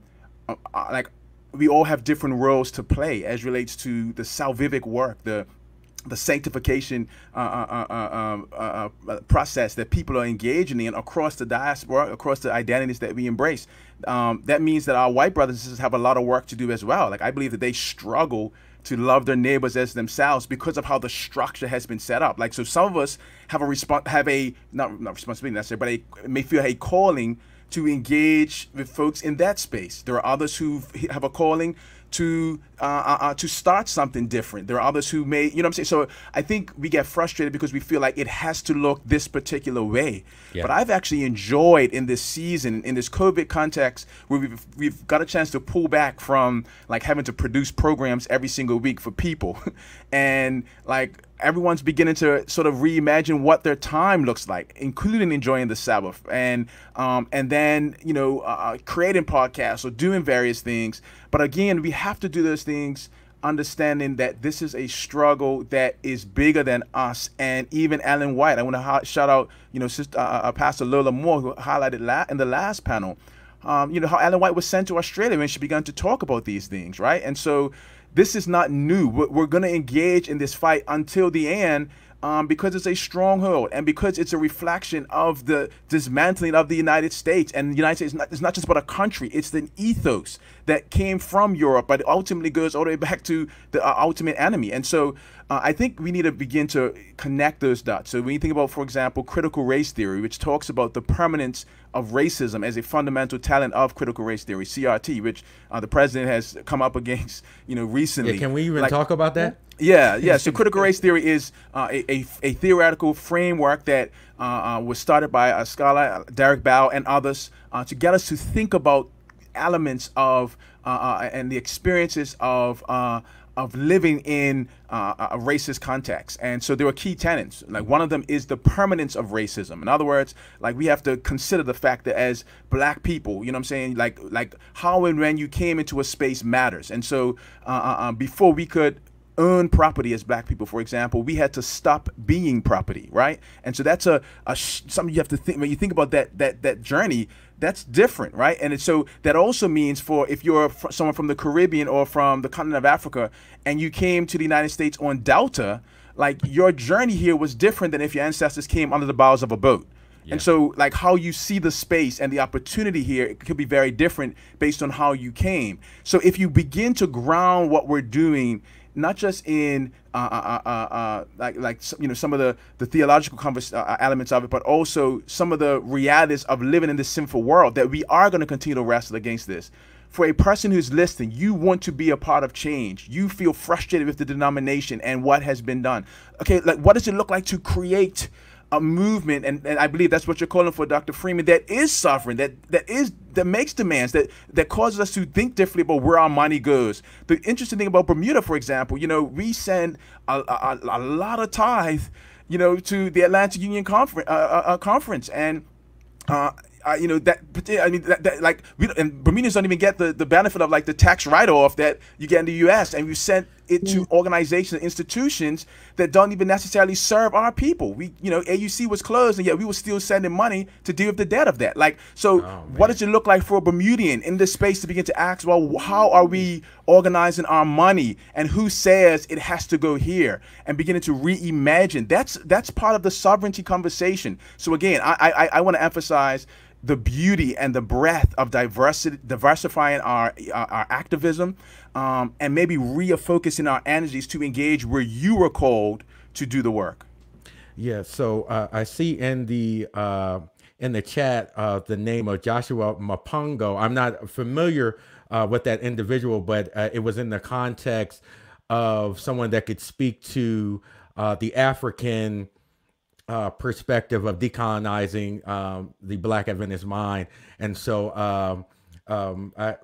like we all have different roles to play as relates to the salvific work, the the sanctification uh, uh, uh, um, uh process that people are engaging in across the diaspora, across the identities that we embrace. Um, that means that our white brothers and sisters have a lot of work to do as well. Like I believe that they struggle to love their neighbors as themselves because of how the structure has been set up. Like so, some of us have a response, have a not not responsibility necessarily, but a may feel a calling to engage with folks in that space. There are others who have a calling to uh, uh, uh, to start something different. There are others who may, you know what I'm saying? So I think we get frustrated because we feel like it has to look this particular way. Yeah. But I've actually enjoyed in this season, in this COVID context, where we've, we've got a chance to pull back from like having to produce programs every single week for people and like everyone's beginning to sort of reimagine what their time looks like, including enjoying the Sabbath, and um, and then you know uh, uh, creating podcasts or doing various things. But again, we have to do those things understanding that this is a struggle that is bigger than us. And even Ellen White, I want to shout out, you know, Sister uh, uh, Pastor Lola Moore, who highlighted in the last panel. Um, you know how Ellen White was sent to Australia when she began to talk about these things, right? And so this is not new. We're, going to engage in this fight until the end um, because it's a stronghold and because it's a reflection of the dismantling of the United States. And the United States is not, it's not just about a country, it's the ethos that came from Europe, but ultimately goes all the way back to the uh, ultimate enemy. And so uh, I think we need to begin to connect those dots. So when you think about, for example, critical race theory, which talks about the permanence of racism as a fundamental talent of critical race theory, CRT, which uh, the president has come up against, you know, recently. Yeah, can we even like, talk about that? Yeah, yeah. So critical race theory is uh, a, a, a, theoretical framework that uh, uh, was started by a scholar, Derek Bell, and others uh, to get us to think about elements of uh, uh, and the experiences of of living in uh, a racist context. And so there are key tenets. Like one of them is the permanence of racism. In other words, like we have to consider the fact that as black people, you know what I'm saying? Like like how and when you came into a space matters. And so uh, uh, before we could earn property as black people for example we had to stop being property right and so that's a, a something you have to think when you think about that that that journey that's different right and so that also means for if you're someone from the caribbean or from the continent of africa and you came to the united states on delta like your journey here was different than if your ancestors came under the bows of a boat yeah. And so, like how you see the space and the opportunity here, it could be very different based on how you came. So, if you begin to ground what we're doing not just in uh, uh, uh, like like you know some of the the theological elements of it, but also some of the realities of living in this sinful world that we are going to continue to wrestle against this. For a person who's listening, you want to be a part of change. You feel frustrated with the denomination and what has been done. Okay, like what does it look like to create? A movement, and, and I believe that's what you're calling for, Dr. Freeman, that is sovereign, that that is that makes demands, that that causes us to think differently about where our money goes. The interesting thing about Bermuda, for example, you know, we send a, a, a lot of tithe, you know, to the Atlantic Union conference, uh, uh, uh, conference, and uh, uh, you know that I mean that, that, like we and Bermudians don't even get the, the benefit of like the tax write off that you get in the U.S. and we sent it to organizations institutions that don't even necessarily serve our people. We you know AUC was closed and yet we were still sending money to deal with the debt of that. Like so, oh, what does it look like for a Bermudian in this space to begin to ask, well, how are we organizing our money and who says it has to go here and beginning to reimagine? That's that's part of the sovereignty conversation. So again, I I, I want to emphasize the beauty and the breadth of diversity, diversifying our our, our activism, um, and maybe refocusing our energies to engage where you were called to do the work. Yeah. So uh, I see in the uh, in the chat uh, the name of Joshua Mapongo. I'm not familiar uh, with that individual, but uh, it was in the context of someone that could speak to uh, the African uh, perspective of decolonizing um, the Black Adventist mind. And so um, um, I,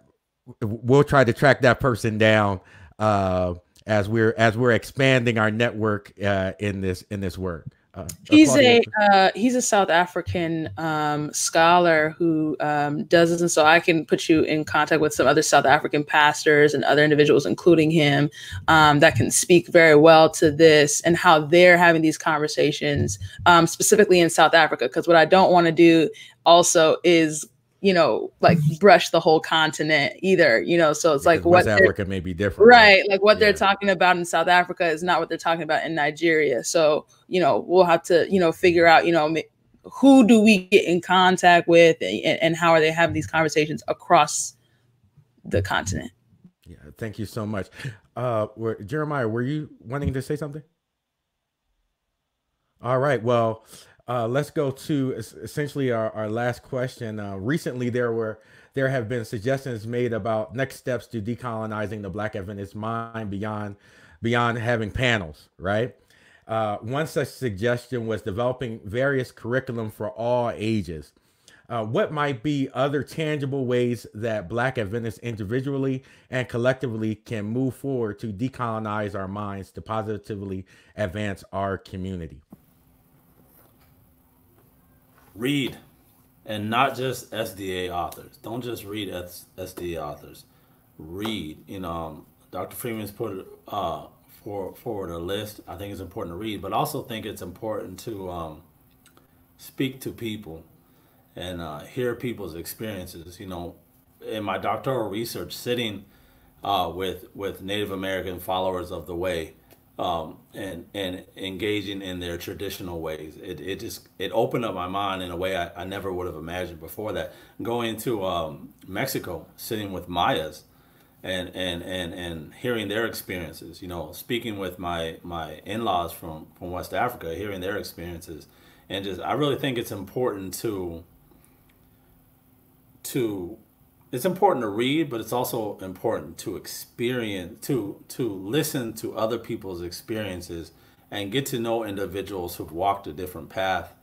we'll try to track that person down uh, as we're as we're expanding our network uh, in this in this work. Uh, he's a uh, he's a South African um, scholar who um, does this, and so I can put you in contact with some other South African pastors and other individuals, including him, um, that can speak very well to this and how they're having these conversations, um, specifically in South Africa. Because what I don't want to do also is you know, like brush the whole continent either, you know. So it's like what Africa may be different. Right. Like what yeah. they're talking about in South Africa is not what they're talking about in Nigeria. So, you know, we'll have to, you know, figure out, you know, who do we get in contact with and, and how are they having these conversations across the continent. Yeah, thank you so much. Uh were, Jeremiah, were you wanting to say something? All right. Well, uh, let's go to essentially our, our last question. Uh, recently, there were there have been suggestions made about next steps to decolonizing the Black Adventist mind beyond beyond having panels. Right. Uh, one such suggestion was developing various curriculum for all ages. Uh, what might be other tangible ways that Black Adventists individually and collectively can move forward to decolonize our minds to positively advance our community? read and not just SDA authors. Don't just read SDA authors. Read. You know, um, Dr. Freeman's put uh, for, forward a list. I think it's important to read, but also think it's important to um, speak to people and uh, hear people's experiences. You know, in my doctoral research, sitting uh, with with Native American followers of the way, um, and and engaging in their traditional ways. It, it just it opened up my mind in a way I, I never would have imagined before that. Going to um, Mexico, sitting with Mayas, and and and and hearing their experiences. You know, speaking with my my in laws from from West Africa, hearing their experiences, and just I really think it's important to to it's important to read, but it's also important to experience to to listen to other people's experiences and get to know individuals who've walked a different path.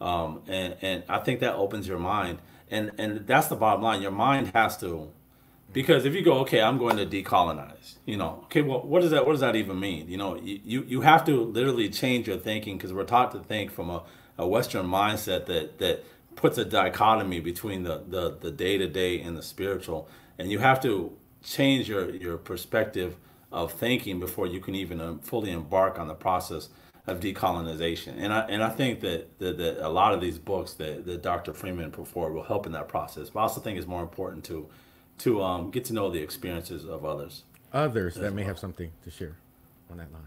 Um, and and I think that opens your mind, and and that's the bottom line. Your mind has to, because if you go, okay, I'm going to decolonize. You know, okay, well, what does that what does that even mean? You know, you you have to literally change your thinking because we're taught to think from a, a Western mindset that that puts a dichotomy between the the the day to day and the spiritual, and you have to change your your perspective of thinking before you can even um, fully embark on the process of decolonization. And I and I think that that, that a lot of these books that, that Dr. Freeman put forward will help in that process. But I also think it's more important to to um, get to know the experiences of others. Others that may have something to share on that line.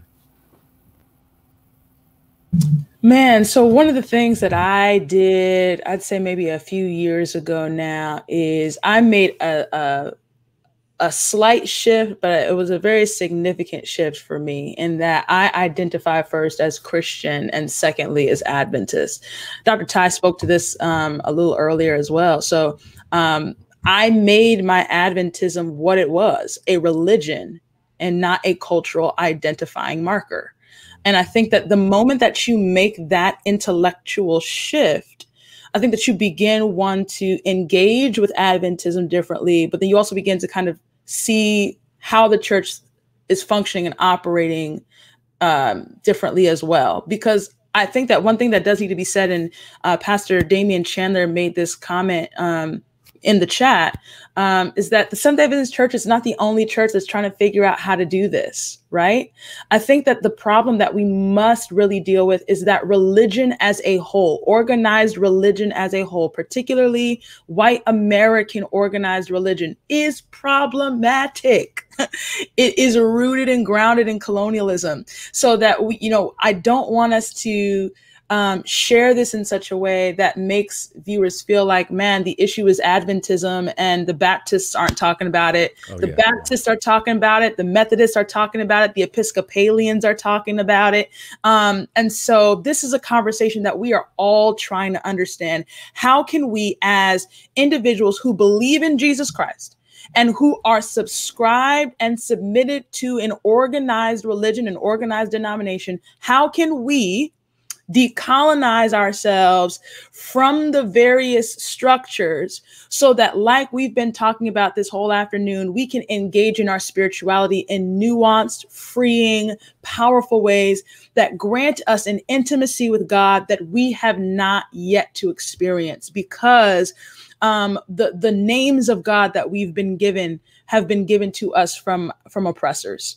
Man, so one of the things that I did, I'd say maybe a few years ago now, is I made a, a a slight shift, but it was a very significant shift for me in that I identify first as Christian and secondly as Adventist. Dr. Ty spoke to this um, a little earlier as well. So um, I made my Adventism what it was a religion and not a cultural identifying marker. And I think that the moment that you make that intellectual shift, I think that you begin one to engage with Adventism differently, but then you also begin to kind of see how the church is functioning and operating um, differently as well. Because I think that one thing that does need to be said, and uh, Pastor Damian Chandler made this comment um, in the chat um, is that the Seventh Adventist Church is not the only church that's trying to figure out how to do this, right? I think that the problem that we must really deal with is that religion as a whole, organized religion as a whole, particularly white American organized religion, is problematic. it is rooted and grounded in colonialism. So that we, you know, I don't want us to um, share this in such a way that makes viewers feel like, man, the issue is Adventism and the Baptists aren't talking about it. Oh, the yeah. Baptists are talking about it. The Methodists are talking about it. The Episcopalians are talking about it. Um, and so this is a conversation that we are all trying to understand. How can we, as individuals who believe in Jesus Christ, and who are subscribed and submitted to an organized religion, an organized denomination, how can we decolonize ourselves from the various structures so that, like we've been talking about this whole afternoon, we can engage in our spirituality in nuanced, freeing, powerful ways that grant us an intimacy with God that we have not yet to experience because um, the the names of God that we've been given have been given to us from from oppressors.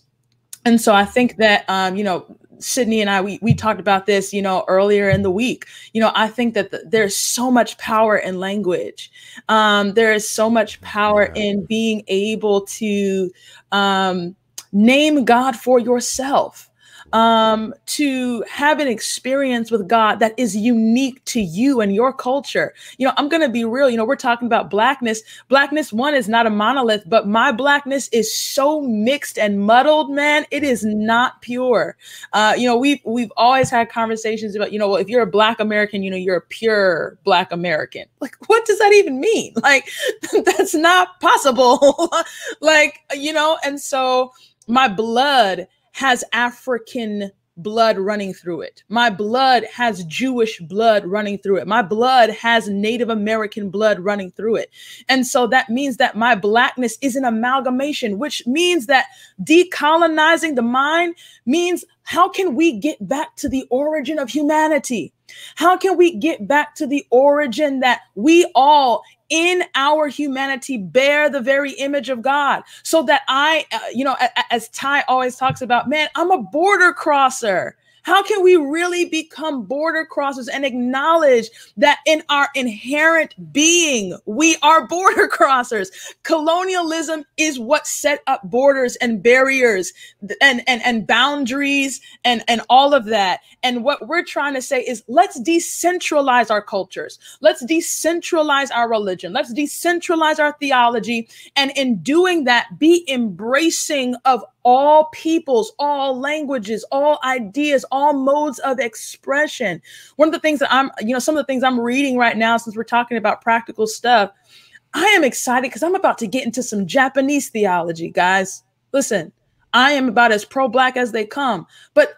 And so I think that um, you know Sydney and I we we talked about this you know earlier in the week. You know I think that the, there's so much power in language. Um, there is so much power yeah. in being able to um, name God for yourself um, to have an experience with God that is unique to you and your culture. You know, I'm going to be real. You know, we're talking about blackness. Blackness, one, is not a monolith, but my blackness is so mixed and muddled, man. It is not pure. Uh, you know, we've we've always had conversations about, you know, well, if you're a black American, you know, you're a pure black American. Like, what does that even mean? Like, that's not possible. like, you know, and so my blood has African blood running through it. My blood has Jewish blood running through it. My blood has Native American blood running through it. And so that means that my blackness is an amalgamation, which means that decolonizing the mind means how can we get back to the origin of humanity? How can we get back to the origin that we all in our humanity bear the very image of God so that I, uh, you know, as Ty always talks about, man, I'm a border crosser. How can we really become border crossers and acknowledge that in our inherent being, we are border crossers? Colonialism is what set up borders and barriers and, and, and boundaries and, and all of that. And what we're trying to say is let's decentralize our cultures. Let's decentralize our religion. Let's decentralize our theology. And in doing that, be embracing of all peoples, all languages, all ideas, all modes of expression. One of the things that I'm, you know, some of the things I'm reading right now, since we're talking about practical stuff, I am excited because I'm about to get into some Japanese theology, guys. Listen, I am about as pro black as they come. But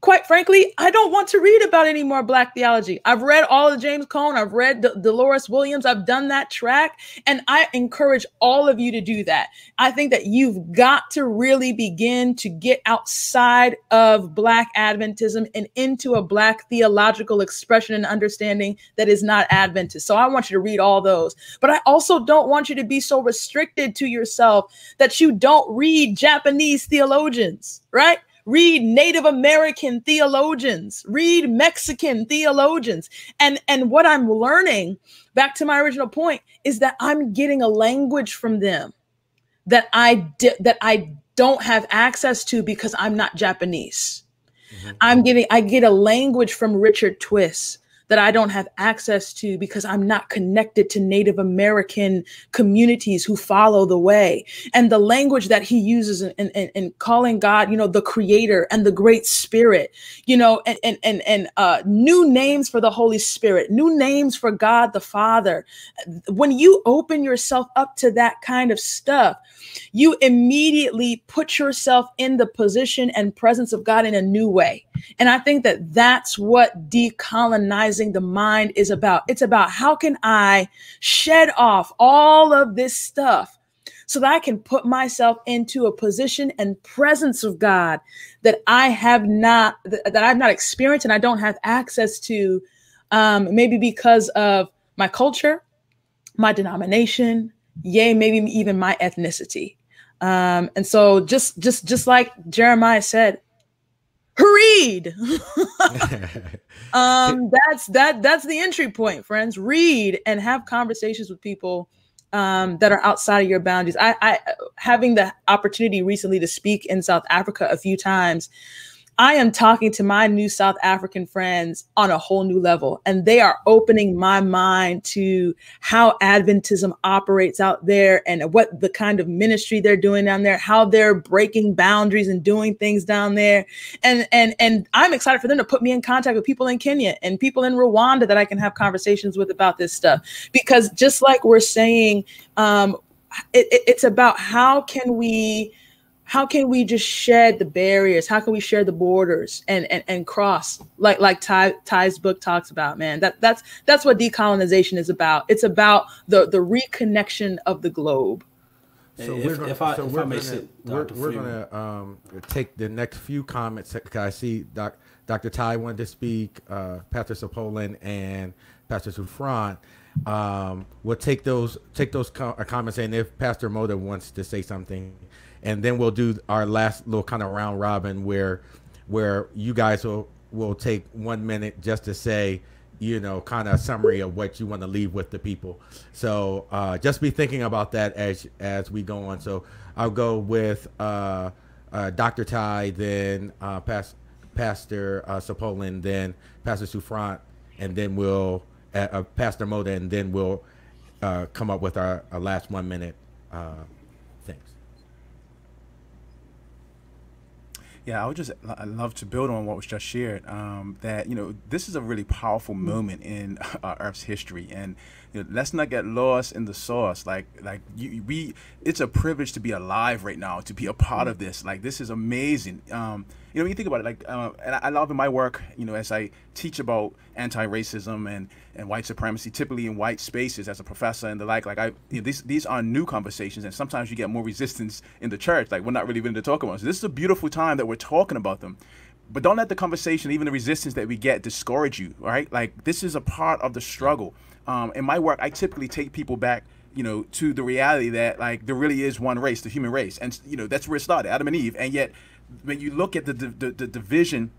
quite frankly, I don't want to read about any more Black theology. I've read all of James Cone, I've read D- Dolores Williams, I've done that track, and I encourage all of you to do that. I think that you've got to really begin to get outside of Black Adventism and into a Black theological expression and understanding that is not Adventist. So I want you to read all those. But I also don't want you to be so restricted to yourself that you don't read Japanese theologians, right? Read Native American theologians, read Mexican theologians. And, and what I'm learning, back to my original point, is that I'm getting a language from them that I di- that I don't have access to because I'm not Japanese. Mm-hmm. I'm getting I get a language from Richard Twiss that I don't have access to because I'm not connected to Native American communities who follow the way. And the language that he uses in, in, in calling God, you know, the creator and the great spirit, you know, and, and, and, and uh, new names for the Holy Spirit, new names for God the Father. When you open yourself up to that kind of stuff, you immediately put yourself in the position and presence of God in a new way. And I think that that's what decolonizing the mind is about. It's about how can I shed off all of this stuff so that I can put myself into a position and presence of God that I have not that I've not experienced and I don't have access to um, maybe because of my culture, my denomination, yay, maybe even my ethnicity. Um, and so just just just like Jeremiah said, read. Um that's that that's the entry point friends. Read and have conversations with people um, that are outside of your boundaries. I, I having the opportunity recently to speak in south africa a few times I am talking to my new South African friends on a whole new level, and they are opening my mind to how Adventism operates out there and what the kind of ministry they're doing down there, how they're breaking boundaries and doing things down there. And and and I'm excited for them to put me in contact with people in Kenya and people in Rwanda that I can have conversations with about this stuff. Because just like we're saying, um, it, it, it's about how can we how can we just shed the barriers? How can we share the borders and and, and cross like like Ty, Ty's book talks about, man? That that's that's what decolonization is about. It's about the the reconnection of the globe. So if, we're gonna, if I, so if we're, gonna, we're, we're gonna um, take the next few comments. I see Doc, Dr. Ty wanted to speak, uh, Pastor Sepolen and Pastor Souffrant. Um, we'll take those take those co- uh, comments, and if Pastor Mota wants to say something, and then we'll do our last little kind of round robin where where you guys will will take one minute just to say you know kind of summary of what you want to leave with the people. So uh, just be thinking about that as as we go on. So i'll go with uh, uh, dr ty then uh, Pas- pastor uh, Sepolen, then pastor Souffrant, and then we'll uh, uh, pastor mota and then we'll come up with our, our last one minute uh, Yeah, I would just I love to build on what was just shared. Um, that you know this is a really powerful mm. moment in our Earth's history, and you know, let's not get lost in the sauce. Like like you, we, it's a privilege to be alive right now, to be a part of this. Like this is amazing. Um, you know, when you think about it, like, uh, and I love in my work, you know, as I teach about anti-racism and, and white supremacy, typically in white spaces as a professor and the like, like I, you know, these, these are new conversations and sometimes you get more resistance in the church. Like we're not really willing to talk about them. So this is a beautiful time that we're talking about them. But don't let the conversation, even the resistance that we get discourage you, right? Like this is a part of the struggle. Um, in my work, I typically take people back you know, to the reality that like there really is one race, the human race, and you know that's where it started, Adam and Eve, and yet when you look at the, the, the division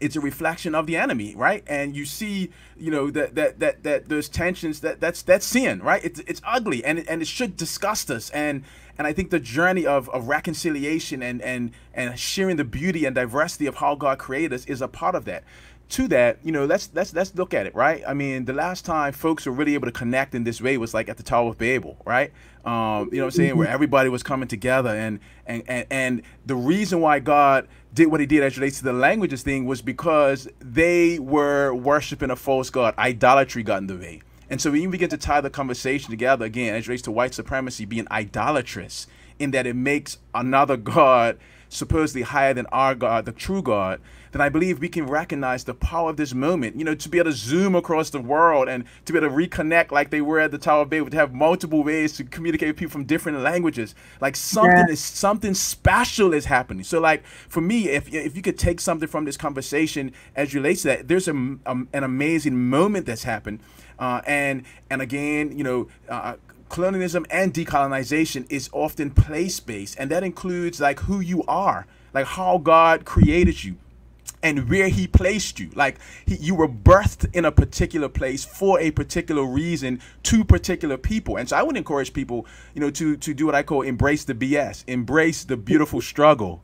it's a reflection of the enemy right? And you see you know that that that that those tensions that that's that's sin right? It's it's ugly and and it should disgust us. And and I think the journey of, of reconciliation and and and sharing the beauty and diversity of how God created us is a part of that to that, you know, let's let's let's look at it, right? I mean, the last time folks were really able to connect in this way was like at the Tower of Babel, right? Um, you know what I'm saying? Where everybody was coming together, and and and and the reason why God did what He did as relates to the languages thing was because they were worshiping a false god. Idolatry got in the way, and so when you begin to tie the conversation together again, as relates to white supremacy being idolatrous, in that it makes another god supposedly higher than our God, the true God, then I believe we can recognize the power of this moment. You know, to be able to zoom across the world and to be able to reconnect like they were at the Tower of Babel, to have multiple ways to communicate with people from different languages. Like something yeah. is something special is happening. So, like for me, if if you could take something from this conversation as relates to that, there's a, a an amazing moment that's happened. Uh, and and again, you know, uh, colonialism and decolonization is often place-based and that includes like who you are like how god created you and where he placed you. Like he, you were birthed in a particular place for a particular reason to particular people. And so i would encourage people you know to to do what i call embrace the bs embrace the beautiful struggle.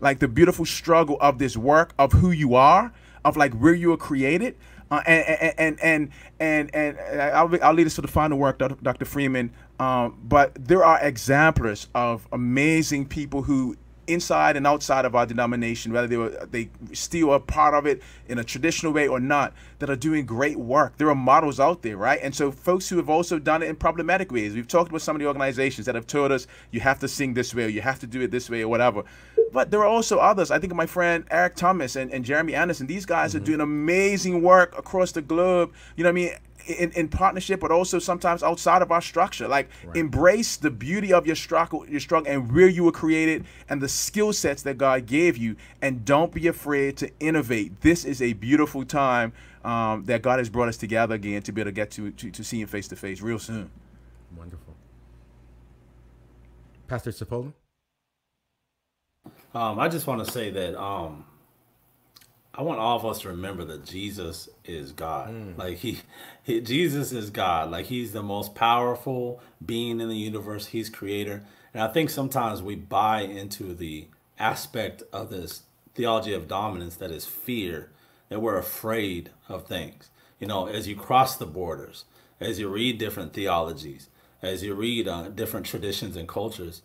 Like the beautiful struggle of this work of who you are of like where you were created uh, and, and, and and and I'll, I'll lead us to the final work, Dr. Freeman. Um, but there are exemplars of amazing people who inside and outside of our denomination, whether they were they still a part of it in a traditional way or not, that are doing great work. There are models out there, right? And so folks who have also done it in problematic ways. We've talked with some of the organizations that have told us you have to sing this way or you have to do it this way or whatever. But there are also others. I think of my friend Eric Thomas and, and Jeremy Anderson. These guys mm-hmm. are doing amazing work across the globe. You know what I mean? In, in partnership, but also sometimes outside of our structure. Like right. embrace the beauty of your struggle, your struggle, and where you were created, and the skill sets that God gave you. And don't be afraid to innovate. This is a beautiful time um, that God has brought us together again to be able to get to to, to see Him face to face real soon. Wonderful, Pastor Sepolen. Um, I just want to say that um, I want all of us to remember that Jesus is God. Mm. Like he, he, Jesus is God. Like he's the most powerful being in the universe. He's creator. And I think sometimes we buy into the aspect of this theology of dominance that is fear, that we're afraid of things. You know, as you cross the borders, as you read different theologies, as you read uh, different traditions and cultures,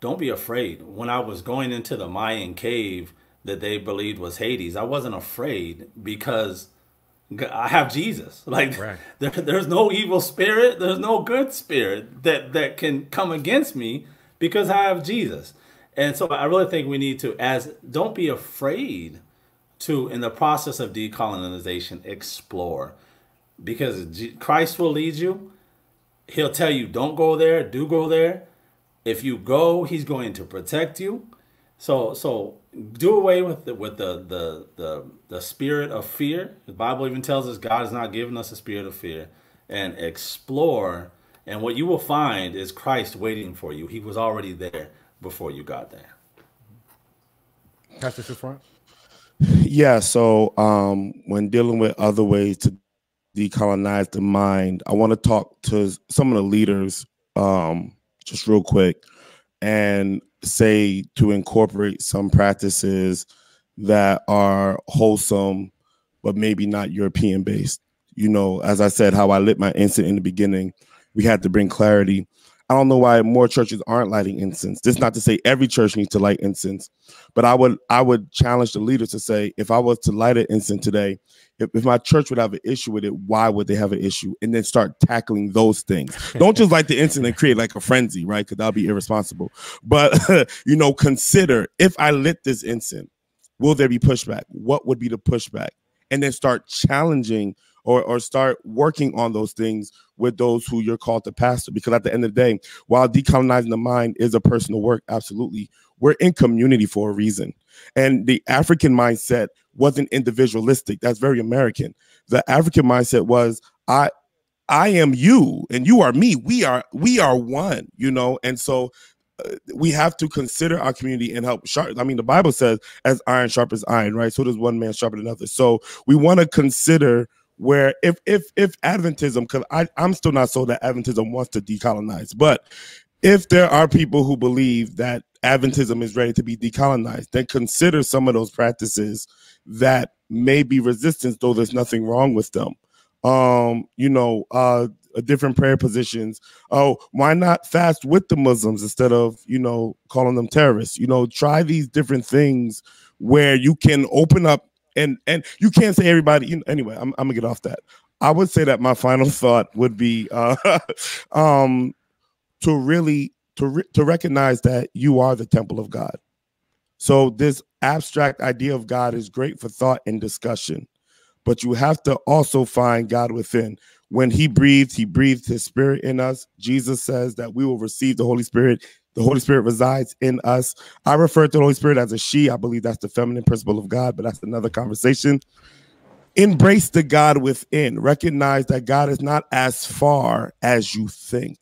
don't be afraid. When I was going into the Mayan cave that they believed was Hades, I wasn't afraid because I have Jesus. Like right. there, there's no evil spirit, there's no good spirit that that can come against me because I have Jesus. And so I really think we need to, as don't be afraid to, in the process of decolonization, explore, because Christ will lead you. He'll tell you, don't go there, do go there. If you go, He's going to protect you. So, so do away with the, with the, the the the spirit of fear. The Bible even tells us God has not given us a spirit of fear, and explore. And what you will find is Christ waiting for you. He was already there before you got there. Pastor Front. Yeah. So um, when dealing with other ways to decolonize the mind, I want to talk to some of the leaders um, just real quick and say to incorporate some practices that are wholesome but maybe not European based. You know, as I said, how I lit my incense in the beginning, we had to bring clarity I don't know why more churches aren't lighting incense. This is not to say every church needs to light incense, but I would I would challenge the leaders to say if I was to light an incense today, if, if my church would have an issue with it, why would they have an issue? And then start tackling those things. Don't just light the incident create like a frenzy, right? Because that'll be irresponsible. But you know, consider if I lit this incident, will there be pushback? What would be the pushback? And then start challenging or or start working on those things with those who you're called to pastor. Because at the end of the day, while decolonizing the mind is a personal work, absolutely, we're in community for a reason. And the African mindset wasn't individualistic. That's very American. The African mindset was I I am you and you are me. We are we are one, you know. And so uh, we have to consider our community and help sharp. I mean, the Bible says, "As iron sharpens iron," right? So does one man sharpen another. So we want to consider where if if if Adventism, because I'm still not sold that Adventism wants to decolonize, but if there are people who believe that Adventism is ready to be decolonized, then consider some of those practices that may be resistance, though there's nothing wrong with them. Um, you know, uh, different prayer positions. Oh, why not fast with the Muslims instead of you know calling them terrorists? You know, try these different things where you can open up and and you can't say everybody. You know, anyway, I'm, I'm gonna get off that. I would say that my final thought would be uh, um, to really to re- to recognize that you are the temple of God. So this abstract idea of God is great for thought and discussion, but you have to also find God within. When He breathed, He breathed His Spirit in us. Jesus says that we will receive the Holy Spirit the Holy Spirit resides in us. I refer to the Holy Spirit as a she. I believe that's the feminine principle of God, but that's another conversation. Embrace the God within. Recognize that God is not as far as you think.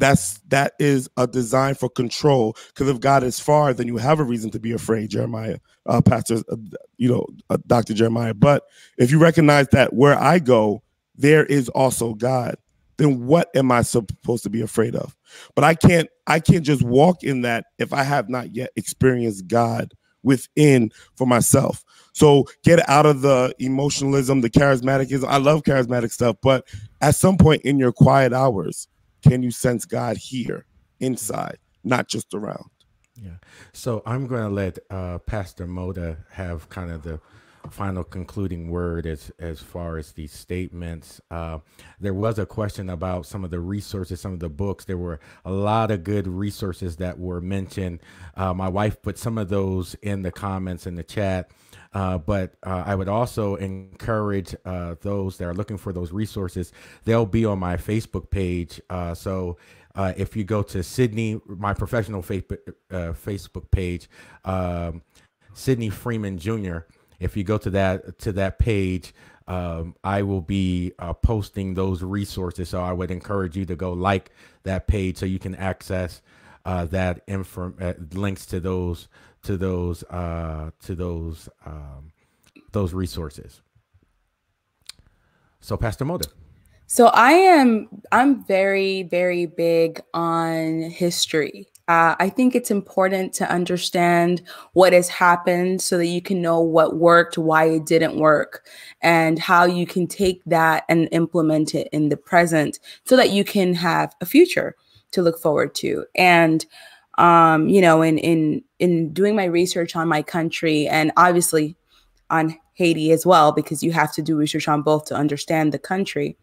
That's that is a design for control. Because if God is far, then you have a reason to be afraid, Jeremiah, uh, Pastor, uh, you know, uh, Doctor Jeremiah. But if you recognize that where I go, there is also God then what am I supposed to be afraid of? But I can't I can't just walk in that if I have not yet experienced God within for myself. So get out of the emotionalism, the charismaticism. I love charismatic stuff, but at some point in your quiet hours, can you sense God here inside, not just around? Yeah. So I'm going to let uh, Pastor Mota have kind of the final concluding word as as far as these statements. Uh, there was a question about some of the resources, some of the books. There were a lot of good resources that were mentioned. Uh, my wife put some of those in the comments in the chat. Uh, but uh, I would also encourage uh, those that are looking for those resources. They'll be on my Facebook page. Uh, so uh, if you go to Sydney, my professional Facebook uh, Facebook page, um, Sydney Freeman Jr if you go to that to that page, um, I will be uh, posting those resources. So I would encourage you to go like that page so you can access uh, that info uh, links to those to those uh, to those um, those resources. So, Pastor Mota. So I am I'm very very big on history. Uh, I think it's important to understand what has happened so that you can know what worked, why it didn't work, and how you can take that and implement it in the present so that you can have a future to look forward to. And um, you know, in in in doing my research on my country and obviously on Haiti as well, because you have to do research on both to understand the country.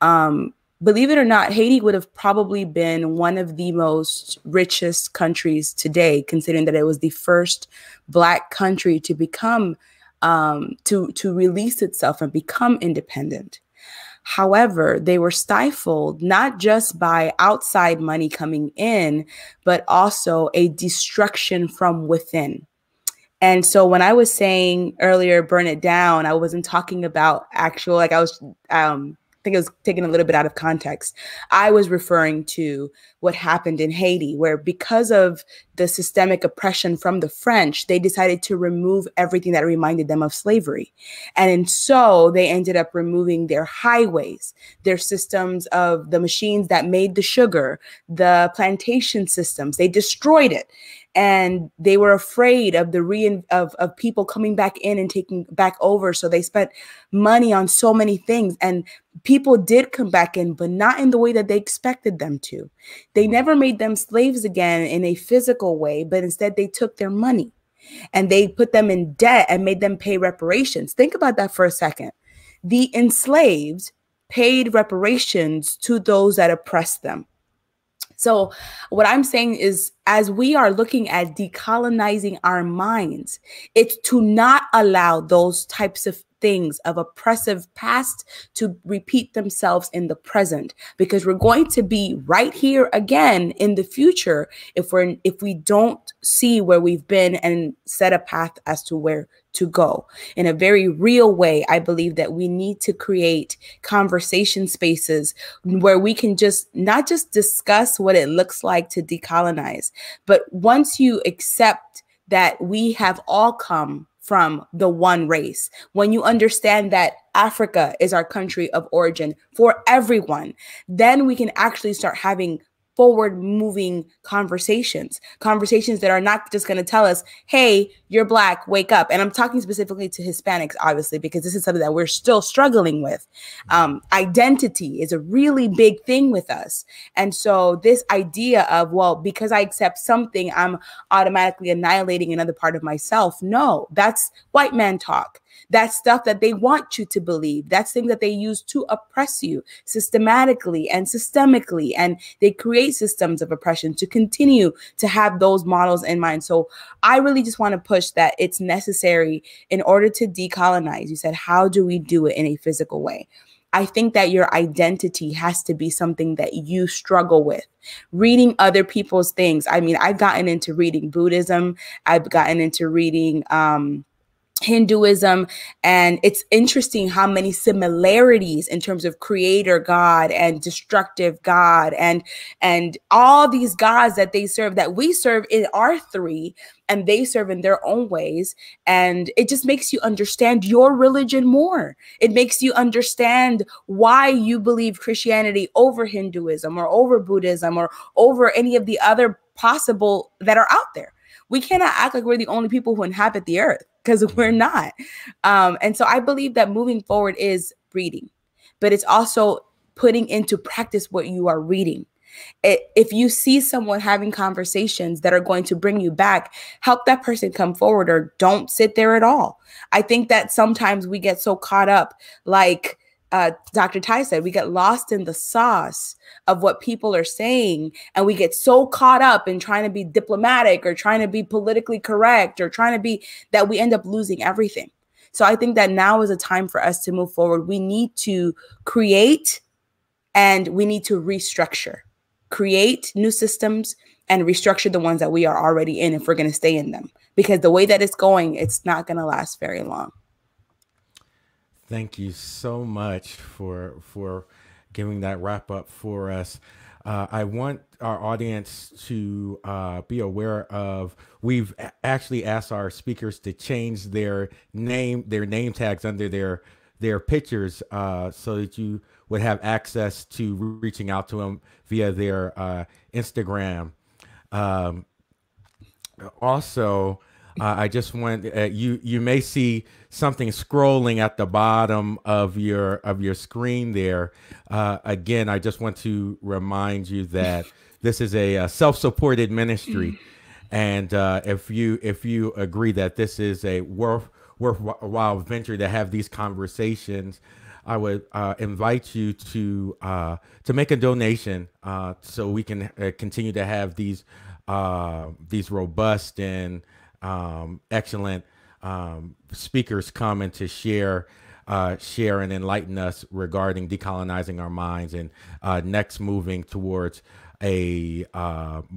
Um, believe it or not, Haiti would have probably been one of the most richest countries today, considering that it was the first Black country to become um, to to release itself and become independent. However, they were stifled not just by outside money coming in, but also a destruction from within. And so when I was saying earlier, burn it down, I wasn't talking about actual, like I was um, think it was taken a little bit out of context. I was referring to what happened in Haiti, where because of the systemic oppression from the French, they decided to remove everything that reminded them of slavery. And in so they ended up removing their highways, their systems of the machines that made the sugar, the plantation systems. They destroyed it and they were afraid of the re of, of people coming back in and taking back over. So they spent money on so many things and people did come back in but not in the way that they expected them to. They never made them slaves again in a physical way but instead they took their money and they put them in debt and made them pay reparations. Think about that for a second. The enslaved paid reparations to those that oppressed them so, what I'm saying is, as we are looking at decolonizing our minds, it's to not allow those types of things of oppressive past to repeat themselves in the present because we're going to be right here again in the future if we're if we don't see where we've been and set a path as to where to go in a very real way i believe that we need to create conversation spaces where we can just not just discuss what it looks like to decolonize but once you accept that we have all come from the one race. When you understand that Africa is our country of origin for everyone, then we can actually start having forward moving conversations, conversations that are not just going to tell us, hey, you're black, wake up. And I'm talking specifically to Hispanics, obviously, because this is something that we're still struggling with. Um, identity is a really big thing with us. And so, this idea of, well, because I accept something, I'm automatically annihilating another part of myself. No, that's white man talk. That's stuff that they want you to believe. That's things that they use to oppress you systematically and systemically. And they create systems of oppression to continue to have those models in mind. So I really just want to push that it's necessary in order to decolonize. You said, how do we do it in a physical way? I think that your identity has to be something that you struggle with. Reading other people's things. I mean, I've gotten into reading Buddhism, I've gotten into reading um, Hinduism. And it's interesting how many similarities in terms of creator God and destructive God and and all these gods that they serve that we serve in our three and they serve in their own ways. And it just makes you understand your religion more. It makes you understand why you believe Christianity over Hinduism or over Buddhism or over any of the other possible that are out there. We cannot act like we're the only people who inhabit the earth because we're not. Um, and so I believe that moving forward is reading, but it's also putting into practice what you are reading. It, if you see someone having conversations that are going to bring you back, help that person come forward or don't sit there at all. I think that sometimes we get so caught up, like, uh, Dr. Ty said, we get lost in the sauce of what people are saying, and we get so caught up in trying to be diplomatic or trying to be politically correct or trying to be that we end up losing everything. So I think that now is a time for us to move forward. We need to create and we need to restructure, create new systems and restructure the ones that we are already in if we're going to stay in them. Because the way that it's going, it's not going to last very long. Thank you so much for for giving that wrap up for us. Uh, I want our audience to uh, be aware of. We've actually asked our speakers to change their name, their name tags under their their pictures, uh, so that you would have access to reaching out to them via their uh, Instagram. Um, also, uh, I just want uh, you you may see something scrolling at the bottom of your of your screen there. Uh, again, I just want to remind you that this is a, a self-supported ministry, and uh, if you if you agree that this is a worth worthwhile venture to have these conversations. I would uh, invite you to uh, to make a donation uh, so we can uh, continue to have these uh, these robust and um, excellent um, speakers come and to share. Uh, share and enlighten us regarding decolonizing our minds and next moving towards a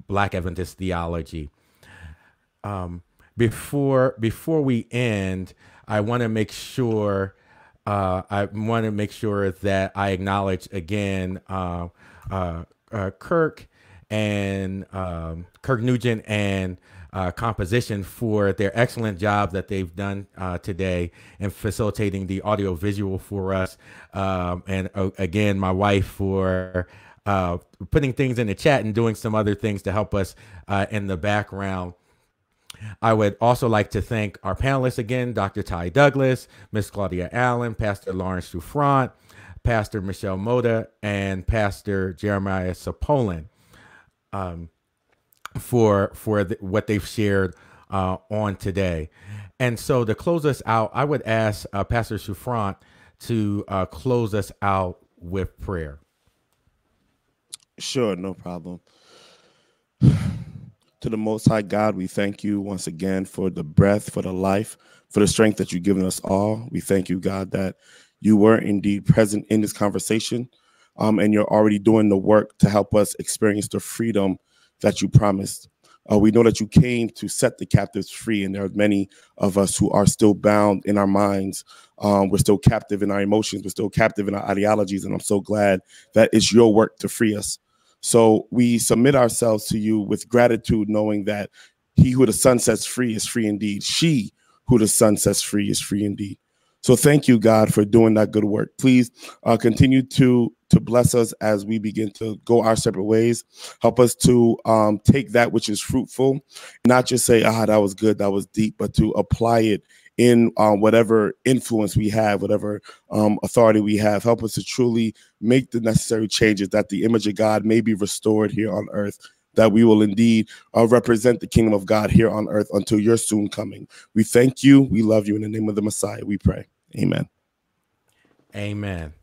Black Adventist theology. Um, before before we end, I want to make sure uh, I want to make sure that I acknowledge again uh, uh, uh Kirk and um, Kirk Nugent and uh, composition for their excellent job that they've done uh, today in facilitating the audio visual for us. Um, and again, my wife for putting things in the chat and doing some other things to help us in the background. I would also like to thank our panelists again, Dr. Ty Douglas, Miss Claudia Allen, Pastor Lawrence Souffrant, Pastor Michelle Mota, and Pastor Jeremiah Sepolen um, for for the, what they've shared uh, on today. And so to close us out, I would ask uh, Pastor Souffrant to uh, close us out with prayer. Sure, no problem. To the Most High God, we thank you once again for the breath, for the life, for the strength that you've given us all. We thank you, God, that you were indeed present in this conversation um, and you're already doing the work to help us experience the freedom that you promised. Uh, we know that you came to set the captives free, and there are many of us who are still bound in our minds. Um, we're still captive in our emotions. We're still captive in our ideologies, and I'm so glad that it's your work to free us. So we submit ourselves to you with gratitude, knowing that he who the Son sets free is free indeed. She who the Son sets free is free indeed. So thank you, God, for doing that good work. Please uh, continue to to bless us as we begin to go our separate ways. Help us to um, take that which is fruitful, not just say, "Ah, that was good, that was deep," but to apply it in um, whatever influence we have, whatever um, authority we have. Help us to truly make the necessary changes that the image of God may be restored here on earth. That we will indeed uh, represent the kingdom of God here on earth until your soon coming. We thank you. We love you. In the name of the Messiah, we pray. Amen. Amen.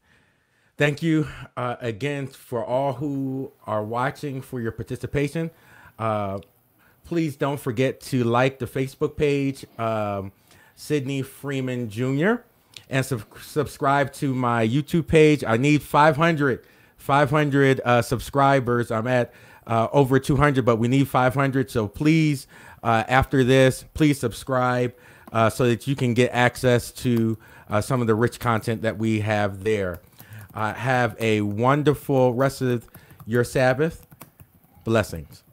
Thank you uh, again for all who are watching for your participation. Uh, please don't forget to like the Facebook page. Um, Sydney Freeman Jr. And sub- subscribe to my YouTube page. I need 500, 500 uh, subscribers. I'm at uh, over 200, but we need 500. So please, uh, after this, please subscribe uh, so that you can get access to uh, some of the rich content that we have there. have a wonderful rest of your Sabbath. Blessings.